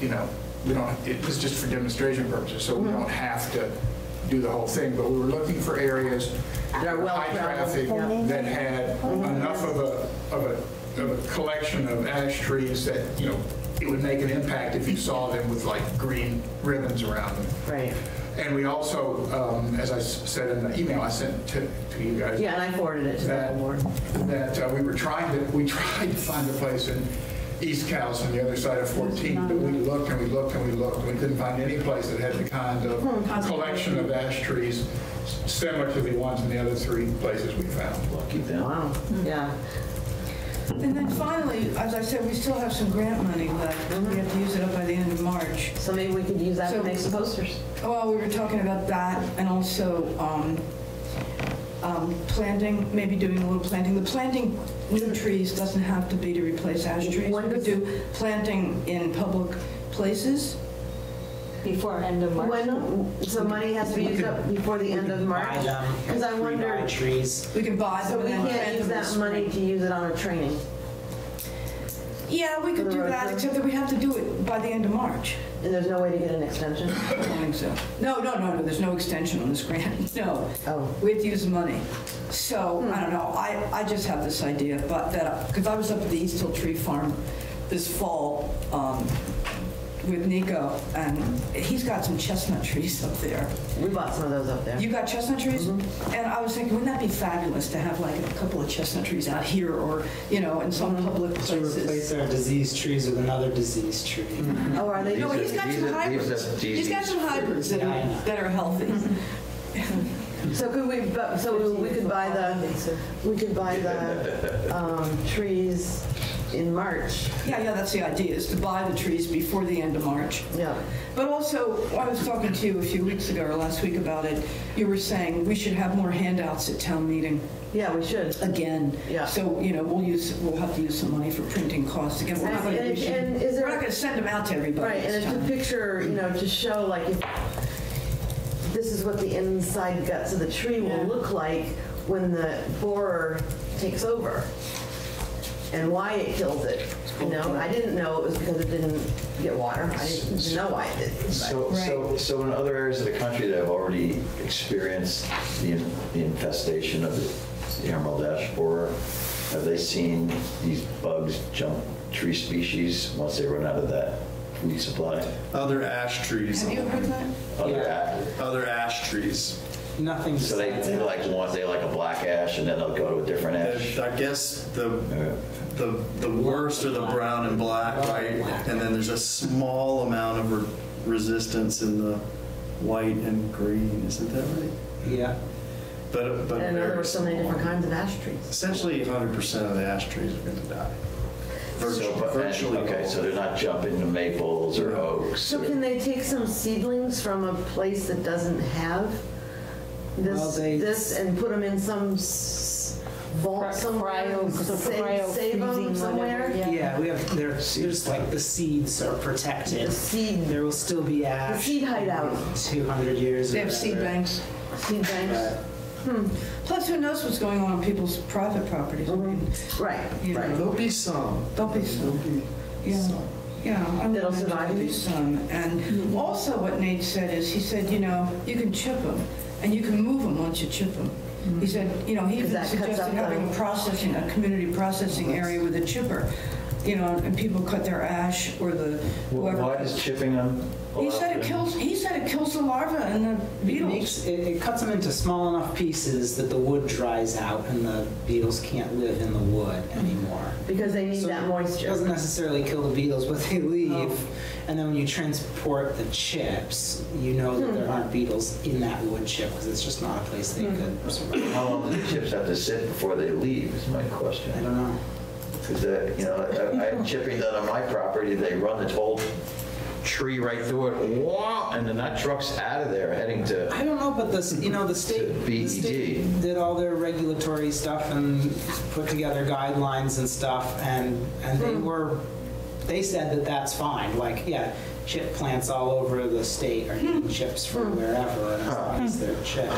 [SPEAKER 13] you know, we don't, it was just for demonstration purposes, so we don't have to do the whole thing, but we were looking for areas
[SPEAKER 1] That
[SPEAKER 13] with
[SPEAKER 1] well
[SPEAKER 13] high traffic
[SPEAKER 1] yeah.
[SPEAKER 13] that had enough of a, of a, of a collection of ash trees that, you know, it would make an impact if you saw them with like green ribbons around them.
[SPEAKER 1] Right.
[SPEAKER 13] And we also, um, as I s- said in the email I sent to to you guys.
[SPEAKER 1] Yeah, and I forwarded it to the
[SPEAKER 13] that,
[SPEAKER 1] board.
[SPEAKER 13] that uh, we were trying to, we tried to find a place in East Calais on the other side of 14, but we looked and we looked and we looked, and we couldn't find any place that had the kind of collection of ash trees similar to the ones in the other three places we found.
[SPEAKER 3] Lucky them.
[SPEAKER 1] Wow, yeah.
[SPEAKER 9] And then finally, as I said, we still have some grant money left. We have to use it up by the end of March.
[SPEAKER 1] So maybe we could use that to make some posters.
[SPEAKER 9] Well, we were talking about that and also um, um, planting, maybe doing a little planting. The planting new trees doesn't have to be to replace ash trees. We
[SPEAKER 1] When
[SPEAKER 9] could do planting in public places.
[SPEAKER 4] Before end of March.
[SPEAKER 1] When, so money has to be used up before the end of March?
[SPEAKER 10] Buy them,
[SPEAKER 1] Because I
[SPEAKER 10] free buy
[SPEAKER 1] wonder,
[SPEAKER 10] trees.
[SPEAKER 9] We can buy
[SPEAKER 1] so
[SPEAKER 9] them
[SPEAKER 1] we
[SPEAKER 9] and
[SPEAKER 1] can't use
[SPEAKER 9] them in the
[SPEAKER 1] that money
[SPEAKER 9] spring.
[SPEAKER 1] to use it on a training?
[SPEAKER 9] Yeah, we could do that, except that we have to do it by the end of March.
[SPEAKER 1] And there's no way to get an extension?
[SPEAKER 9] I don't think so. No, no, no, no, there's no extension on this grant, no.
[SPEAKER 1] Oh.
[SPEAKER 9] We have to use the money. So, I don't know, I, I just have this idea, but that, because I was up at the East Hill Tree Farm this fall um, with Nico, and he's got some chestnut trees up there.
[SPEAKER 1] We bought some of those up there.
[SPEAKER 9] You got chestnut trees? Mm-hmm. And I was thinking, wouldn't that be fabulous to have like a couple of chestnut trees out here or, you know, in some mm-hmm. public
[SPEAKER 10] To replace
[SPEAKER 9] places?
[SPEAKER 10] our diseased trees with another diseased tree. Mm-hmm.
[SPEAKER 1] Oh, are they?
[SPEAKER 9] No,
[SPEAKER 3] These
[SPEAKER 9] he's
[SPEAKER 3] are-
[SPEAKER 9] got
[SPEAKER 3] these
[SPEAKER 9] some hybrids. He's got some hybrids that are, that are healthy.
[SPEAKER 1] So could we, so we could buy the, we could buy the um, trees in March?
[SPEAKER 9] Yeah, yeah, that's the idea, is to buy the trees before the end of March.
[SPEAKER 1] Yeah.
[SPEAKER 9] But also, I was talking to you a few weeks ago or last week about it, you were saying we should have more handouts at town meeting
[SPEAKER 1] Yeah, we should.
[SPEAKER 9] again.
[SPEAKER 1] Yeah.
[SPEAKER 9] So, you know, we'll use, we'll have to use some money for printing costs again. We're not gonna,
[SPEAKER 1] and- and is there-
[SPEAKER 9] we're not gonna send them out to everybody
[SPEAKER 1] Right, and
[SPEAKER 9] this
[SPEAKER 1] it's a
[SPEAKER 9] time.
[SPEAKER 1] picture, you know, to show like if, this is what the inside guts of the tree will look like when the borer takes over. And why it kills it, you know? I didn't know it was because it didn't get water. I didn't know why it did. but-
[SPEAKER 3] So, so, so in other areas of the country that have already experienced the the infestation of the emerald ash borer, have they seen these bugs jump tree species once they run out of that food supply?
[SPEAKER 11] Other ash trees.
[SPEAKER 9] Have you heard that?
[SPEAKER 3] Other a-
[SPEAKER 11] Other ash trees.
[SPEAKER 10] Nothing
[SPEAKER 3] So they,
[SPEAKER 10] besides
[SPEAKER 3] they like one, they like a black ash and then they'll go to a different ash?
[SPEAKER 11] I guess the, the, the worst are the brown and black, right? And then there's a small amount of re- resistance in the white and green, isn't that right?
[SPEAKER 10] Yeah.
[SPEAKER 11] But, but
[SPEAKER 1] And there were
[SPEAKER 11] very
[SPEAKER 1] so many different kinds of ash trees.
[SPEAKER 11] Essentially, 100% of the ash trees are going to die.
[SPEAKER 3] So,
[SPEAKER 11] Virtually,
[SPEAKER 3] but-
[SPEAKER 11] virtually
[SPEAKER 3] Okay, so they're not jumping to maples or oaks?
[SPEAKER 1] So
[SPEAKER 3] or-
[SPEAKER 1] can they take some seedlings from a place that doesn't have
[SPEAKER 10] Well,
[SPEAKER 1] this,
[SPEAKER 10] they-
[SPEAKER 1] this and put them in some s- vault
[SPEAKER 4] Cry-
[SPEAKER 1] somewhere?
[SPEAKER 4] cryo-
[SPEAKER 1] Save,
[SPEAKER 4] cryo
[SPEAKER 1] save them
[SPEAKER 4] freezing,
[SPEAKER 1] somewhere?
[SPEAKER 4] whatever,
[SPEAKER 10] Yeah, we have, there's, there's like the seeds are protected.
[SPEAKER 1] The seed,
[SPEAKER 10] There will still be
[SPEAKER 1] the
[SPEAKER 10] ash.
[SPEAKER 1] seed hideout,
[SPEAKER 10] 200 years or
[SPEAKER 9] They have seed
[SPEAKER 10] whatever.
[SPEAKER 9] banks.
[SPEAKER 1] seed banks.
[SPEAKER 10] But hmm.
[SPEAKER 9] Plus, who knows what's going on on people's private properties? I mean,
[SPEAKER 1] Right,
[SPEAKER 9] you
[SPEAKER 1] right.
[SPEAKER 9] know,
[SPEAKER 11] There'll be some.
[SPEAKER 9] Don't be
[SPEAKER 11] There'll be
[SPEAKER 9] Yeah,
[SPEAKER 11] some.
[SPEAKER 9] yeah. I would
[SPEAKER 1] That'll survive
[SPEAKER 9] there'll be
[SPEAKER 1] you?
[SPEAKER 9] Some, and mm-hmm. also what Nate said is, he said, you know, you can chip them, and you can move them once you chip them. He mm-hmm. said, you know, he even
[SPEAKER 1] 'Cause that cuts
[SPEAKER 9] suggested
[SPEAKER 1] the-
[SPEAKER 9] having a processing, a community processing area with a chipper, you know, and people cut their ash or the whoever.
[SPEAKER 3] Why does chipping them?
[SPEAKER 9] He said it kills, he said it kills the larvae and the
[SPEAKER 10] It
[SPEAKER 9] beetles.
[SPEAKER 10] makes, it, it cuts them into small enough pieces that the wood dries out and the beetles can't live in the wood anymore.
[SPEAKER 1] Because they need
[SPEAKER 10] So
[SPEAKER 1] that
[SPEAKER 10] It
[SPEAKER 1] moisture.
[SPEAKER 10] doesn't necessarily kill the beetles, but they leave. Oh. And then when you transport the chips, you know that there hmm. aren't beetles in that wood chip because it's just not a place they hmm. could survive.
[SPEAKER 3] How long do the chips have to sit before they leave is my question.
[SPEAKER 10] I don't know.
[SPEAKER 3] Because, uh, you know, I I have chipping done on my property, they run the whole tree right through it, wah, and then that truck's out of there heading to,
[SPEAKER 10] I don't know, but the, you know, the state,
[SPEAKER 3] To
[SPEAKER 10] the
[SPEAKER 3] BED.
[SPEAKER 10] state did all their regulatory stuff and put together guidelines and stuff, and, and they hmm. were, they said that that's fine, like, yeah, chip plants all over the state are getting chips from wherever, and as long as they're chipped.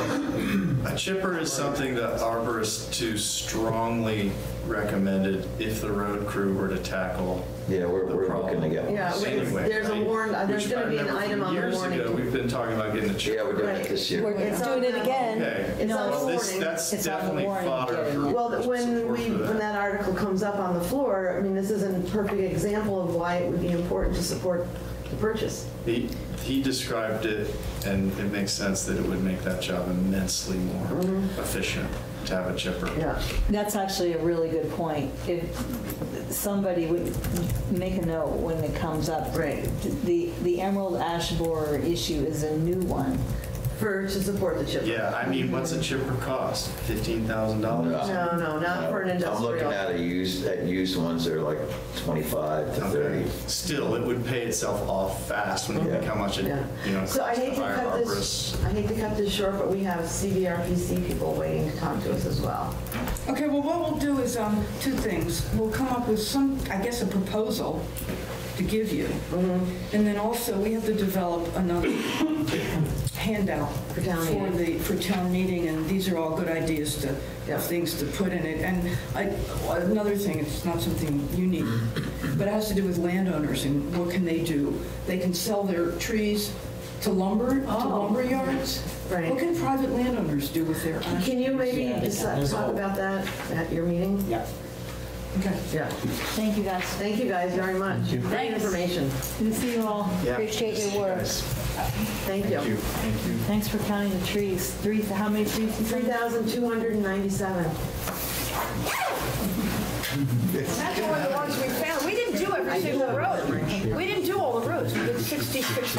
[SPEAKER 11] A chipper is something that arborists too strongly recommended if the road crew were to tackle.
[SPEAKER 3] yeah, we're,
[SPEAKER 11] the
[SPEAKER 3] we're
[SPEAKER 11] problem.
[SPEAKER 3] looking to get
[SPEAKER 1] Yeah,
[SPEAKER 3] one.
[SPEAKER 1] wait,
[SPEAKER 11] Anyway,
[SPEAKER 1] there's a
[SPEAKER 11] right?
[SPEAKER 1] warrant, uh, there's
[SPEAKER 11] Which
[SPEAKER 1] gonna be an
[SPEAKER 11] remember
[SPEAKER 1] item
[SPEAKER 11] from
[SPEAKER 1] on the
[SPEAKER 11] Years
[SPEAKER 1] warning.
[SPEAKER 11] ago, we've been talking about getting a chipper.
[SPEAKER 3] Yeah, we're doing it this year.
[SPEAKER 5] It's
[SPEAKER 1] It's
[SPEAKER 5] doing
[SPEAKER 1] on
[SPEAKER 5] it
[SPEAKER 1] the-
[SPEAKER 5] again.
[SPEAKER 11] Okay.
[SPEAKER 1] It's on the
[SPEAKER 11] Well, this,
[SPEAKER 1] warning.
[SPEAKER 11] that's
[SPEAKER 5] It's on the
[SPEAKER 11] definitely
[SPEAKER 5] warning,
[SPEAKER 11] fodder
[SPEAKER 5] getting
[SPEAKER 11] for.
[SPEAKER 5] it.
[SPEAKER 1] Well,
[SPEAKER 11] for
[SPEAKER 1] when
[SPEAKER 11] support
[SPEAKER 1] we,
[SPEAKER 11] for
[SPEAKER 1] when that article comes up on the floor, I mean, this is a perfect example of why it would be important to support to purchase.
[SPEAKER 11] He, he described it, and it makes sense that it would make that job immensely more mm-hmm. efficient to have a chipper.
[SPEAKER 1] Yeah.
[SPEAKER 4] That's actually a really good point. If somebody would make a note when it comes up.
[SPEAKER 1] Right.
[SPEAKER 4] The, the emerald ash borer issue is a new one.
[SPEAKER 1] For, to support the chipper.
[SPEAKER 11] Yeah, I mean, what's a chipper cost? Fifteen thousand dollars?
[SPEAKER 1] No, no, not for an industrial.
[SPEAKER 3] I'm looking at a used, at used ones that are like 25 to 30.
[SPEAKER 11] Still, it would pay itself off fast when you think how much it,
[SPEAKER 1] Yeah.
[SPEAKER 11] you know,
[SPEAKER 1] So I
[SPEAKER 11] costs to
[SPEAKER 1] hate to
[SPEAKER 11] hire
[SPEAKER 1] cut
[SPEAKER 11] arborists.
[SPEAKER 1] this, I hate to cut this short, but we have CVRPC people waiting to talk to us as well.
[SPEAKER 9] Okay, well, what we'll do is, um, two things. We'll come up with some, I guess, a proposal to give you. And then also, we have to develop another handout
[SPEAKER 1] For town
[SPEAKER 9] for
[SPEAKER 1] meeting.
[SPEAKER 9] the, for town meeting, and these are all good ideas to,
[SPEAKER 1] Yeah.
[SPEAKER 9] things to put in it. And I, another thing, it's not something unique, but it has to do with landowners and what can they do? They can sell their trees to lumber, to lumber yards.
[SPEAKER 1] Right.
[SPEAKER 9] What can private landowners do with their ash?
[SPEAKER 1] Can you maybe just uh, talk about that at your meeting?
[SPEAKER 10] Yeah.
[SPEAKER 9] Okay.
[SPEAKER 1] Yeah.
[SPEAKER 4] Thank you, guys.
[SPEAKER 1] Thank you guys very much. Thank you. Great information.
[SPEAKER 4] Good to see you all.
[SPEAKER 5] Appreciate your work.
[SPEAKER 1] Thank you. Thank you.
[SPEAKER 4] Thanks for counting the trees. Three, how many trees? you said?
[SPEAKER 1] 3,297.
[SPEAKER 12] That's one of the ones we found. We didn't do every single road. We didn't do all the roads. We did 66.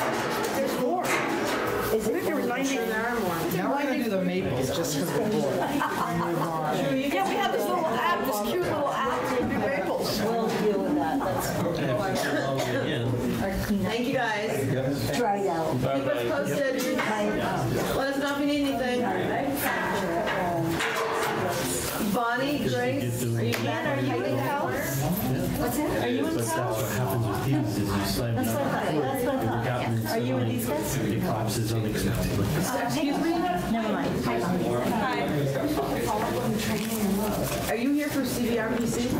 [SPEAKER 12] There's more. I think there were 90.
[SPEAKER 1] There are more.
[SPEAKER 10] Now we're gonna do the maples, just because we're bored.
[SPEAKER 12] Yeah, we have this little app, this cute little app to do maples.
[SPEAKER 4] We'll deal with that. That's our cleanup.
[SPEAKER 1] Thank you guys.
[SPEAKER 5] Dried out.
[SPEAKER 1] Keep us posted. Let us know if you need anything. Bonnie, Grace, are you
[SPEAKER 12] Ken, are you in the house?
[SPEAKER 1] What's that? Are you in
[SPEAKER 6] But that's what happens with these, is you slam
[SPEAKER 4] That's what I thought. That's what I thought.
[SPEAKER 6] Gotten
[SPEAKER 4] Are you with
[SPEAKER 6] like-
[SPEAKER 4] these guys?
[SPEAKER 6] It collapses on the.
[SPEAKER 1] Excuse me?
[SPEAKER 4] Never mind.
[SPEAKER 1] Are you here for CVRPC?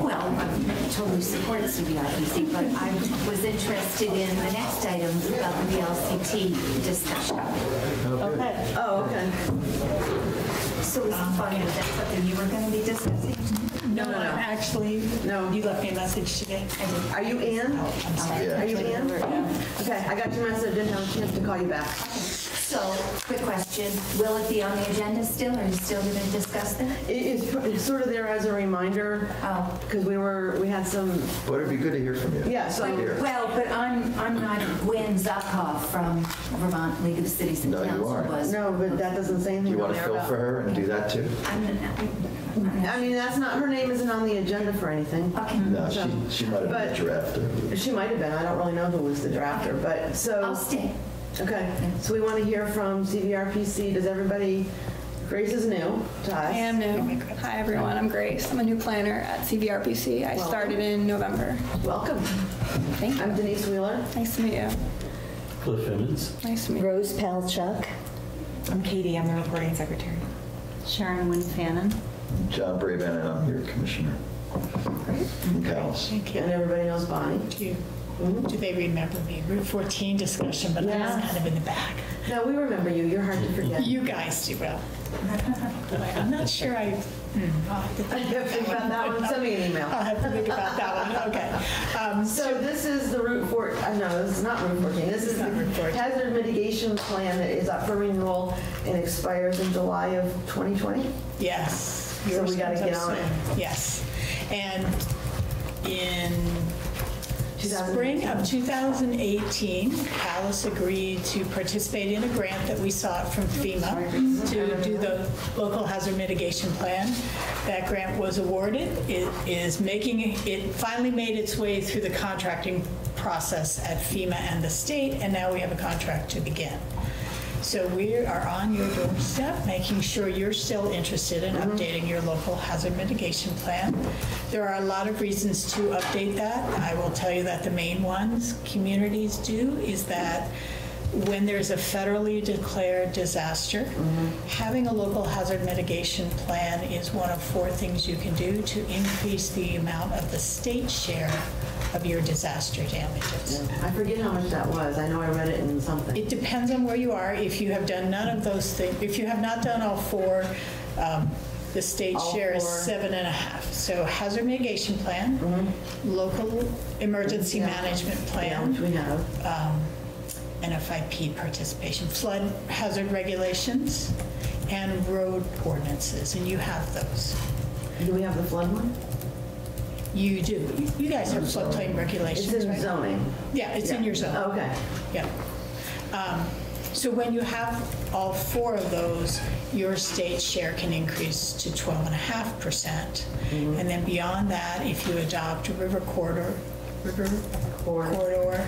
[SPEAKER 14] Well, I totally support CVRPC, but I was interested in the next item about the VLCT discussion.
[SPEAKER 4] Okay.
[SPEAKER 1] Oh, okay.
[SPEAKER 14] So is Bonnie, was that something you were going to be discussing?
[SPEAKER 1] No, no, no.
[SPEAKER 12] Actually,
[SPEAKER 1] No.
[SPEAKER 12] you left me a message today.
[SPEAKER 1] Are you in?
[SPEAKER 3] Yeah.
[SPEAKER 1] Are you in? Okay, I got your message, didn't have a chance to call you back.
[SPEAKER 14] So, quick question, will it be on the agenda still, or are you still going to discuss that?
[SPEAKER 1] It is it's sort of there as a reminder,
[SPEAKER 14] Oh.
[SPEAKER 1] because we were, we had some,
[SPEAKER 3] But it'd be good to hear from you.
[SPEAKER 1] yeah, so.
[SPEAKER 14] Well, but I'm, I'm not Gwynn Zakov from Vermont League of Cities and
[SPEAKER 3] No, you
[SPEAKER 14] Towns. who
[SPEAKER 3] aren't.
[SPEAKER 14] was-
[SPEAKER 1] No, but that doesn't say anything.
[SPEAKER 3] Do
[SPEAKER 1] anything
[SPEAKER 3] you want to
[SPEAKER 1] there
[SPEAKER 3] fill
[SPEAKER 1] about.
[SPEAKER 3] for her and do that too?
[SPEAKER 14] I'm, I'm,
[SPEAKER 1] I mean, that's not, her name isn't on the agenda for anything.
[SPEAKER 14] okay.
[SPEAKER 3] No, she, she might have been a
[SPEAKER 1] But-
[SPEAKER 3] drafter.
[SPEAKER 1] She might have been, I don't really know who was the drafter, but so.
[SPEAKER 14] I'll stay.
[SPEAKER 1] Okay, so we want to hear from CVRPC. Does everybody, Grace is new to us.
[SPEAKER 15] I am new. Oh Hi, everyone. I'm Grace. I'm a new planner at CVRPC. I started in November.
[SPEAKER 1] Welcome.
[SPEAKER 15] Thank you.
[SPEAKER 1] I'm Denise Wheeler.
[SPEAKER 15] Nice to meet you.
[SPEAKER 6] Cliff Evans.
[SPEAKER 15] Nice to meet you.
[SPEAKER 5] Rose Palchuk.
[SPEAKER 12] I'm Katie, I'm the recording secretary.
[SPEAKER 4] Sharon Wynn Fannin.
[SPEAKER 3] John Braben, and I'm your commissioner. From Calais.
[SPEAKER 12] Thank you.
[SPEAKER 1] And everybody knows Bonnie.
[SPEAKER 12] Do do they remember me? Route 14 discussion, but I was
[SPEAKER 1] Yeah.
[SPEAKER 12] kind of in the back.
[SPEAKER 1] No, we remember you. You're hard to forget.
[SPEAKER 12] You guys do well. I'm not sure I, hmm, I'll have to think
[SPEAKER 1] have to think about that one. Send me an email.
[SPEAKER 12] I'll have to think about that one, okay. Um,
[SPEAKER 1] So this is the Route 4, uh, no, this is not Route 14. This is the
[SPEAKER 12] Route 14.
[SPEAKER 1] hazard mitigation plan that is up for renewal and expires in July of 2020.
[SPEAKER 12] Yes.
[SPEAKER 1] So
[SPEAKER 12] yours
[SPEAKER 1] we gotta
[SPEAKER 12] comes
[SPEAKER 1] get on it.
[SPEAKER 12] soon. Yes. And in
[SPEAKER 1] 2018.
[SPEAKER 12] Spring of 2018, Calais agreed to participate in a grant that we sought from FEMA to do the local hazard mitigation plan. That grant was awarded. It is making, it finally made its way through the contracting process at FEMA and the state, and now we have a contract to begin. So we are on your doorstep, making sure you're still interested in mm-hmm. updating your local hazard mitigation plan. There are a lot of reasons to update that. I will tell you that the main ones communities do is that when there's a federally declared disaster, having a local hazard mitigation plan is one of four things you can do to increase the amount of the state share of your disaster damages.
[SPEAKER 1] I forget how much that was. I know I read it in something.
[SPEAKER 12] It depends on where you are. If you have done none of those things, if you have not done all four, um, The state
[SPEAKER 1] All
[SPEAKER 12] share is seven and a half. So hazard mitigation plan, local emergency.
[SPEAKER 1] Yeah.
[SPEAKER 12] management
[SPEAKER 1] Yeah,
[SPEAKER 12] plan,
[SPEAKER 1] which we have.
[SPEAKER 12] um, NFIP participation, flood hazard regulations, and road ordinances, and you have those.
[SPEAKER 1] Do we have the flood one?
[SPEAKER 12] You do. You- You guys have floodplain regulations,
[SPEAKER 1] It's
[SPEAKER 12] regulations,
[SPEAKER 1] in
[SPEAKER 12] right?
[SPEAKER 1] zoning.
[SPEAKER 12] Yeah, it's in your zone.
[SPEAKER 1] Okay.
[SPEAKER 12] Yeah. Um, So when you have all four of those, your state share can increase to 12.5%.
[SPEAKER 1] Mm-hmm.
[SPEAKER 12] And then beyond that, if you adopt a river corridor, river corridor,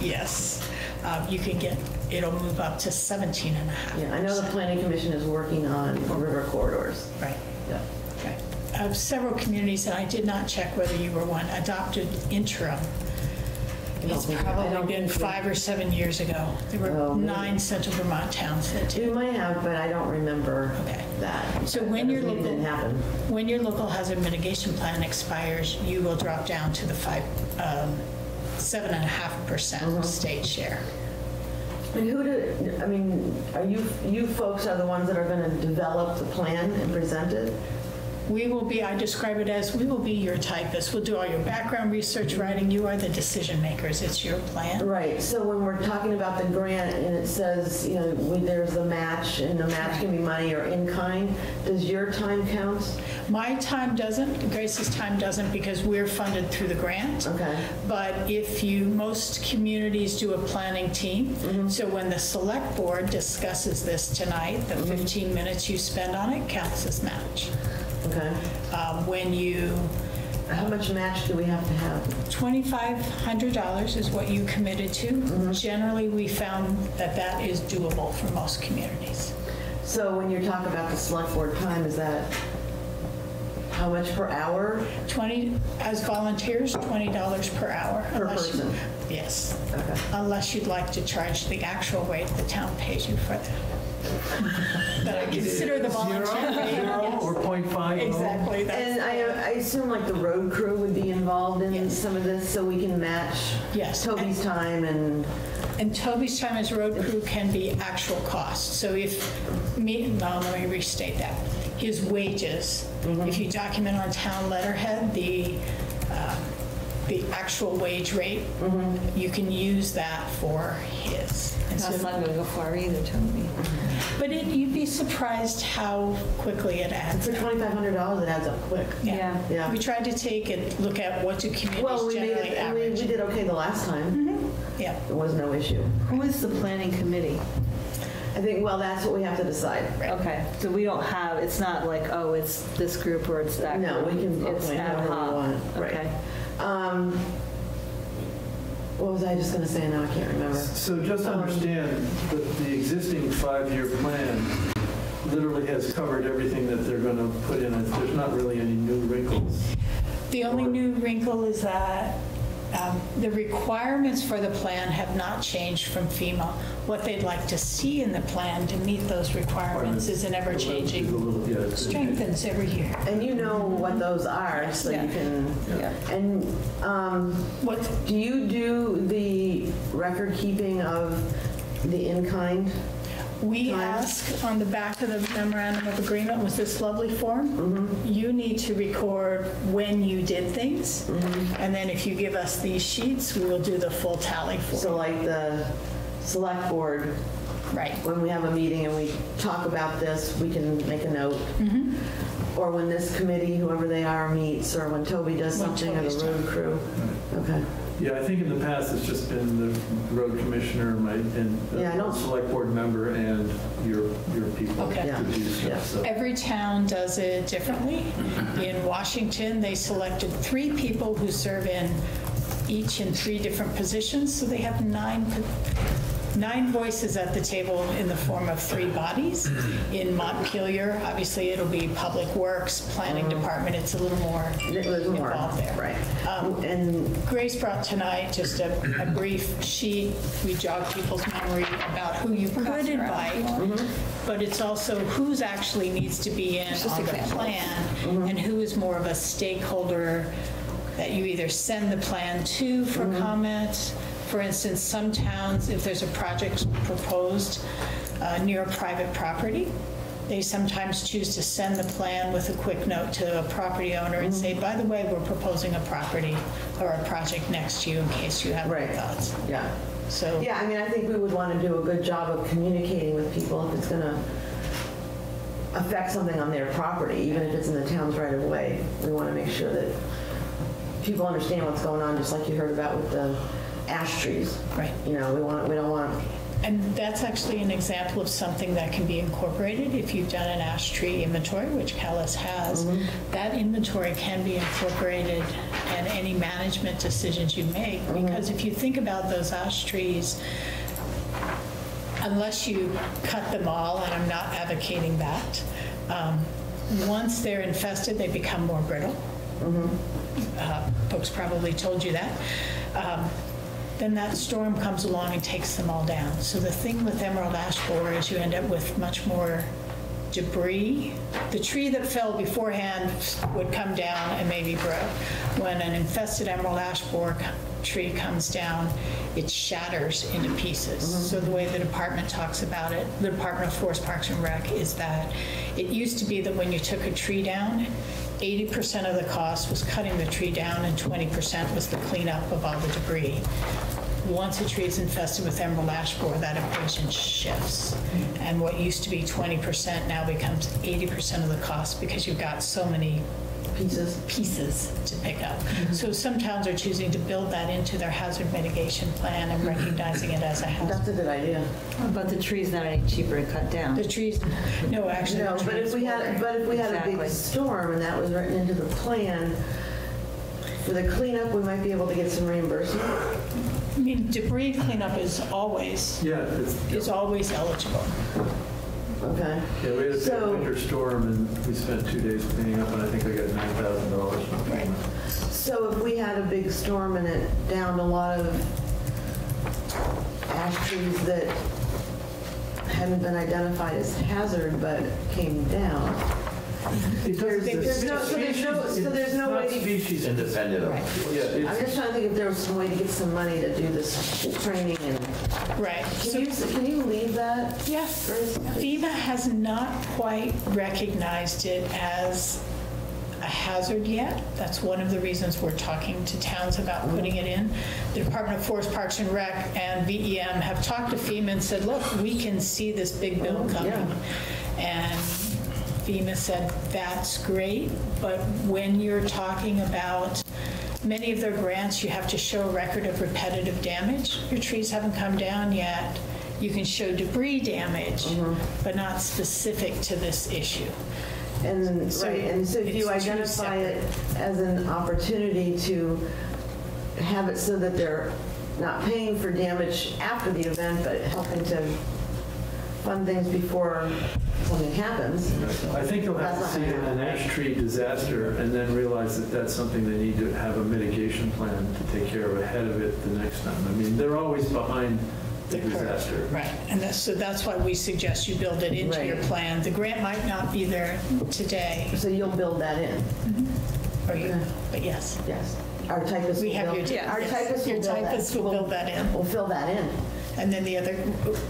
[SPEAKER 12] yes, uh, you can get, it'll move up to 17.5.
[SPEAKER 1] Yeah, I know the planning commission is working on river corridors.
[SPEAKER 12] Right.
[SPEAKER 1] Yeah.
[SPEAKER 12] Right. Uh, Several communities, and I did not check whether you were one, adopted interim. It's probably been five or seven years ago. There
[SPEAKER 1] Oh,
[SPEAKER 12] were nine central Vermont towns that
[SPEAKER 1] We
[SPEAKER 12] did.
[SPEAKER 1] might have, but I don't remember
[SPEAKER 12] Okay.
[SPEAKER 1] that.
[SPEAKER 12] So
[SPEAKER 1] That
[SPEAKER 12] when your
[SPEAKER 1] doesn't mean it
[SPEAKER 12] local,
[SPEAKER 1] Didn't happen.
[SPEAKER 12] when your local hazard mitigation plan expires, you will drop down to the five, um, seven and a half percent state share.
[SPEAKER 1] And who do, I mean, are you, you folks are the ones that are going to develop the plan and present it?
[SPEAKER 12] We will be, I describe it as, we will be your typist. We'll do all your background research writing. You are the decision makers. It's your plan.
[SPEAKER 1] Right, so when we're talking about the grant and it says, you know, we- there's the match and the match can be money or in kind, does your time count?
[SPEAKER 12] My time doesn't, Grace's time doesn't because we're funded through the grant.
[SPEAKER 1] Okay.
[SPEAKER 12] But if you, most communities do a planning team.
[SPEAKER 1] Mm-hmm.
[SPEAKER 12] So when the select board discusses this tonight, the
[SPEAKER 1] Mm-hmm.
[SPEAKER 12] 15 minutes you spend on it counts as match.
[SPEAKER 1] Okay.
[SPEAKER 12] Um, When you,
[SPEAKER 1] How much match do we have to have?
[SPEAKER 12] $2,500 is what you committed to.
[SPEAKER 1] Mm-hmm.
[SPEAKER 12] Generally, we found that that is doable for most communities.
[SPEAKER 1] So when you're talking about the select board time, is that how much per hour?
[SPEAKER 12] 20, as volunteers, $20 per hour.
[SPEAKER 1] Per
[SPEAKER 12] unless you-
[SPEAKER 1] person?
[SPEAKER 12] Yes.
[SPEAKER 1] Okay.
[SPEAKER 12] Unless you'd like to charge the actual rate the town pays you for that. But I consider the volunteer rate.
[SPEAKER 8] Zero or point five?
[SPEAKER 12] Exactly.
[SPEAKER 1] And I, I assume like the road crew would be involved in some of this, so we can match
[SPEAKER 12] Yes.
[SPEAKER 1] Toby's time and,
[SPEAKER 12] And Toby's time as road crew can be actual cost. So if, me, no, let me restate that. His wages, if you document on town letterhead, the, um, the actual wage rate, mm-hmm. you can use that for his. And so-
[SPEAKER 4] That's not going to go far either, Toby.
[SPEAKER 12] But it, you'd be surprised how quickly it adds
[SPEAKER 1] for
[SPEAKER 12] up.
[SPEAKER 1] $2,500, it adds up quick.
[SPEAKER 12] Yeah.
[SPEAKER 1] Yeah.
[SPEAKER 12] We tried to take and look at what do
[SPEAKER 1] Well,
[SPEAKER 12] communities
[SPEAKER 1] we made
[SPEAKER 12] generally
[SPEAKER 1] it, we, we
[SPEAKER 12] average.
[SPEAKER 1] did okay the last time. Mm-hmm.
[SPEAKER 12] Yeah.
[SPEAKER 1] There was no issue.
[SPEAKER 4] Who is the planning committee?
[SPEAKER 1] I think, well, that's what we have to decide.
[SPEAKER 4] Okay, so we don't have, it's not like, oh, it's this group or it's that
[SPEAKER 1] No,
[SPEAKER 4] group.
[SPEAKER 1] we can
[SPEAKER 4] It's
[SPEAKER 1] appoint
[SPEAKER 4] ad
[SPEAKER 1] whoever we
[SPEAKER 4] hoc.
[SPEAKER 1] want, right.
[SPEAKER 4] Okay.
[SPEAKER 1] Um, What was I just going to say? Now I can't remember.
[SPEAKER 8] So just
[SPEAKER 1] Um,
[SPEAKER 8] understand that the existing five-year plan literally has covered everything that they're going to put in it. There's not really any new wrinkles.
[SPEAKER 12] The only new wrinkle is that um, the requirements for the plan have not changed from FEMA. What they'd like to see in the plan to meet those requirements is an ever-changing,
[SPEAKER 8] little- yeah, it's-
[SPEAKER 12] strengthens every year.
[SPEAKER 1] And you know what those are, so you can, Yeah. and um,
[SPEAKER 12] What,
[SPEAKER 1] do you do the record keeping of the in-kind?
[SPEAKER 12] We ask on the back of the memorandum of agreement was this lovely form. Mm-hmm. You need to record when you did things, mm-hmm. and then if you give us these sheets, we will do the full tally for
[SPEAKER 1] So like the select board,
[SPEAKER 12] Right.
[SPEAKER 1] when we have a meeting and we talk about this, we can make a note.
[SPEAKER 12] Mm-hmm.
[SPEAKER 1] Or when this committee, whoever they are, meets, or when Toby does
[SPEAKER 12] When
[SPEAKER 1] something, or
[SPEAKER 12] Toby's
[SPEAKER 1] the road crew. Okay.
[SPEAKER 8] Yeah, I think in the past, it's just been the road commissioner my- and
[SPEAKER 1] Yeah, I
[SPEAKER 8] the
[SPEAKER 1] don't-
[SPEAKER 8] select board member and your, your people
[SPEAKER 12] Okay.
[SPEAKER 8] to do
[SPEAKER 1] Yeah.
[SPEAKER 8] stuff. so.
[SPEAKER 12] Every town does it differently. In Washington, they selected three people who serve in each in three different positions, so they have nine, nine voices at the table in the form of three bodies. In Montpelier, obviously, it'll be Public Works, Planning mm-hmm. Department, it's a little more
[SPEAKER 1] It was more,
[SPEAKER 12] involved there.
[SPEAKER 1] right.
[SPEAKER 12] Um,
[SPEAKER 1] And
[SPEAKER 12] Grace brought tonight just a, a brief sheet, we jog people's memory about who you could invite, mm-hmm. but it's also who's actually needs to be in on the plan, mm-hmm. and who is more of a stakeholder that you either send the plan to for comment. For instance, some towns, if there's a project proposed uh, near a private property, They sometimes choose to send the plan with a quick note to a property owner and say, by the way, we're proposing a property or a project next to you in case you have any
[SPEAKER 1] Right.
[SPEAKER 12] thoughts.
[SPEAKER 1] Yeah.
[SPEAKER 12] So,
[SPEAKER 1] Yeah, I mean, I think we would want to do a good job of communicating with people if it's going to affect something on their property, even if it's in the town's right of way. We want to make sure that people understand what's going on, just like you heard about with the ash trees.
[SPEAKER 12] Right.
[SPEAKER 1] You know, we want, we don't want,
[SPEAKER 12] and that's actually an example of something that can be incorporated if you've done an ash tree inventory, which Calais has. That inventory can be incorporated in any management decisions you make, because if you think about those ash trees, unless you cut them all, and I'm not advocating that, um, once they're infested, they become more brittle. Uh, Folks probably told you that. Um, Then that storm comes along and takes them all down. So the thing with emerald ash borer is you end up with much more debris. The tree that fell beforehand would come down and maybe grow. When an infested emerald ash borer tree comes down, it shatters into pieces. Mm-hmm. So the way the department talks about it, the Department of Forest Parks and Rec, is that it used to be that when you took a tree down, 80% of the cost was cutting the tree down and 20% was the cleanup of all the debris. Once a tree is infested with emerald ash borer, that equation shifts. And what used to be 20% now becomes 80% of the cost because you've got so many
[SPEAKER 1] pieces.
[SPEAKER 12] pieces to pick up. Mm-hmm. So some towns are choosing to build that into their hazard mitigation plan and mm-hmm. recognizing it as a hazard.
[SPEAKER 1] that's a good idea.
[SPEAKER 4] But the tree's not any cheaper to cut down.
[SPEAKER 12] The trees, no, actually.
[SPEAKER 1] No,
[SPEAKER 12] the
[SPEAKER 1] but if
[SPEAKER 12] trees
[SPEAKER 1] we
[SPEAKER 12] will-
[SPEAKER 1] had, but if we had a big storm and that was written into the plan, for the cleanup, we might be able to get some reimbursement.
[SPEAKER 12] I mean, debris cleanup is always,
[SPEAKER 8] Yeah, it's,
[SPEAKER 12] is always eligible.
[SPEAKER 1] Okay.
[SPEAKER 8] yeah, we had a big
[SPEAKER 1] So-
[SPEAKER 8] winter storm and we spent two days cleaning up and I think I got nine thousand dollars.
[SPEAKER 1] So if we had a big storm and it downed a lot of ash trees that hadn't been identified as hazard but came down,
[SPEAKER 8] It
[SPEAKER 1] There's-
[SPEAKER 8] doesn't-
[SPEAKER 1] there's no- so there's no- so there's no way
[SPEAKER 8] It's
[SPEAKER 1] to-
[SPEAKER 8] not species
[SPEAKER 3] Independent of,
[SPEAKER 8] Yeah,
[SPEAKER 1] I'm
[SPEAKER 8] it's,
[SPEAKER 1] just trying to think if there was some way to get some money to do this training and,
[SPEAKER 12] Right.
[SPEAKER 1] can you, can you leave that?
[SPEAKER 12] Yes.
[SPEAKER 1] Grace?
[SPEAKER 12] FEMA has not quite recognized it as a hazard yet. That's one of the reasons we're talking to towns about putting it in. The Department of Forest Parks and Rec and VEM have talked to FEMA and said, look, we can see this big bill oh, coming. And FEMA said, that's great, but when you're talking about many of their grants, you have to show a record of repetitive damage. Your trees haven't come down yet. You can show debris damage, mm-hmm. but not specific to this issue.
[SPEAKER 1] And,
[SPEAKER 12] So
[SPEAKER 1] right, and so if you
[SPEAKER 12] two
[SPEAKER 1] identify it as an opportunity to have it so that they're not paying for damage after the event, but helping to fund things before something happens.
[SPEAKER 8] I think you'll have to
[SPEAKER 1] That's
[SPEAKER 8] see
[SPEAKER 1] not gonna
[SPEAKER 8] an ash tree disaster and then realize that that's something they need to have a mitigation plan to take care of ahead of it the next time. I mean, they're always behind the disaster.
[SPEAKER 12] Right, and that's, so that's why we suggest you build it into your
[SPEAKER 1] Right.
[SPEAKER 12] plan. The grant might not be there today,
[SPEAKER 1] So you'll build that in, mm-hmm.
[SPEAKER 12] or you,
[SPEAKER 1] Okay.
[SPEAKER 12] but yes.
[SPEAKER 1] yes. Our typist
[SPEAKER 12] We
[SPEAKER 1] will
[SPEAKER 12] have your,
[SPEAKER 1] build, our
[SPEAKER 12] yes,
[SPEAKER 1] typist will
[SPEAKER 12] your
[SPEAKER 1] build that.
[SPEAKER 12] typist will build that in.
[SPEAKER 1] We'll fill that in.
[SPEAKER 12] And then the other,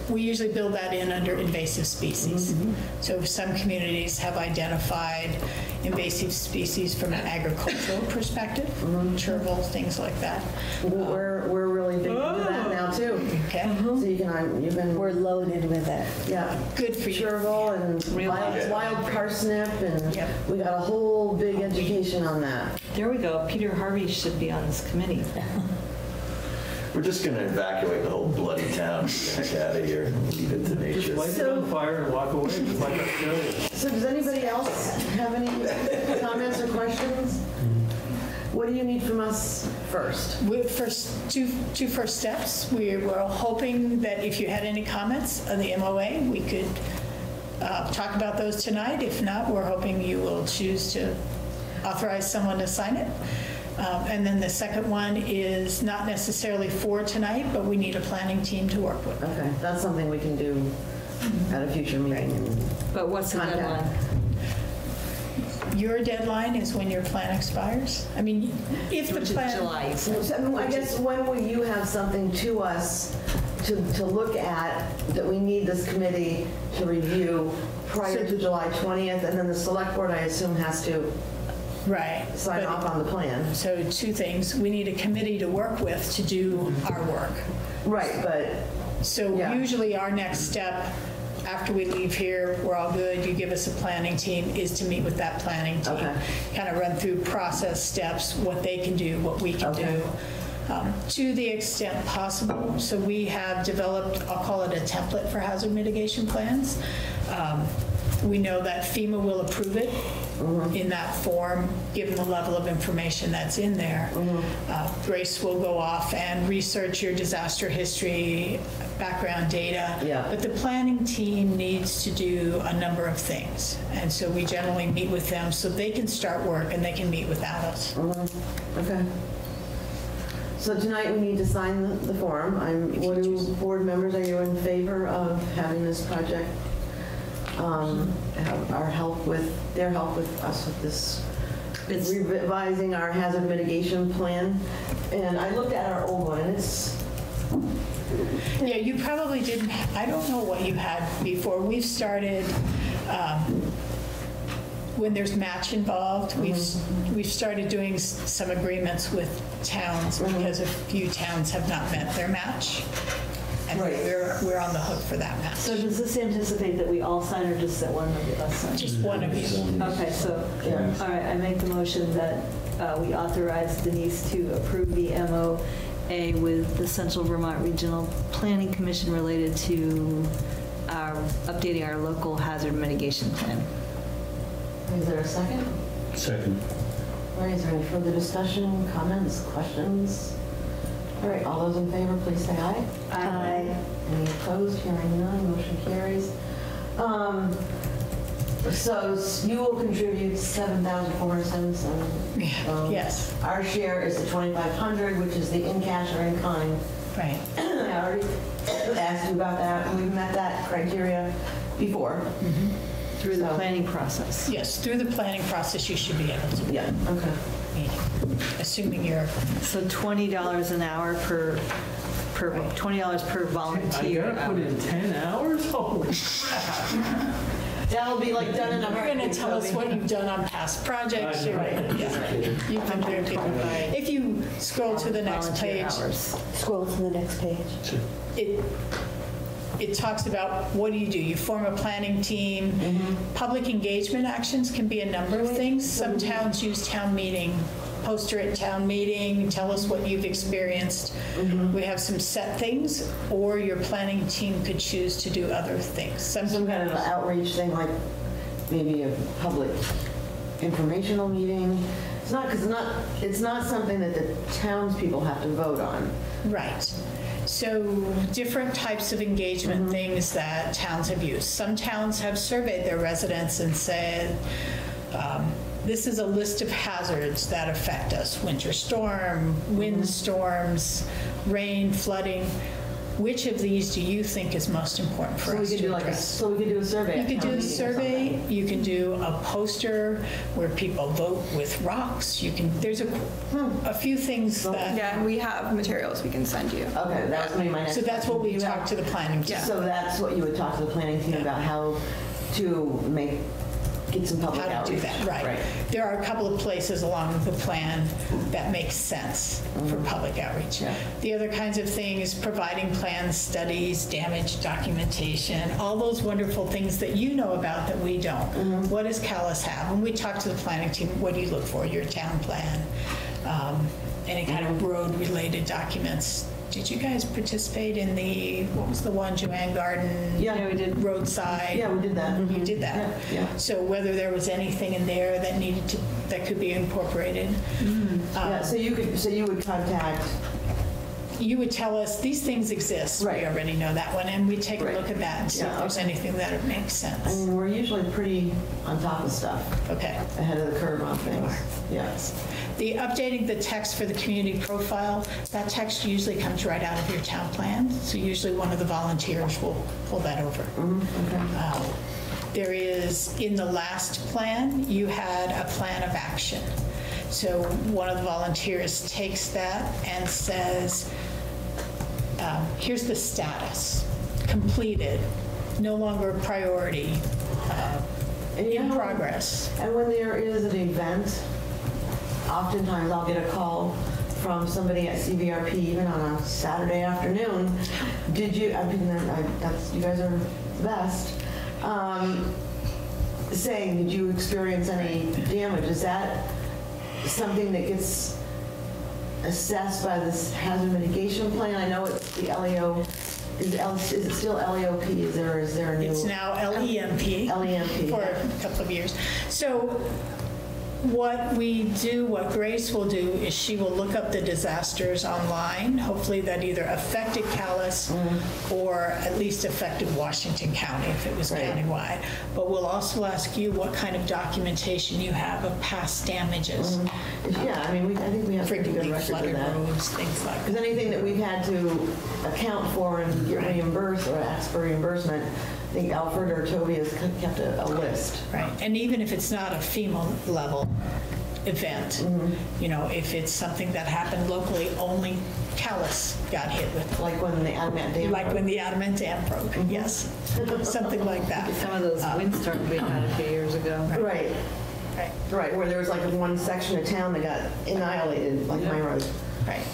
[SPEAKER 12] we usually build that in under invasive species. Mm-hmm. So some communities have identified invasive species from an agricultural perspective, mm-hmm. chervil, things like that.
[SPEAKER 1] Um, we're, we're really big into that oh. now too.
[SPEAKER 12] Okay,
[SPEAKER 1] So you mm-hmm. can, um, you can,
[SPEAKER 5] We're loaded with it.
[SPEAKER 1] yeah,
[SPEAKER 12] good for you.
[SPEAKER 1] chervil and wild, wild parsnip and
[SPEAKER 12] Yep.
[SPEAKER 1] we got a whole big education on that.
[SPEAKER 4] There we go. Peter Harvey should be on this committee.
[SPEAKER 3] we're just going to evacuate the whole bloody town, get out of here, and leave it to
[SPEAKER 8] Just
[SPEAKER 3] nature.
[SPEAKER 8] light it
[SPEAKER 1] So-
[SPEAKER 8] on fire and walk away, just like Australia.
[SPEAKER 1] So does anybody else have any comments or questions? What do you need from us first?
[SPEAKER 12] We, first, two, two first steps, we were hoping that if you had any comments on the MOA, we could uh, talk about those tonight. If not, we're hoping you will choose to authorize someone to sign it. Um, And then the second one is not necessarily for tonight, but we need a planning team to work with.
[SPEAKER 1] Okay, that's something we can do at a future meeting.
[SPEAKER 4] But what's the
[SPEAKER 1] Contact.
[SPEAKER 4] deadline?
[SPEAKER 12] Your deadline is when your plan expires. I mean, if the
[SPEAKER 4] Which is
[SPEAKER 12] plan.
[SPEAKER 4] July.
[SPEAKER 1] So, I mean, I guess when will you have something to us to, to look at, that we need this committee to review prior to July 20th, and then the select board, I assume, has to
[SPEAKER 12] Right.
[SPEAKER 1] sign
[SPEAKER 12] but-
[SPEAKER 1] off on the plan.
[SPEAKER 12] So two things, we need a committee to work with to do our work.
[SPEAKER 1] Right, but,
[SPEAKER 12] So
[SPEAKER 1] Yeah.
[SPEAKER 12] usually our next step, after we leave here, we're all good, you give us a planning team, is to meet with that planning team.
[SPEAKER 1] Okay.
[SPEAKER 12] Kind of run through process steps, what they can do, what we can do. um, To the extent possible. So we have developed, I'll call it a template for hazard mitigation plans. Um, We know that FEMA will approve it mm-hmm. in that form, given the level of information that's in there. Mm-hmm. Uh, Grace will go off and research your disaster history, background data.
[SPEAKER 1] Yeah.
[SPEAKER 12] But the planning team needs to do a number of things. And so we generally meet with them so they can start work and they can meet without us. Mm-hmm.
[SPEAKER 1] okay. So tonight, we need to sign the- the form. I'm, what do board members, are you in favor of having this project? Um, have Our help with, their help with us with this, revising our hazard mitigation plan? And I looked at our old one, and it's,
[SPEAKER 12] Yeah, you probably didn't, I don't know what you had before. We've started, um, when there's match involved, we've, we've started doing s- some agreements with towns because a few towns have not met their match. And
[SPEAKER 1] Right.
[SPEAKER 12] we're, we're on the hook for that
[SPEAKER 4] So does this anticipate that we all sign or just that one of us sign?
[SPEAKER 12] Just one of you.
[SPEAKER 4] Okay, so,
[SPEAKER 1] Yeah.
[SPEAKER 4] all right, I make the motion that uh, we authorize Denise to approve the MOA with the Central Vermont Regional Planning Commission related to our, updating our local hazard mitigation plan.
[SPEAKER 1] is there a second?
[SPEAKER 6] Second.
[SPEAKER 1] All right, is there any further discussion, comments, questions? All right, all those in favor, please say aye.
[SPEAKER 4] Aye.
[SPEAKER 1] Any opposed? Hearing none, motion carries. Um, So s- you will contribute 7,477. Um,
[SPEAKER 12] Yes,
[SPEAKER 1] Our share is the 2,500, which is the in cash or in kind.
[SPEAKER 12] right.
[SPEAKER 1] I already asked you about that, and we've met that criteria before.
[SPEAKER 4] Through the
[SPEAKER 1] So-
[SPEAKER 4] planning process.
[SPEAKER 12] Yes, through the planning process, you should be able to
[SPEAKER 1] Yeah, okay.
[SPEAKER 12] Meet, assuming you're,
[SPEAKER 4] So $20 an hour per, per, $20 per
[SPEAKER 8] I
[SPEAKER 4] volunteer.
[SPEAKER 8] gotta put in 10 hours? Holy crap.
[SPEAKER 1] That'll be like done in a
[SPEAKER 12] you're going to
[SPEAKER 1] heartbeat,
[SPEAKER 12] tell us
[SPEAKER 1] Toby.
[SPEAKER 12] what you've done on past projects. You're- yeah. You can do people. If you scroll to the next
[SPEAKER 4] Volunteer
[SPEAKER 12] page,
[SPEAKER 4] hours.
[SPEAKER 5] Scroll to the next page.
[SPEAKER 12] it, it talks about what do you do? You form a planning team. Mm-hmm. Public engagement actions can be a number of things. Some towns use town meeting, poster at town meeting, tell us what you've experienced. We have some set things, or your planning team could choose to do other things. Some
[SPEAKER 1] Some kind of outreach thing, like maybe a public informational meeting. It's not, because it's not, it's not something that the townspeople have to vote on.
[SPEAKER 12] Right. So different types of engagement things that towns have used. Some towns have surveyed their residents and said, um, this is a list of hazards that affect us. Winter storm, windstorms, rain, flooding. Which of these do you think is most important for
[SPEAKER 1] So we
[SPEAKER 12] us
[SPEAKER 1] could do
[SPEAKER 12] to
[SPEAKER 1] like a,
[SPEAKER 12] address?
[SPEAKER 1] so we could do a survey
[SPEAKER 12] You
[SPEAKER 1] at
[SPEAKER 12] could
[SPEAKER 1] town
[SPEAKER 12] do a
[SPEAKER 1] meeting or
[SPEAKER 12] survey, you can do a poster where people vote with rocks. You can, there's a, hmm, a few things that.
[SPEAKER 15] Yeah, and we have materials we can send you.
[SPEAKER 1] Okay, that was gonna be my next.
[SPEAKER 12] So that's what we
[SPEAKER 1] question.
[SPEAKER 12] talk to the planning team.
[SPEAKER 1] So that's what you would talk to the planning team about, how to make, get some public
[SPEAKER 12] How to do
[SPEAKER 1] outreach.
[SPEAKER 12] that, right. There are a couple of places along the plan that make sense for mm. public outreach.
[SPEAKER 1] Yeah.
[SPEAKER 12] The other kinds of things, providing plans, studies, damage documentation, all those wonderful things that you know about that we don't. Mm-hmm. What does Calais have? When we talk to the planning team, what do you look for? Your town plan, um, any kind of mm-hmm. road-related documents. Did you guys participate in the, what was the one, Joanne Garton?
[SPEAKER 1] Yeah, we
[SPEAKER 4] did.
[SPEAKER 12] Roadside?
[SPEAKER 1] Yeah, we did that.
[SPEAKER 12] You did that?
[SPEAKER 1] Yeah, yeah.
[SPEAKER 12] So whether there was anything in there that needed to, that could be incorporated?
[SPEAKER 1] Yeah,
[SPEAKER 12] Um,
[SPEAKER 1] so you could, so you would contact,
[SPEAKER 12] You would tell us, these things exist,
[SPEAKER 1] Right.
[SPEAKER 12] we already know that one, and we take a
[SPEAKER 1] Right.
[SPEAKER 12] look at that and see
[SPEAKER 1] Yeah,
[SPEAKER 12] if there's
[SPEAKER 1] okay.
[SPEAKER 12] anything that makes
[SPEAKER 1] I
[SPEAKER 12] sense.
[SPEAKER 1] mean, we're usually pretty on top of stuff,
[SPEAKER 12] Okay.
[SPEAKER 1] ahead of the curve on things. Yes.
[SPEAKER 12] The updating the text for the community profile, that text usually comes right out of your town plan, so usually one of the volunteers will pull that over. Uh, There is, in the last plan, you had a plan of action. So one of the volunteers takes that and says, um, here's the status, completed, no longer a priority, uh,
[SPEAKER 1] And you
[SPEAKER 12] in
[SPEAKER 1] know-
[SPEAKER 12] progress.
[SPEAKER 1] And when there is an event, oftentimes I'll get a call from somebody at CVRP, even on a Saturday afternoon. Did you, I mean, I- that's, you guys are the best. Um, Saying, did you experience any damage? Is that something that gets assessed by this hazard mitigation plan? I know it's the LEO, is, L- is it still LEOP? Is there, is there a new?
[SPEAKER 12] It's now LEMP.
[SPEAKER 1] LEMP.
[SPEAKER 12] For a couple of years. So what we do, what Grace will do, is she will look up the disasters online, hopefully that either affected Calais mm-hmm. or at least affected Washington County if it was countywide. But we'll also ask you what kind of documentation you have of past damages. Mm-hmm.
[SPEAKER 1] Yeah, I mean, we, I think we have a pretty good
[SPEAKER 12] Frequently
[SPEAKER 1] record of
[SPEAKER 12] flooded
[SPEAKER 1] that.
[SPEAKER 12] roads, things like
[SPEAKER 1] Because anything that we've had to account for and get reimbursed or ask for reimbursement, I think Alfred or Toby has kept a, a list.
[SPEAKER 12] Right, and even if it's not a FEMA level event, you know, if it's something that happened locally, only Calais got hit with.
[SPEAKER 1] Like when the Adamant Dam
[SPEAKER 12] Like
[SPEAKER 1] broke.
[SPEAKER 12] when the Adamant Dam broke, yes, something like that.
[SPEAKER 4] Some of those
[SPEAKER 12] Uh,
[SPEAKER 4] windstorms we had a few years ago.
[SPEAKER 1] Right,
[SPEAKER 12] Right,
[SPEAKER 1] right, where there was like one section of town that got annihilated, like my road.
[SPEAKER 12] right.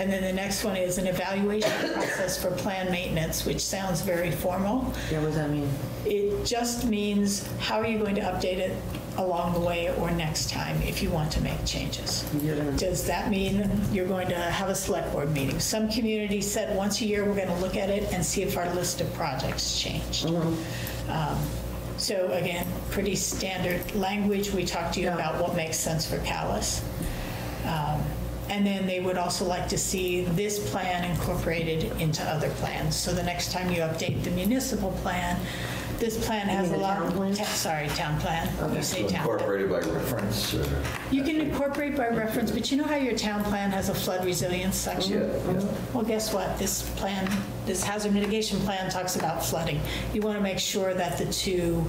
[SPEAKER 12] And then the next one is an evaluation process for plan maintenance, which sounds very formal.
[SPEAKER 1] Yeah, what does that mean?
[SPEAKER 12] It just means, how are you going to update it along the way or next time if you want to make changes?
[SPEAKER 1] You're
[SPEAKER 12] Does that mean you're going to have a select board meeting? Some communities said once a year, we're going to look at it and see if our list of projects changed. Um, So again, pretty standard language. We talked to you about what makes sense for Calais. Um, And then they would also like to see this plan incorporated into other plans. So the next time you update the municipal plan, this plan has a lot.
[SPEAKER 1] town plan?
[SPEAKER 12] ta- Sorry, town plan. You say town. plan.
[SPEAKER 3] Incorporated by reference, or?
[SPEAKER 12] You can incorporate by reference, but you know how your town plan has a flood resilience section? Well, guess what? This plan, this hazard mitigation plan talks about flooding. You want to make sure that the two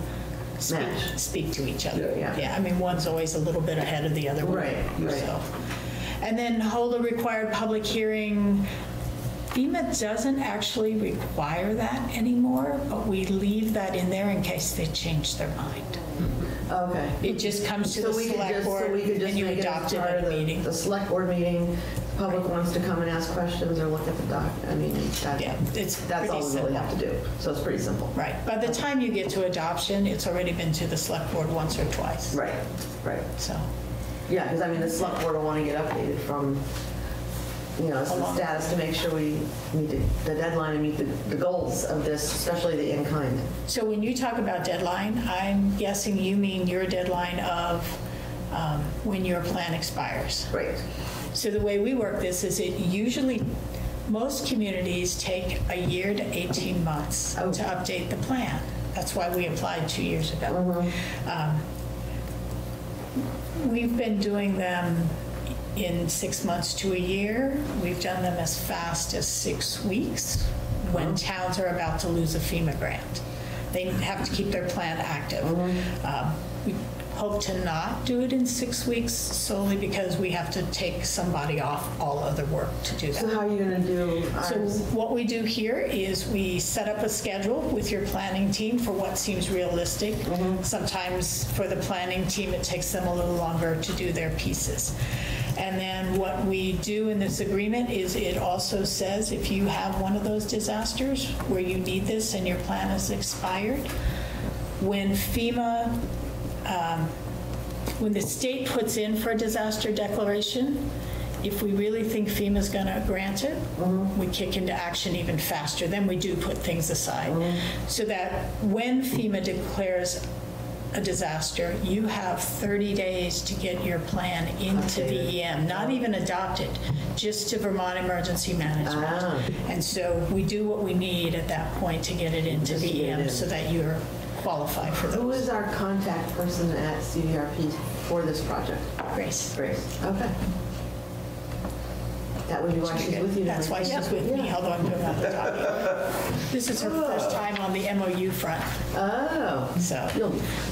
[SPEAKER 12] speak,
[SPEAKER 1] Match.
[SPEAKER 12] speak to each other.
[SPEAKER 1] Yeah, yeah.
[SPEAKER 12] Yeah, I mean, one's always a little bit ahead of the other one.
[SPEAKER 1] Right, right.
[SPEAKER 12] so. And then hold a required public hearing. FEMA doesn't actually require that anymore, but we leave that in there in case they change their mind.
[SPEAKER 1] Okay.
[SPEAKER 12] It just comes to
[SPEAKER 1] So
[SPEAKER 12] the
[SPEAKER 1] we could
[SPEAKER 12] select
[SPEAKER 1] just, so
[SPEAKER 12] board
[SPEAKER 1] we could just
[SPEAKER 12] and you
[SPEAKER 1] make it
[SPEAKER 12] adopt
[SPEAKER 1] as
[SPEAKER 12] it
[SPEAKER 1] part
[SPEAKER 12] at
[SPEAKER 1] of
[SPEAKER 12] a
[SPEAKER 1] the,
[SPEAKER 12] meeting.
[SPEAKER 1] the select board meeting, public wants to come and ask questions or look at the doc, I mean, that,
[SPEAKER 12] Yeah, it's
[SPEAKER 1] that's all
[SPEAKER 12] pretty
[SPEAKER 1] we really
[SPEAKER 12] simple.
[SPEAKER 1] have to do. So it's pretty simple.
[SPEAKER 12] Right. By the time you get to adoption, it's already been to the select board once or twice.
[SPEAKER 1] Right, right.
[SPEAKER 12] So,
[SPEAKER 1] Yeah, because I mean, the select board will want to get updated from, you know, some status to make sure we meet the the deadline and meet the, the goals of this, especially the in-kind.
[SPEAKER 12] so when you talk about deadline, I'm guessing you mean your deadline of um, when your plan expires.
[SPEAKER 1] Right.
[SPEAKER 12] So the way we work this is it usually, most communities take a year to 18 months to
[SPEAKER 1] Oh.
[SPEAKER 12] update the plan. That's why we applied two years ago. Um, We've been doing them in six months to a year. We've done them as fast as six weeks when mm-hmm. towns are about to lose a FEMA grant. They have to keep their plan active. Um, We hope to not do it in six weeks solely because we have to take somebody off all other work to do that.
[SPEAKER 1] So how are you going to do
[SPEAKER 12] So
[SPEAKER 1] ours?
[SPEAKER 12] what we do here is we set up a schedule with your planning team for what seems realistic. Mm-hmm. Sometimes for the planning team, it takes them a little longer to do their pieces. And then what we do in this agreement is it also says if you have one of those disasters where you need this and your plan is expired, when FEMA um, when the state puts in for a disaster declaration, if we really think FEMA's going to grant it, we kick into action even faster. Then we do put things aside. So that when FEMA declares a disaster, you have 30 days to get your plan into VEM, not even adopted, just to Vermont Emergency Management.
[SPEAKER 1] Ah.
[SPEAKER 12] And so we do what we need at that point to get it into
[SPEAKER 1] Just get it
[SPEAKER 12] VEM
[SPEAKER 1] in.
[SPEAKER 12] so that you're qualified for
[SPEAKER 1] Who
[SPEAKER 12] those.
[SPEAKER 1] is our contact person at CVRP for this project?
[SPEAKER 12] Grace.
[SPEAKER 1] Grace, okay. That would be why she's with you tonight.
[SPEAKER 12] That's why she's with me, although I'm doing other talking. This is her oh. first time on the MOU front,
[SPEAKER 1] Oh,
[SPEAKER 12] so,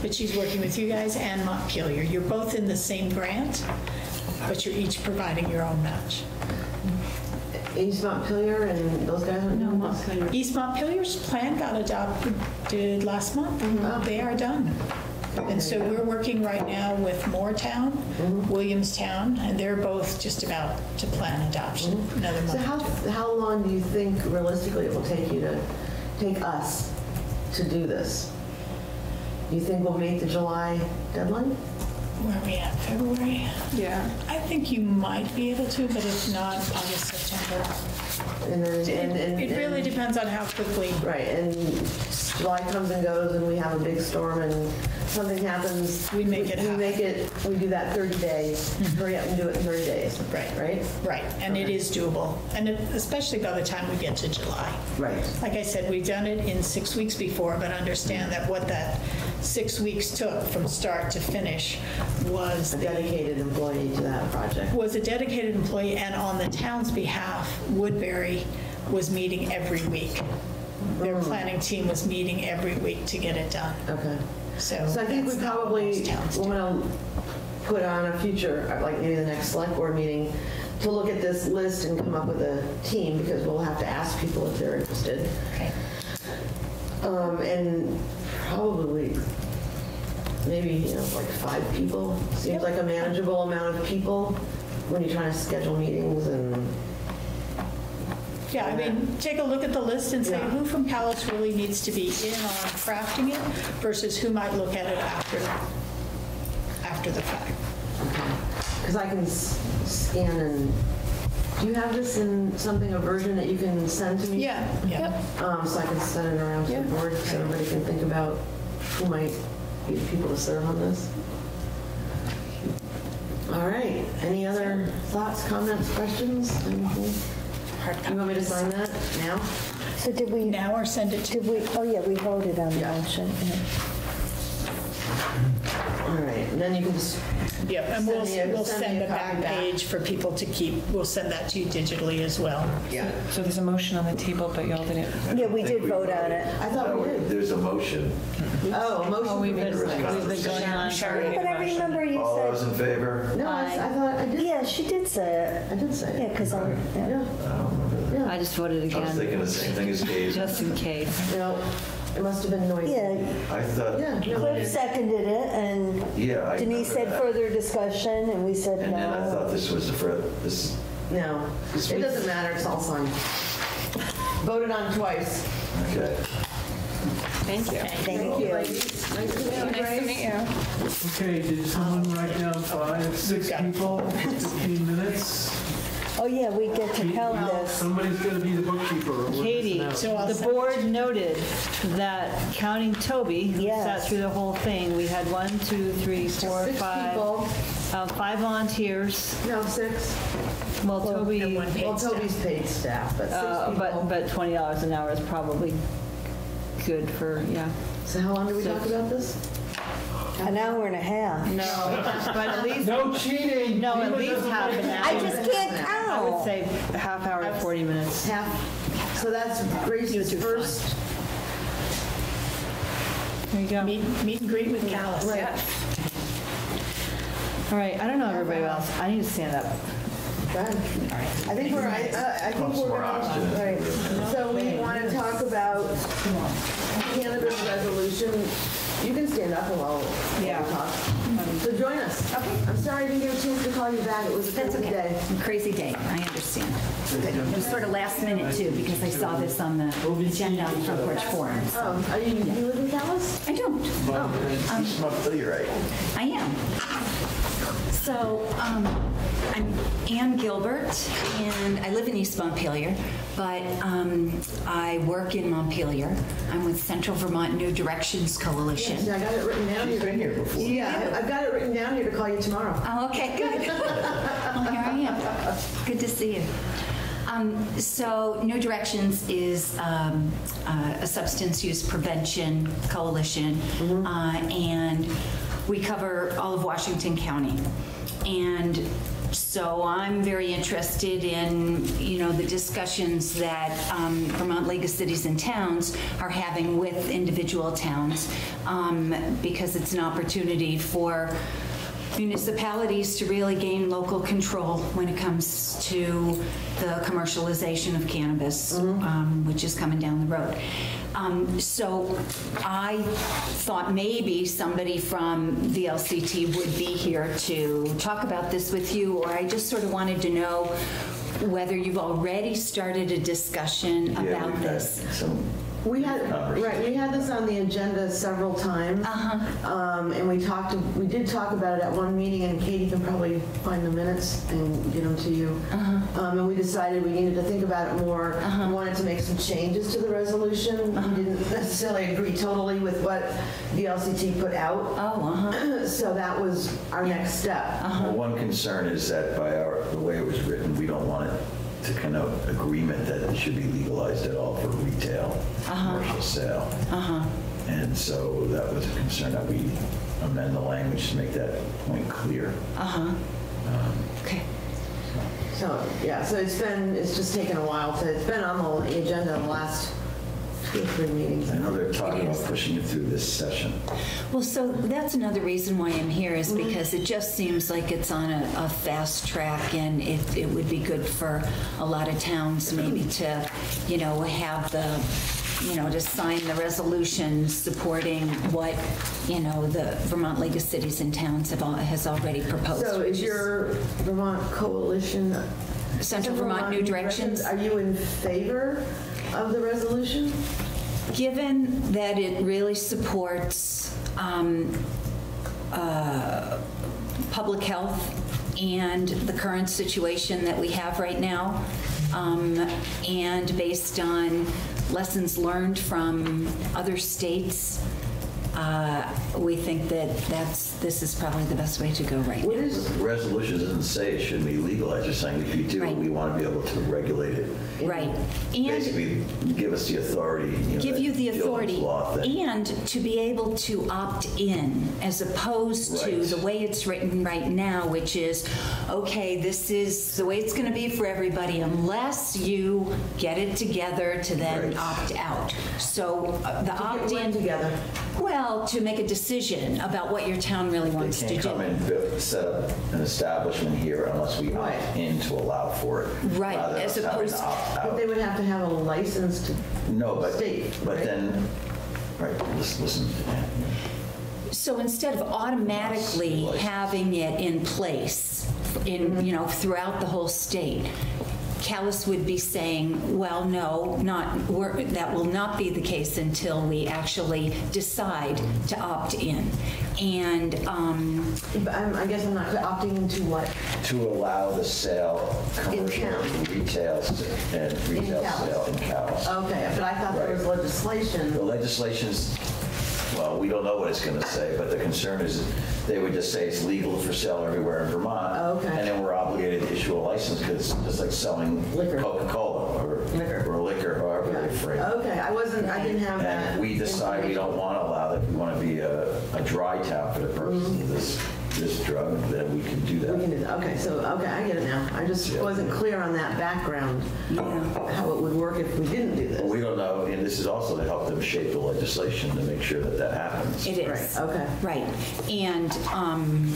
[SPEAKER 12] but she's working with you guys and Montpelier. You're both in the same grant, but you're each providing your own match.
[SPEAKER 1] East Montpelier and those guys doing this?
[SPEAKER 12] East Montpelier's plan got adopted last month. Mm-hmm. They are done. And so we're working right now with Moretown, mm-hmm. Williamstown, and they're both just about to plan adoption, mm-hmm.
[SPEAKER 1] another
[SPEAKER 12] month.
[SPEAKER 1] So how, how long do you think realistically it will take you to, take us to do this? You think we'll meet the July deadline?
[SPEAKER 12] Where are we at, February?
[SPEAKER 9] Yeah.
[SPEAKER 12] I think you might be able to, but if not, August, September.
[SPEAKER 1] And then, and, and.
[SPEAKER 12] It really
[SPEAKER 1] and-
[SPEAKER 12] depends on how quickly.
[SPEAKER 1] Right, and July comes and goes and we have a big storm and something happens.
[SPEAKER 12] We make it
[SPEAKER 1] We
[SPEAKER 12] happen.
[SPEAKER 1] make it, we do that 30 days, mm-hmm. hurry up and do it in 30 days.
[SPEAKER 12] Right.
[SPEAKER 1] Right?
[SPEAKER 12] Right, and it is doable, and it- especially by the time we get to July.
[SPEAKER 1] Right.
[SPEAKER 12] Like I said, we've done it in six weeks before, but understand that what that six weeks took from start to finish was
[SPEAKER 1] A
[SPEAKER 12] the
[SPEAKER 1] dedicated employee to that project.
[SPEAKER 12] was a dedicated employee, and on the town's behalf, Woodbury was meeting every week. Their planning team was meeting every week to get it done,
[SPEAKER 1] Okay.
[SPEAKER 12] so.
[SPEAKER 1] So I think we
[SPEAKER 12] that's not what
[SPEAKER 1] probably,
[SPEAKER 12] most towns do.
[SPEAKER 1] want to put on a future, like maybe the next select board meeting, to look at this list and come up with a team, because we'll have to ask people if they're interested.
[SPEAKER 12] Okay.
[SPEAKER 1] Um, and probably, maybe, you know, like five people. Seems like a manageable amount of people when you're trying to schedule meetings and,
[SPEAKER 12] Yeah, I mean, take a look at the list and say who from Calais really needs to be in on crafting it versus who might look at it after, after the fact.
[SPEAKER 1] because I can s- scan and, do you have this in something, a version that you can send to me?
[SPEAKER 12] Yeah, yeah.
[SPEAKER 1] Um, so I can send it around to the board so everybody can think about who might be the people to serve on this. All right, any other thoughts, comments, questions? Anything? You want me to sign that now?
[SPEAKER 5] So did we,
[SPEAKER 12] Now or send it to,
[SPEAKER 5] did we, oh yeah, we voted on the motion. yeah.
[SPEAKER 1] All right, and then you can just,
[SPEAKER 12] yeah, and we'll,
[SPEAKER 1] Send me a-
[SPEAKER 12] we'll
[SPEAKER 1] send me
[SPEAKER 12] send
[SPEAKER 1] a
[SPEAKER 12] the back
[SPEAKER 1] copy back.
[SPEAKER 12] page for people to keep, we'll send that to you digitally as well.
[SPEAKER 1] yeah.
[SPEAKER 16] So there's a motion on the table, but y'all didn't.
[SPEAKER 5] Yeah, we did vote on it.
[SPEAKER 1] I thought we did.
[SPEAKER 3] There's a motion.
[SPEAKER 1] Oh, a oh, motion.
[SPEAKER 4] We've
[SPEAKER 1] for me
[SPEAKER 4] been,
[SPEAKER 1] to
[SPEAKER 4] we've
[SPEAKER 1] second.
[SPEAKER 4] been going on.
[SPEAKER 16] Sharon
[SPEAKER 5] But
[SPEAKER 16] a
[SPEAKER 5] I
[SPEAKER 16] motion.
[SPEAKER 5] remember you
[SPEAKER 3] All those
[SPEAKER 5] said,
[SPEAKER 3] in favor?
[SPEAKER 1] No, I I thought I did,
[SPEAKER 5] yeah, she did say it.
[SPEAKER 1] I did say
[SPEAKER 5] it. Yeah, because I, yeah.
[SPEAKER 1] Yeah, um,
[SPEAKER 4] I just voted again.
[SPEAKER 3] I was
[SPEAKER 4] again,
[SPEAKER 3] thinking the same thing as Dave.
[SPEAKER 4] just in case.
[SPEAKER 1] no, it must have been noisy.
[SPEAKER 5] Yeah,
[SPEAKER 3] I thought,
[SPEAKER 1] Yeah, no,
[SPEAKER 5] Cliff seconded it and
[SPEAKER 3] yeah. I
[SPEAKER 5] Denise said
[SPEAKER 3] that.
[SPEAKER 5] further discussion and we said
[SPEAKER 3] And then I thought this was the further, this,
[SPEAKER 1] no, it doesn't matter, it's all signed. Voted on twice.
[SPEAKER 3] okay.
[SPEAKER 16] Thank you.
[SPEAKER 5] Thank you.
[SPEAKER 1] Nice to meet you,
[SPEAKER 16] Nice to
[SPEAKER 1] Grace.
[SPEAKER 16] meet you.
[SPEAKER 8] Okay, did someone write down five, six people, 15 minutes?
[SPEAKER 5] Oh yeah, we get to count
[SPEAKER 8] Now,
[SPEAKER 5] this.
[SPEAKER 8] Somebody's gonna be the bookkeeper. or work this
[SPEAKER 4] Katie,
[SPEAKER 8] out.
[SPEAKER 12] So I'll
[SPEAKER 4] the
[SPEAKER 12] send-
[SPEAKER 4] board noted that counting Toby, who
[SPEAKER 5] Yes.
[SPEAKER 4] sat through the whole thing, we had one, two, three, four,
[SPEAKER 1] Six
[SPEAKER 4] five,
[SPEAKER 1] people,
[SPEAKER 4] uh, five volunteers.
[SPEAKER 1] no, six.
[SPEAKER 4] Well,
[SPEAKER 12] and
[SPEAKER 4] Toby,
[SPEAKER 12] paid
[SPEAKER 1] Well,
[SPEAKER 12] staff.
[SPEAKER 1] Toby's paid staff, but
[SPEAKER 4] uh,
[SPEAKER 1] six
[SPEAKER 4] but,
[SPEAKER 1] people.
[SPEAKER 4] but $20 an hour is probably good for, yeah.
[SPEAKER 1] So how long did we talk about this?
[SPEAKER 5] An hour and a half.
[SPEAKER 4] No, but at least,
[SPEAKER 8] No cheating!
[SPEAKER 4] no, at least half an hour.
[SPEAKER 5] I just can't count.
[SPEAKER 4] I would
[SPEAKER 5] count.
[SPEAKER 4] say a half hour, 40 minutes.
[SPEAKER 1] Half, so that's Grace's first.
[SPEAKER 4] There you go.
[SPEAKER 12] Meet, meet and greet with Calais.
[SPEAKER 1] Right.
[SPEAKER 4] All right, I don't know everybody else. I need to stand up.
[SPEAKER 1] Go. I think we're, I, uh, I think we're
[SPEAKER 3] More
[SPEAKER 1] gonna,
[SPEAKER 3] oxygen.
[SPEAKER 1] right. So we want to talk about cannabis resolution. You can stand up and while while
[SPEAKER 4] Yeah.
[SPEAKER 1] we talk. Um, so join us. Okay. I'm sorry I didn't get a chance to call you back. It was a
[SPEAKER 7] That's
[SPEAKER 1] crazy
[SPEAKER 7] okay.
[SPEAKER 1] day.
[SPEAKER 7] Crazy day, I understand. It was sort of last minute too, because I saw this on the agenda from Porch Forum.
[SPEAKER 1] Oh, are you, you live in Calais?
[SPEAKER 7] I don't.
[SPEAKER 3] Um, East Montpelier, right?
[SPEAKER 7] I am. So, um, I'm Ann Gilbert, and I live in East Montpelier, but um, I work in Montpelier. I'm with Central Vermont New Directions Coalition.
[SPEAKER 1] Yeah, I got it written down
[SPEAKER 3] She's
[SPEAKER 1] here.
[SPEAKER 3] been here before.
[SPEAKER 1] Yeah, I- I've got it written down here to call you tomorrow.
[SPEAKER 7] Oh, okay, good. Well, here I am. Good to see you. Um, So New Directions is um, uh, a substance use prevention coalition, uh, and we cover all of Washington County. And so I'm very interested in, you know, the discussions that um, Vermont League of Cities and Towns are having with individual towns, um, because it's an opportunity for municipalities to really gain local control when it comes to the commercialization of cannabis, um, which is coming down the road. Um, So I thought maybe somebody from the LCT would be here to talk about this with you, or I just sort of wanted to know whether you've already started a discussion
[SPEAKER 3] Yeah,
[SPEAKER 7] about
[SPEAKER 3] we've had
[SPEAKER 7] this.
[SPEAKER 3] some
[SPEAKER 1] We had, right, we had this on the agenda several times.
[SPEAKER 7] Uh-huh.
[SPEAKER 1] Um, And we talked, we did talk about it at one meeting, and Katie can probably find the minutes and get them to you.
[SPEAKER 7] Uh-huh.
[SPEAKER 1] Um, And we decided we needed to think about it more. We wanted to make some changes to the resolution.
[SPEAKER 7] Uh-huh.
[SPEAKER 1] We didn't necessarily agree totally with what the LCT put out.
[SPEAKER 7] Oh, uh-huh.
[SPEAKER 1] So that was our next step.
[SPEAKER 3] Well, one concern is that by our, the way it was written, we don't want it to of agreement that it should be legalized at all for retail, commercial sale.
[SPEAKER 7] Uh-huh.
[SPEAKER 3] And so that was a concern that we amend the language to make that point clear.
[SPEAKER 7] Uh-huh. Okay.
[SPEAKER 1] So, yeah, so it's been, it's just taken a while to, it's been on the agenda in the last two or three meetings.
[SPEAKER 3] I know they're talking about pushing it through this session.
[SPEAKER 7] Well, so that's another reason why I'm here is mm-hmm. because it just seems like it's on a, a fast track and it, it would be good for a lot of towns maybe to, you know, have the, you know, to sign the resolution supporting what, you know, the Vermont League of Cities and Towns have, al- has already proposed.
[SPEAKER 1] So is your Vermont Coalition?
[SPEAKER 7] Central Vermont New Directions?
[SPEAKER 1] Are you in favor of the resolution?
[SPEAKER 7] Given that it really supports um, uh, public health and the current situation that we have right now, um, and based on lessons learned from other states, uh, we think that that's, this is probably the best way to go right now.
[SPEAKER 3] What is, The resolution doesn't say it should be legalized, it's saying if you do, we want to be able to regulate it.
[SPEAKER 7] Right. And
[SPEAKER 3] Basically, give us the authority, you know.
[SPEAKER 7] give
[SPEAKER 3] that
[SPEAKER 7] you the
[SPEAKER 3] Gildan's
[SPEAKER 7] authority
[SPEAKER 3] law thing.
[SPEAKER 7] and to be able to opt in as opposed to
[SPEAKER 3] Right.
[SPEAKER 7] the way it's written right now, which is, okay, this is the way it's going to be for everybody unless you get it together to then
[SPEAKER 3] Right.
[SPEAKER 7] opt out. So uh, the opt-in.
[SPEAKER 1] together.
[SPEAKER 7] Well, to make a decision about what your town really wants
[SPEAKER 3] They
[SPEAKER 7] to
[SPEAKER 3] can't
[SPEAKER 7] do.
[SPEAKER 3] come and bu- set up an establishment here unless we opt in to allow for it.
[SPEAKER 7] Right,
[SPEAKER 3] rather than
[SPEAKER 7] as
[SPEAKER 3] us having
[SPEAKER 7] opposed-
[SPEAKER 3] to opt
[SPEAKER 1] But
[SPEAKER 3] out.
[SPEAKER 1] they would have to have a license to,
[SPEAKER 3] No, but,
[SPEAKER 1] state,
[SPEAKER 3] but
[SPEAKER 1] right?
[SPEAKER 3] then, right, listen, listen.
[SPEAKER 7] So instead of automatically having it in place, in, you know, throughout the whole state, Calais would be saying, well, no, not, we're- that will not be the case until we actually decide to opt in. And, um,
[SPEAKER 1] I'm- I guess I'm not opting into what?
[SPEAKER 3] To allow the sale, commercial,
[SPEAKER 1] town.
[SPEAKER 3] retail, and retail
[SPEAKER 1] Calais.
[SPEAKER 3] sale in Calais.
[SPEAKER 1] Okay, but I thought there was
[SPEAKER 3] Right.
[SPEAKER 1] legislation.
[SPEAKER 3] The legislation's, well, we don't know what it's going to say, but the concern is they would just say it's legal for sale everywhere in Vermont.
[SPEAKER 1] Oh, okay.
[SPEAKER 3] And then we're obligated to issue a license because it's just like selling
[SPEAKER 1] Liquor.
[SPEAKER 3] Coca-Cola or
[SPEAKER 1] Liquor.
[SPEAKER 3] or liquor, however they frame it.
[SPEAKER 1] Okay, I wasn't, I didn't have that.
[SPEAKER 3] And we decide we don't want to allow that, we want to be a, a dry town for the purposes of this, this drug, then we can do
[SPEAKER 1] We can
[SPEAKER 3] that.
[SPEAKER 1] do that, okay, so, okay, I get it now. I just wasn't clear on that background, how it would work if we didn't do
[SPEAKER 3] But
[SPEAKER 1] this.
[SPEAKER 3] we don't know, and this is also to help them shape the legislation to make sure that that happens.
[SPEAKER 7] It is.
[SPEAKER 1] Right, okay.
[SPEAKER 7] Right. And um,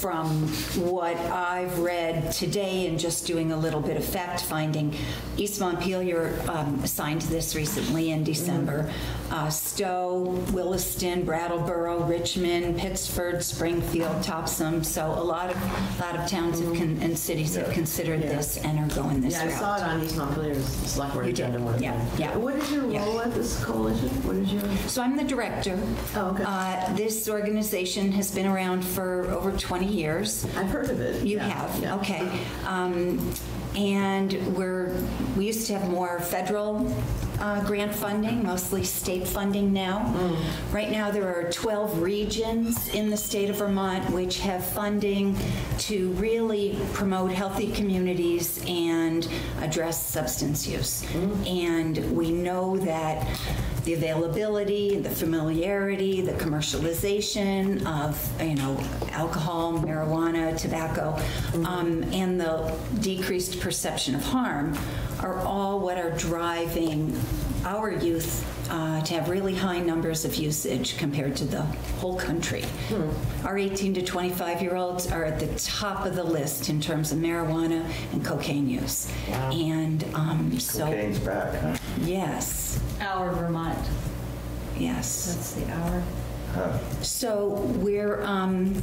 [SPEAKER 7] from what I've read today and just doing a little bit of fact finding, East Montpelier um, signed this recently in December. Uh, Stowe, Williston, Brattleboro, Richmond, Pittsford, Springfield, Topsham. So a lot of, a lot of towns have con- and cities have considered this and are going this
[SPEAKER 1] Yeah, I
[SPEAKER 7] route.
[SPEAKER 1] saw it on East Montpelier's select board
[SPEAKER 7] You did,
[SPEAKER 1] agenda. one
[SPEAKER 7] yeah, yeah.
[SPEAKER 1] What is your role at this coalition? What is your?
[SPEAKER 7] So I'm the director.
[SPEAKER 1] Oh, okay.
[SPEAKER 7] Uh, This organization has been around for over 20 years.
[SPEAKER 1] I've heard of it.
[SPEAKER 7] You
[SPEAKER 1] yeah,
[SPEAKER 7] have,
[SPEAKER 1] yeah.
[SPEAKER 7] okay. Um, And we're, we used to have more federal uh, grant funding, mostly state funding now.
[SPEAKER 1] Mm.
[SPEAKER 7] Right now, there are 12 regions in the state of Vermont which have funding to really promote healthy communities and address substance use.
[SPEAKER 1] Mm.
[SPEAKER 7] And we know that the availability, the familiarity, the commercialization of, you know, alcohol, marijuana, tobacco, um, and the decreased perception of harm are all what are driving our youth uh, to have really high numbers of usage compared to the whole country. Our 18 to 25 year olds are at the top of the list in terms of marijuana and cocaine use. And um, so.
[SPEAKER 3] Cocaine's back, huh?
[SPEAKER 7] Yes.
[SPEAKER 4] Our Vermont.
[SPEAKER 7] Yes.
[SPEAKER 4] That's the hour. Huh.
[SPEAKER 7] So we're, um,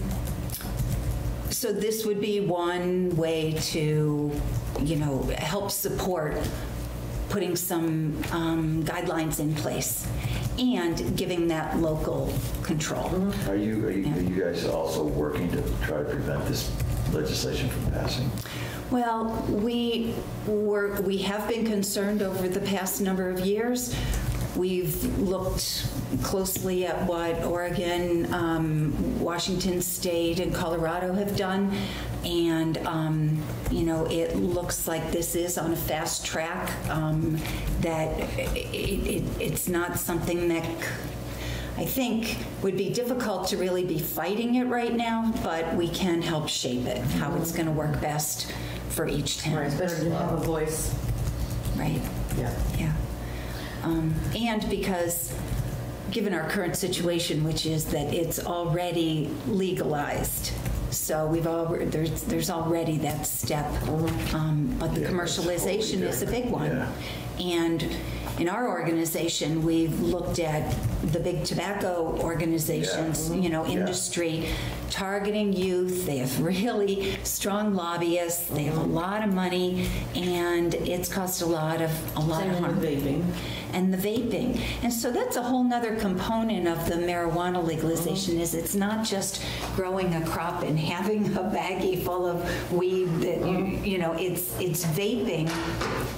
[SPEAKER 7] so this would be one way to, you know, help support putting some um, guidelines in place and giving that local control.
[SPEAKER 3] Are you, are you, are you guys also working to try to prevent this legislation from passing?
[SPEAKER 7] Well, we were, we have been concerned over the past number of years. We've looked closely at what Oregon, um, Washington State, and Colorado have done, and, um, you know, it looks like this is on a fast track, um, that it, it, it's not something that I think would be difficult to really be fighting it right now, but we can help shape it, how it's going to work best for each town.
[SPEAKER 1] Right, it's better to have a voice.
[SPEAKER 7] Right.
[SPEAKER 1] Yeah.
[SPEAKER 7] Yeah. Um, And because, given our current situation, which is that it's already legalized, so we've all there's, there's already that step. Um, But the
[SPEAKER 3] Yeah,
[SPEAKER 7] commercialization is a big one.
[SPEAKER 3] Yeah.
[SPEAKER 7] And in our organization, we've looked at the big tobacco organizations, you know,
[SPEAKER 3] Yeah.
[SPEAKER 7] industry, targeting youth. They have really strong lobbyists. They have a lot of money, and it's caused a lot of, a lot
[SPEAKER 1] Same
[SPEAKER 7] of
[SPEAKER 1] thing
[SPEAKER 7] harm.
[SPEAKER 1] with vaping.
[SPEAKER 7] And the vaping. And so that's a whole nother component of the marijuana legalization, uh-huh. is it's not just growing a crop and having a baggie full of weed that, you you know, it's, it's vaping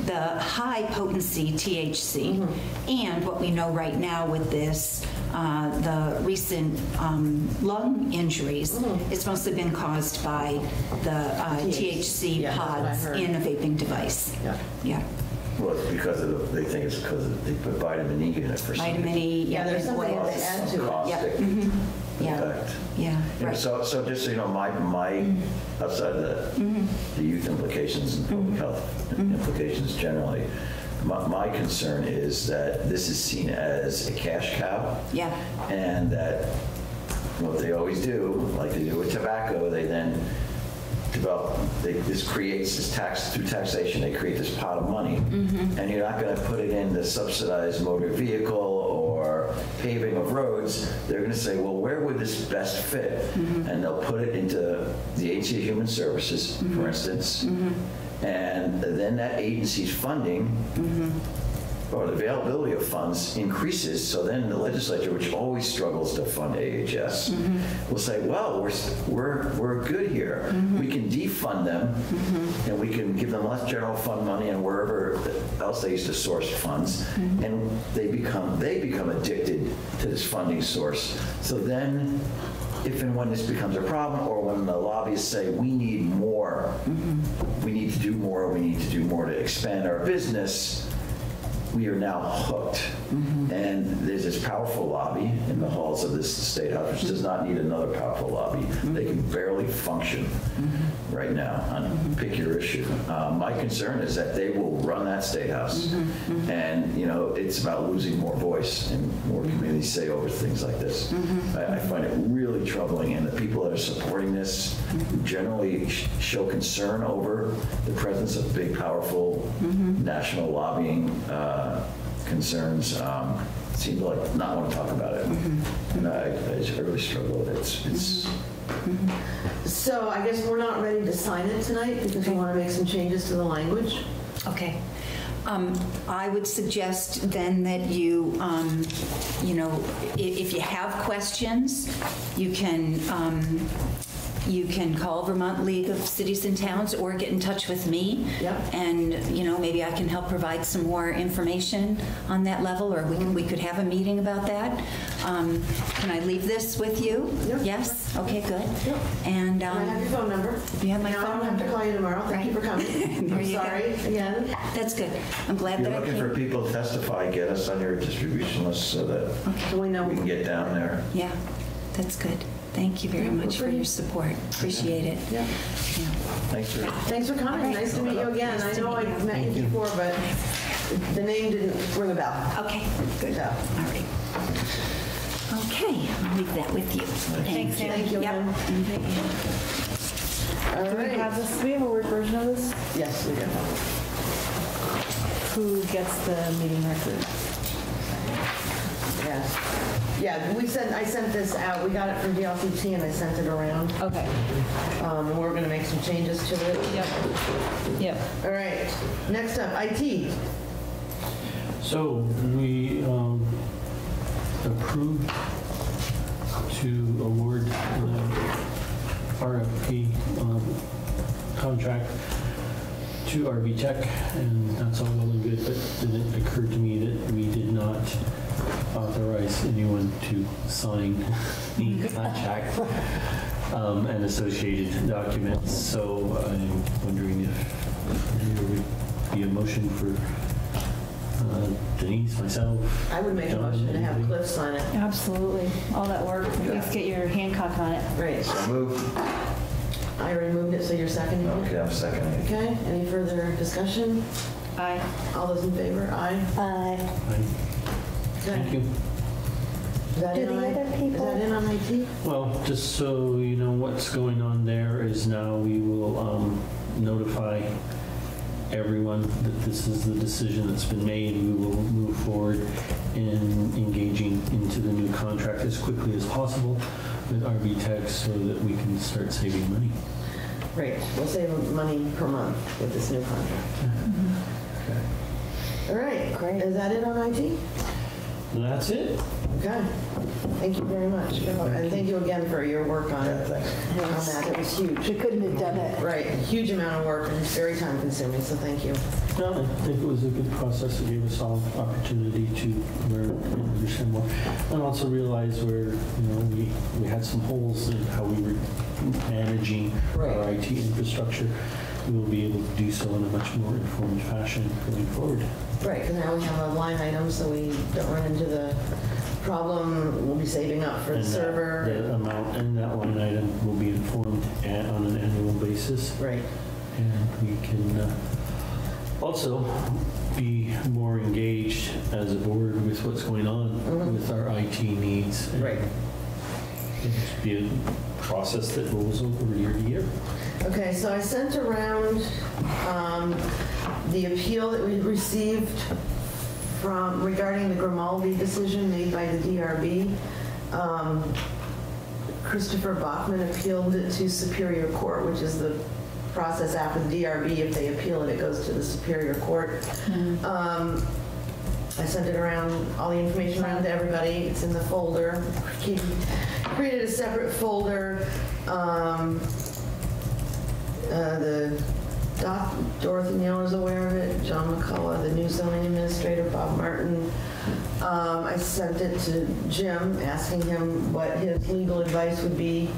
[SPEAKER 7] the high potency THC. And what we know right now with this, uh, the recent um, lung injuries, it's mostly been caused by the uh, THC
[SPEAKER 1] Yeah, that's what I
[SPEAKER 7] pods in a vaping device.
[SPEAKER 1] Yeah.
[SPEAKER 7] Yeah.
[SPEAKER 3] Well, it's because of, the- they think it's because of- they put vitamin E in it for some
[SPEAKER 7] Vitamin E, yeah,
[SPEAKER 1] Yeah, there's
[SPEAKER 7] big
[SPEAKER 1] something
[SPEAKER 7] oils.
[SPEAKER 1] else to add to it.
[SPEAKER 3] caustic
[SPEAKER 7] Yeah,
[SPEAKER 3] effect.
[SPEAKER 7] yeah,
[SPEAKER 3] You know,
[SPEAKER 7] right. Mm-hmm.
[SPEAKER 3] So, so just so you know, my, my, outside the, the youth implications and public health
[SPEAKER 7] Mm-hmm.
[SPEAKER 3] implications generally, my, my concern is that this is seen as a cash cow.
[SPEAKER 7] Yeah.
[SPEAKER 3] And that what they always do, like they do with tobacco, they then develop, they, this creates this tax, through taxation, they create this pot of money. Mm-hmm. And you're not gonna put it in the subsidized motor vehicle or paving of roads. They're gonna say, well, where would this best fit? Mm-hmm. And they'll put it into the agency of human services, for mm-hmm. instance. And then that agency's funding mm-hmm. or the availability of funds increases, so then the legislature, which always struggles to fund AHS, mm-hmm. will say, well, we're, we're, we're good here. Mm-hmm. We can defund them, and we can give them less general fund money and wherever else they used to source funds, and they become, they become addicted to this funding source. So then, if and when this becomes a problem, or when the lobbyists say, we need more, we need to do more, we need to do more to expand our business, we are now hooked. Mm-hmm. And there's this powerful lobby in the halls of this state house, which does not need another powerful lobby. Mm-hmm. They can barely function mm-hmm. right now. On pick your issue. Uh, My concern is that they will run that state house. And, you know, it's about losing more voice and more community say over things like this. I I find it really troubling, and the people that are supporting this generally sh- show concern over the presence of big, powerful national lobbying uh, concerns um, seem to like not want to talk about it. And I I just really struggle with it. It's- It's,
[SPEAKER 1] So I guess we're not ready to sign it tonight because we want to make some changes to the language.
[SPEAKER 7] Okay. Um, I would suggest then that you, um, you know, i- if you have questions, you can, um, you can call Vermont League of Cities and Towns or get in touch with me.
[SPEAKER 1] Yep.
[SPEAKER 7] And, you know, maybe I can help provide some more information on that level, or we can, we could have a meeting about that. Um, Can I leave this with you?
[SPEAKER 1] Yep.
[SPEAKER 7] Yes? Okay, good.
[SPEAKER 1] Yep.
[SPEAKER 7] And,
[SPEAKER 1] I have your
[SPEAKER 7] um,
[SPEAKER 1] phone number.
[SPEAKER 7] you have my
[SPEAKER 1] Now I
[SPEAKER 7] phone
[SPEAKER 1] don't have to call you tomorrow. Thank you for coming. I'm
[SPEAKER 7] you go.
[SPEAKER 1] sorry again.
[SPEAKER 7] that's good. I'm glad
[SPEAKER 3] You're
[SPEAKER 7] that I
[SPEAKER 3] looking for people to testify, get us on your distribution list so that
[SPEAKER 1] So we know.
[SPEAKER 3] we can get down there.
[SPEAKER 7] Yeah, that's good. Thank you very much for your support. Appreciate it.
[SPEAKER 1] Yeah.
[SPEAKER 3] Thanks for
[SPEAKER 1] Thanks for coming. Nice to meet you again. I know I've met you before, but The name didn't ring a bell.
[SPEAKER 7] Okay, good.
[SPEAKER 1] So,
[SPEAKER 7] All right. Okay, I'll leave that with you.
[SPEAKER 4] Thanks, Ann.
[SPEAKER 1] Thank you,
[SPEAKER 7] Yep.
[SPEAKER 1] Ann. All
[SPEAKER 4] Do we
[SPEAKER 1] right.
[SPEAKER 4] have this, do we have a word version of this?
[SPEAKER 1] Yes, we do.
[SPEAKER 4] Who gets the meeting record?
[SPEAKER 1] Yes. Yeah, we sent, I sent this out, we got it from VLCT and I sent it around.
[SPEAKER 4] Okay.
[SPEAKER 1] Um, and we're gonna make some changes to it.
[SPEAKER 4] Yep. Yep.
[SPEAKER 1] All right, next up, IT.
[SPEAKER 8] So we um, approved to award the RFP um, contract to RV Tech, and that's all well and good, but then it occurred to me that we did not authorize anyone to sign the contract um, and associated documents, so I'm wondering if there would be a motion for uh, Denise, myself.
[SPEAKER 1] I would make a motion to have? Cliff sign it.
[SPEAKER 4] Absolutely. All that work. Please get your Hancock on it.
[SPEAKER 1] Right.
[SPEAKER 3] So move.
[SPEAKER 1] I already moved it, so you're seconding it?
[SPEAKER 3] Okay, I'm seconding it.
[SPEAKER 1] Okay, any further discussion?
[SPEAKER 4] Aye.
[SPEAKER 1] All those in favor? Aye.
[SPEAKER 5] Aye. Aye.
[SPEAKER 8] Thank you.
[SPEAKER 1] Is that
[SPEAKER 5] Do
[SPEAKER 1] in
[SPEAKER 5] the
[SPEAKER 1] on-
[SPEAKER 5] other
[SPEAKER 1] Is
[SPEAKER 5] people-
[SPEAKER 1] that in on IT?
[SPEAKER 8] Well, just so you know what's going on there is now we will um, notify everyone that this is the decision that's been made. We will move forward in engaging into the new contract as quickly as possible with RB Tech so that we can start saving money.
[SPEAKER 1] Right, we'll save money per month with this new contract. All right,
[SPEAKER 5] Great.
[SPEAKER 1] is that it on IT?
[SPEAKER 8] That's it.
[SPEAKER 1] Okay, thank you very much. And thank you again for your work on it. On that, it was huge.
[SPEAKER 5] We couldn't have done it.
[SPEAKER 1] Right, huge amount of work and very time consuming, so thank you.
[SPEAKER 8] No, I think it was a good process. It gave us all opportunity to learn and understand more. And also realize where, you know, we, we had some holes in how we were managing our IT infrastructure. We will be able to do so in a much more informed fashion going forward.
[SPEAKER 1] Right, because now we have a line item, so we don't run into the problem, we'll be saving up for the
[SPEAKER 8] And that-
[SPEAKER 1] server.
[SPEAKER 8] The amount and that line item will be informed a- on an annual basis.
[SPEAKER 1] Right,
[SPEAKER 8] And we can uh, also be more engaged as a board with what's going on
[SPEAKER 1] Mhm.
[SPEAKER 8] with our IT needs. and
[SPEAKER 1] Right.
[SPEAKER 8] It'll be a process that rolls over year to year.
[SPEAKER 1] okay, so I sent around um, the appeal that we received from, regarding the Grimaldi decision made by the DRB. Um, Christopher Bachman appealed it to Superior Court, which is the process after the DRB. If they appeal it, it goes to the Superior Court. Um, I sent it around, all the information around to everybody. It's in the folder. Keep- Created a separate folder. Um, uh, The Doc, Dorothy Neal is aware of it, John McCullough, the new zoning administrator, Bob Martin. Um, I sent it to Jim, asking him what his legal advice would be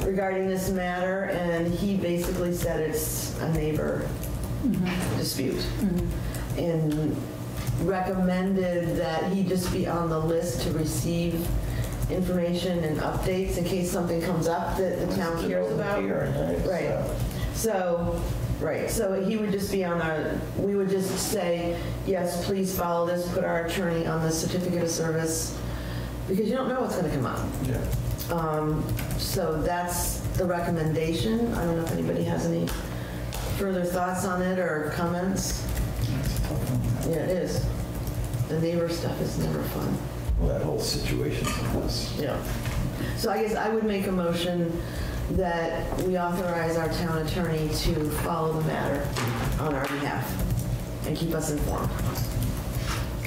[SPEAKER 1] regarding this matter, and he basically said it's a neighbor dispute. And recommended that he just be on the list to receive information and updates in case something comes up that the town cares about. Right. So, right, so he would just be on our, we would just say, yes, please follow this, put our attorney on the certificate of service, because you don't know what's gonna come up.
[SPEAKER 3] Yeah.
[SPEAKER 1] Um, So that's the recommendation. I don't know if anybody has any further thoughts on it or comments. Yeah, it is. The neighbor stuff is never fun.
[SPEAKER 3] Well, that whole situation was.
[SPEAKER 1] Yeah. So I guess I would make a motion that we authorize our town attorney to follow the matter on our behalf and keep us informed.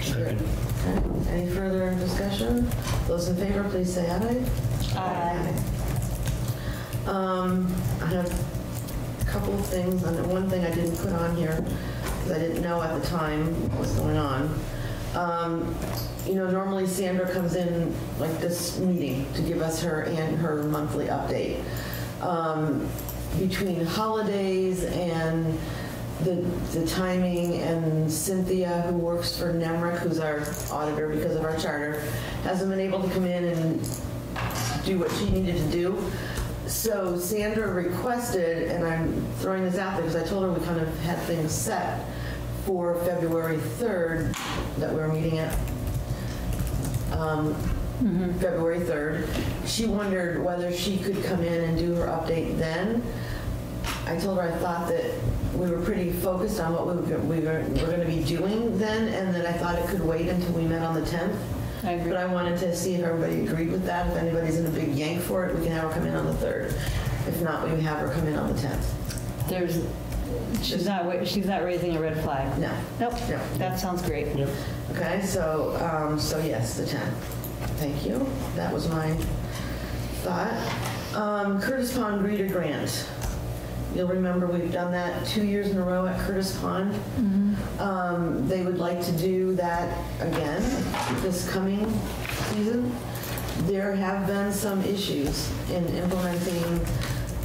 [SPEAKER 8] Second.
[SPEAKER 1] Okay. Any further discussion? Those in favor, please say aye.
[SPEAKER 4] Aye.
[SPEAKER 1] Um, I have a couple of things, and one thing I didn't put on here, because I didn't know at the time what was going on. Um, You know, normally Sandra comes in like this meeting to give us her and her monthly update. Um, Between holidays and the, the timing and Cynthia, who works for Nemrick, who's our auditor because of our charter, hasn't been able to come in and do what she needed to do. So Sandra requested, and I'm throwing this out there because I told her we kind of had things set for February 3rd that we're meeting at, um, February 3rd. She wondered whether she could come in and do her update then. I told her I thought that we were pretty focused on what we were, we were, were gonna be doing then, and that I thought it could wait until we met on the 10th.
[SPEAKER 4] I agree.
[SPEAKER 1] But I wanted to see if everybody agreed with that. If anybody's in a big yank for it, we can have her come in on the 3rd. If not, we have her come in on the 10th.
[SPEAKER 4] There's, she's not, wa- she's not raising a red flag.
[SPEAKER 1] No.
[SPEAKER 4] Nope,
[SPEAKER 1] No.
[SPEAKER 4] that sounds great.
[SPEAKER 1] Okay, so, um, so yes, the 10. Thank you. That was my thought. Um, Curtis Pond Greeter Grant. You'll remember we've done that two years in a row at Curtis Pond. Um, They would like to do that again this coming season. There have been some issues in implementing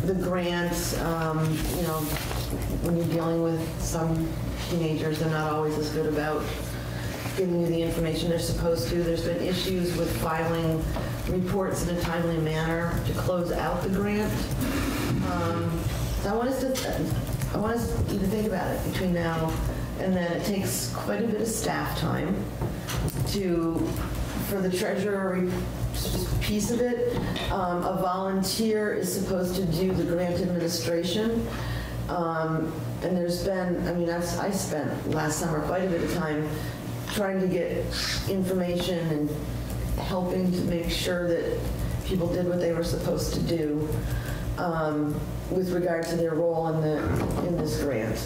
[SPEAKER 1] the grants. Um, You know, when you're dealing with some teenagers, they're not always as good about giving you the information they're supposed to. There's been issues with filing reports in a timely manner to close out the grant. Um, So I want us to, I want us to think about it between now and then. It takes quite a bit of staff time to, for the treasurer piece of it. Um, A volunteer is supposed to do the grant administration. Um, And there's been, I mean, I've, I spent last summer quite a bit of time trying to get information and helping to make sure that people did what they were supposed to do um, with regard to their role in the, in this grant.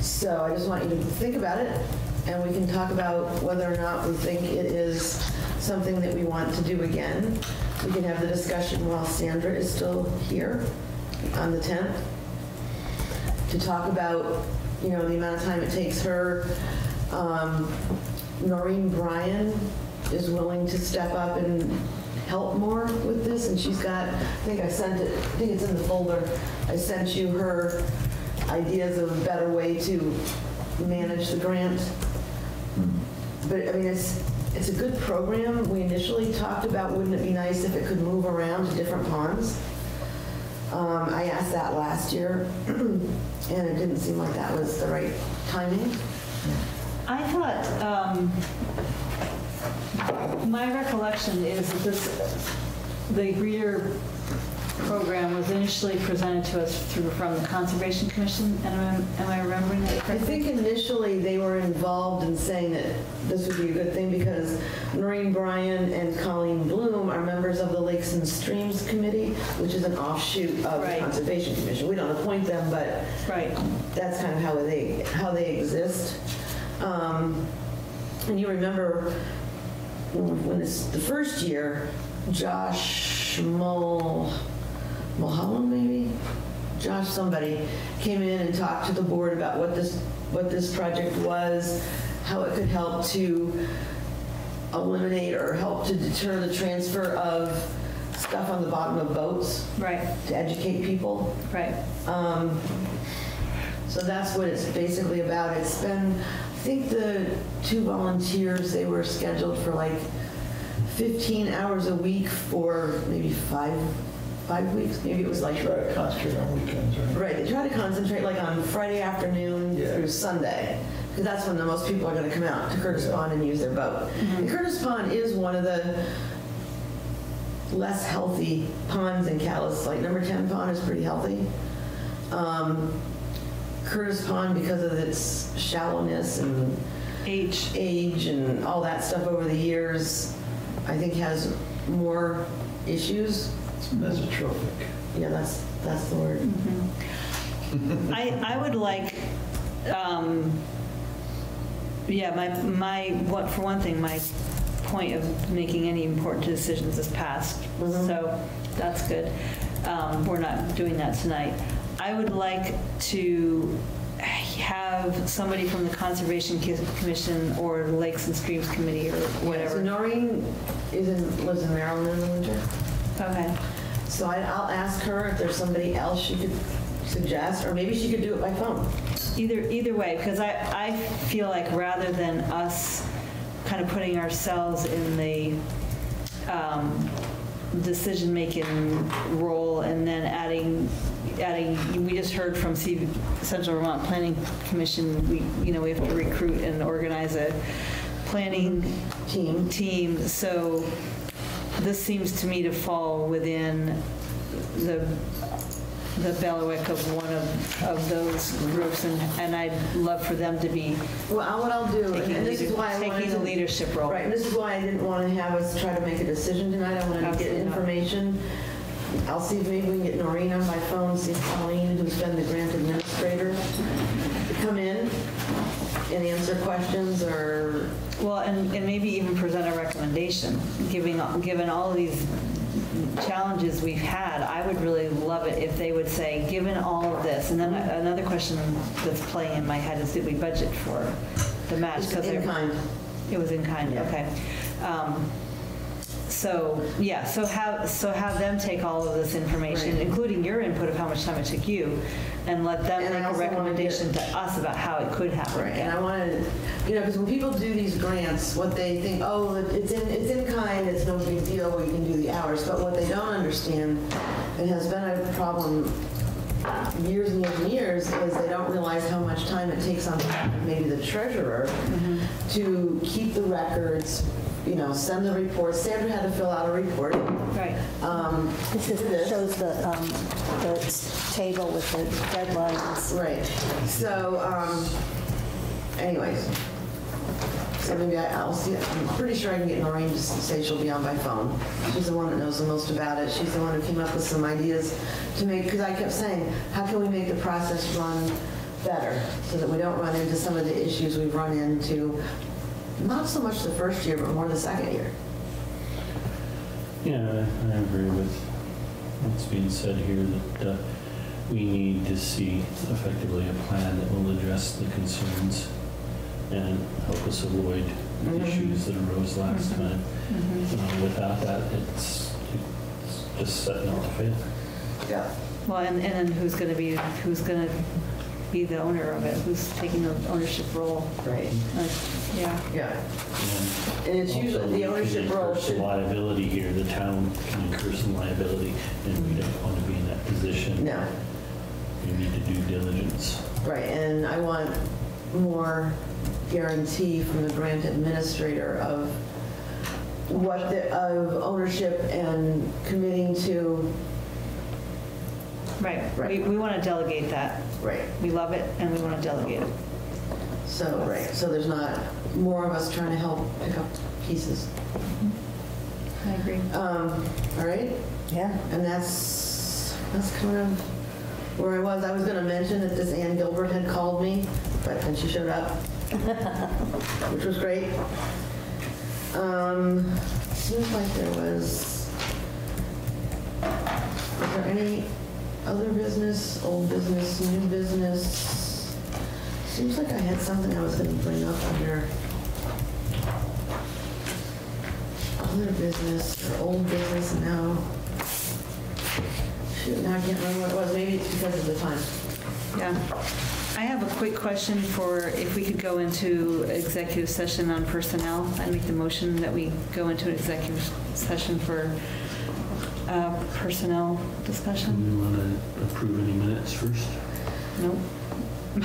[SPEAKER 1] So I just want you to think about it, and we can talk about whether or not we think it is something that we want to do again. We can have the discussion while Sandra is still here on the 10th to talk about, you know, the amount of time it takes her. Um, Noreen Bryan is willing to step up and help more with this, and she's got, I think I sent it, I think it's in the folder. I sent you her ideas of a better way to manage the grant. But, I mean, it's, it's a good program. We initially talked about, wouldn't it be nice if it could move around to different ponds? Um, I asked that last year, and it didn't seem like that was the right timing.
[SPEAKER 4] I thought, um, my recollection is that this, the Greeter program was initially presented to us through, from the Conservation Commission, and am I- am I remembering that correctly?
[SPEAKER 1] I think initially they were involved in saying that this would be a good thing because Noreen Bryan and Colleen Bloom are members of the Lakes and Streams Committee, which is an offshoot of the Conservation Commission. We don't appoint them, but
[SPEAKER 4] Right.
[SPEAKER 1] that's kind of how they, how they exist. Um, And you remember when it's the first year, Josh Mul, Mulholland maybe? Josh somebody came in and talked to the board about what this, what this project was, how it could help to eliminate or help to deter the transfer of stuff on the bottom of boats
[SPEAKER 4] Right,
[SPEAKER 1] to educate people.
[SPEAKER 4] right.
[SPEAKER 1] Um, So that's what it's basically about. It's been, I think the two volunteers, they were scheduled for like 15 hours a week for maybe five, five weeks. Maybe it was like.
[SPEAKER 3] Try to concentrate on weekends, right?
[SPEAKER 1] Right, they try to concentrate like on Friday afternoon through Sunday, because that's when the most people are going to come out to Curtis Pond and use their boat. And Curtis Pond is one of the less healthy ponds in Calais, like number 10 pond is pretty healthy. Um, Curtis Pond, because of its shallowness and
[SPEAKER 4] Age.
[SPEAKER 1] age and all that stuff over the years, I think has more issues.
[SPEAKER 3] It's mesotrophic.
[SPEAKER 1] Yeah, that's, that's the word.
[SPEAKER 4] I, I would like, um, yeah, my, my, what, for one thing, my point of making any important decisions is passed, so that's good. Um, We're not doing that tonight. I would like to have somebody from the Conservation Ki- Commission or Lakes and Streams Committee or
[SPEAKER 1] So
[SPEAKER 4] whatever.
[SPEAKER 1] Noreen is in, lives in Maryland in the winter,
[SPEAKER 4] Okay.
[SPEAKER 1] So I- I'll ask her if there's somebody else she could suggest, or maybe she could do it by phone.
[SPEAKER 4] Either, either way, because I, I feel like rather than us kind of putting ourselves in the, um, decision-making role and then adding, adding, we just heard from C- Central Vermont Planning Commission, we, you know, we have to recruit and organize a planning
[SPEAKER 1] Team.
[SPEAKER 4] team. So this seems to me to fall within the, the bailiwick of one of, of those groups. And, and I'd love for them to be
[SPEAKER 1] Well, what I'll do, and
[SPEAKER 4] taking,
[SPEAKER 1] and this is why I wanted
[SPEAKER 4] taking the
[SPEAKER 1] to
[SPEAKER 4] leadership role.
[SPEAKER 1] Right, and this is why I didn't want to have us try to make a decision tonight. I wanted to get
[SPEAKER 4] Absolutely not.
[SPEAKER 1] information. I'll see if maybe we can get Noreen on my phone, see if Colleen, who's been the grant administrator, to come in and answer questions or,
[SPEAKER 4] Well, and, and maybe even present a recommendation, giving, given all of these challenges we've had, I would really love it if they would say, given all of this, and then another question that's playing in my head is, did we budget for the match?
[SPEAKER 1] It's
[SPEAKER 4] 'Cause
[SPEAKER 1] in kind.
[SPEAKER 4] It was in kind,
[SPEAKER 1] Yeah.
[SPEAKER 4] okay. Um, So, yeah, so have, so have them take all of this information,
[SPEAKER 1] Right.
[SPEAKER 4] including your input of how much time it took you, and let them
[SPEAKER 1] And I
[SPEAKER 4] make a
[SPEAKER 1] also wanna get-
[SPEAKER 4] recommendation to us about how it could happen
[SPEAKER 1] right, and I
[SPEAKER 4] again.
[SPEAKER 1] wanted, you know, because when people do these grants, what they think, oh, it's in, it's in kind, it's no big deal, we can do the hours, but what they don't understand, and has been a problem years and years and years, is they don't realize how much time it takes on maybe the treasurer mm-hmm. to keep the records, you know, send the report. Sandra had to fill out a report.
[SPEAKER 4] Right.
[SPEAKER 1] Um,
[SPEAKER 5] This is, shows the, um, the table with the deadlines.
[SPEAKER 1] Right. So, um, anyways, so maybe I- I'll see, I'm pretty sure I can get Noreen to say she'll be on by phone. She's the one that knows the most about it. She's the one who came up with some ideas to make, because I kept saying, how can we make the process run better so that we don't run into some of the issues we've run into, not so much the first year, but more the second year.
[SPEAKER 6] Yeah, I I agree with what's being said here, that uh, we need to see effectively a plan that will address the concerns and help us avoid the
[SPEAKER 1] Mhm.
[SPEAKER 6] issues that arose last time. Uh, Without that, it's it's just setting up to fail.
[SPEAKER 1] Yeah.
[SPEAKER 4] Well, and, and then who's going to be, who's going to be the owner of it? Who's taking the ownership role?
[SPEAKER 1] Right.
[SPEAKER 4] Like, Yeah.
[SPEAKER 1] Yeah. And it's usually, the ownership role
[SPEAKER 6] Also, we can incur
[SPEAKER 1] should,
[SPEAKER 6] liability here, the town can incur some liability, and we don't want to be in that position.
[SPEAKER 1] no.
[SPEAKER 6] We need to do diligence.
[SPEAKER 1] Right, and I want more guarantee from the grant administrator of what the, of ownership and committing to,
[SPEAKER 4] Right.
[SPEAKER 1] Right.
[SPEAKER 4] We, we want to delegate that.
[SPEAKER 1] Right,
[SPEAKER 4] We love it and we want to delegate it.
[SPEAKER 1] so, right, so there's not more of us trying to help pick up pieces.
[SPEAKER 4] I agree.
[SPEAKER 1] Um, all right,
[SPEAKER 5] Yeah.
[SPEAKER 1] and that's, that's kind of where I was. I was gonna mention that this Ann Gilbert had called me, but then she showed up, which was great. Um, seems like there was, was there any other business, old business, new business? Seems like I had something I was gonna bring up under other business or old business now, shoot, now I can't remember what it was. Maybe it's because of the time.
[SPEAKER 4] Yeah. I have a quick question for if we could go into executive session on personnel. I'd make the motion that we go into an executive session for uh, personnel
[SPEAKER 6] Do
[SPEAKER 4] discussion.
[SPEAKER 6] we want to approve any minutes first?
[SPEAKER 4] Nope.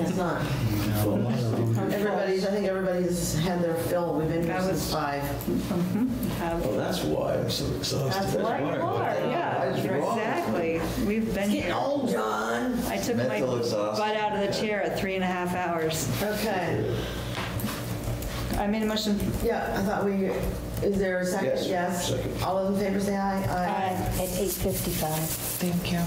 [SPEAKER 1] It's not. Everybody's, I think everybody's had their fill. We've been here
[SPEAKER 4] That was-
[SPEAKER 1] since five.
[SPEAKER 4] Have-
[SPEAKER 3] Well, that's why I'm so exhausted.
[SPEAKER 4] That's why you are, yeah,
[SPEAKER 3] What is wrong?
[SPEAKER 4] exactly. We've been
[SPEAKER 1] Getting
[SPEAKER 4] here.
[SPEAKER 1] old, John.
[SPEAKER 4] I took my
[SPEAKER 3] Mental exhaustion.
[SPEAKER 4] butt out of the chair at three and a half hours.
[SPEAKER 1] Okay.
[SPEAKER 4] I made a motion.
[SPEAKER 1] Yeah, I thought we, is there a second?
[SPEAKER 3] Yes,
[SPEAKER 1] Yes.
[SPEAKER 3] second.
[SPEAKER 1] All those in favor say aye.
[SPEAKER 5] At 8:55.
[SPEAKER 16] Thank you.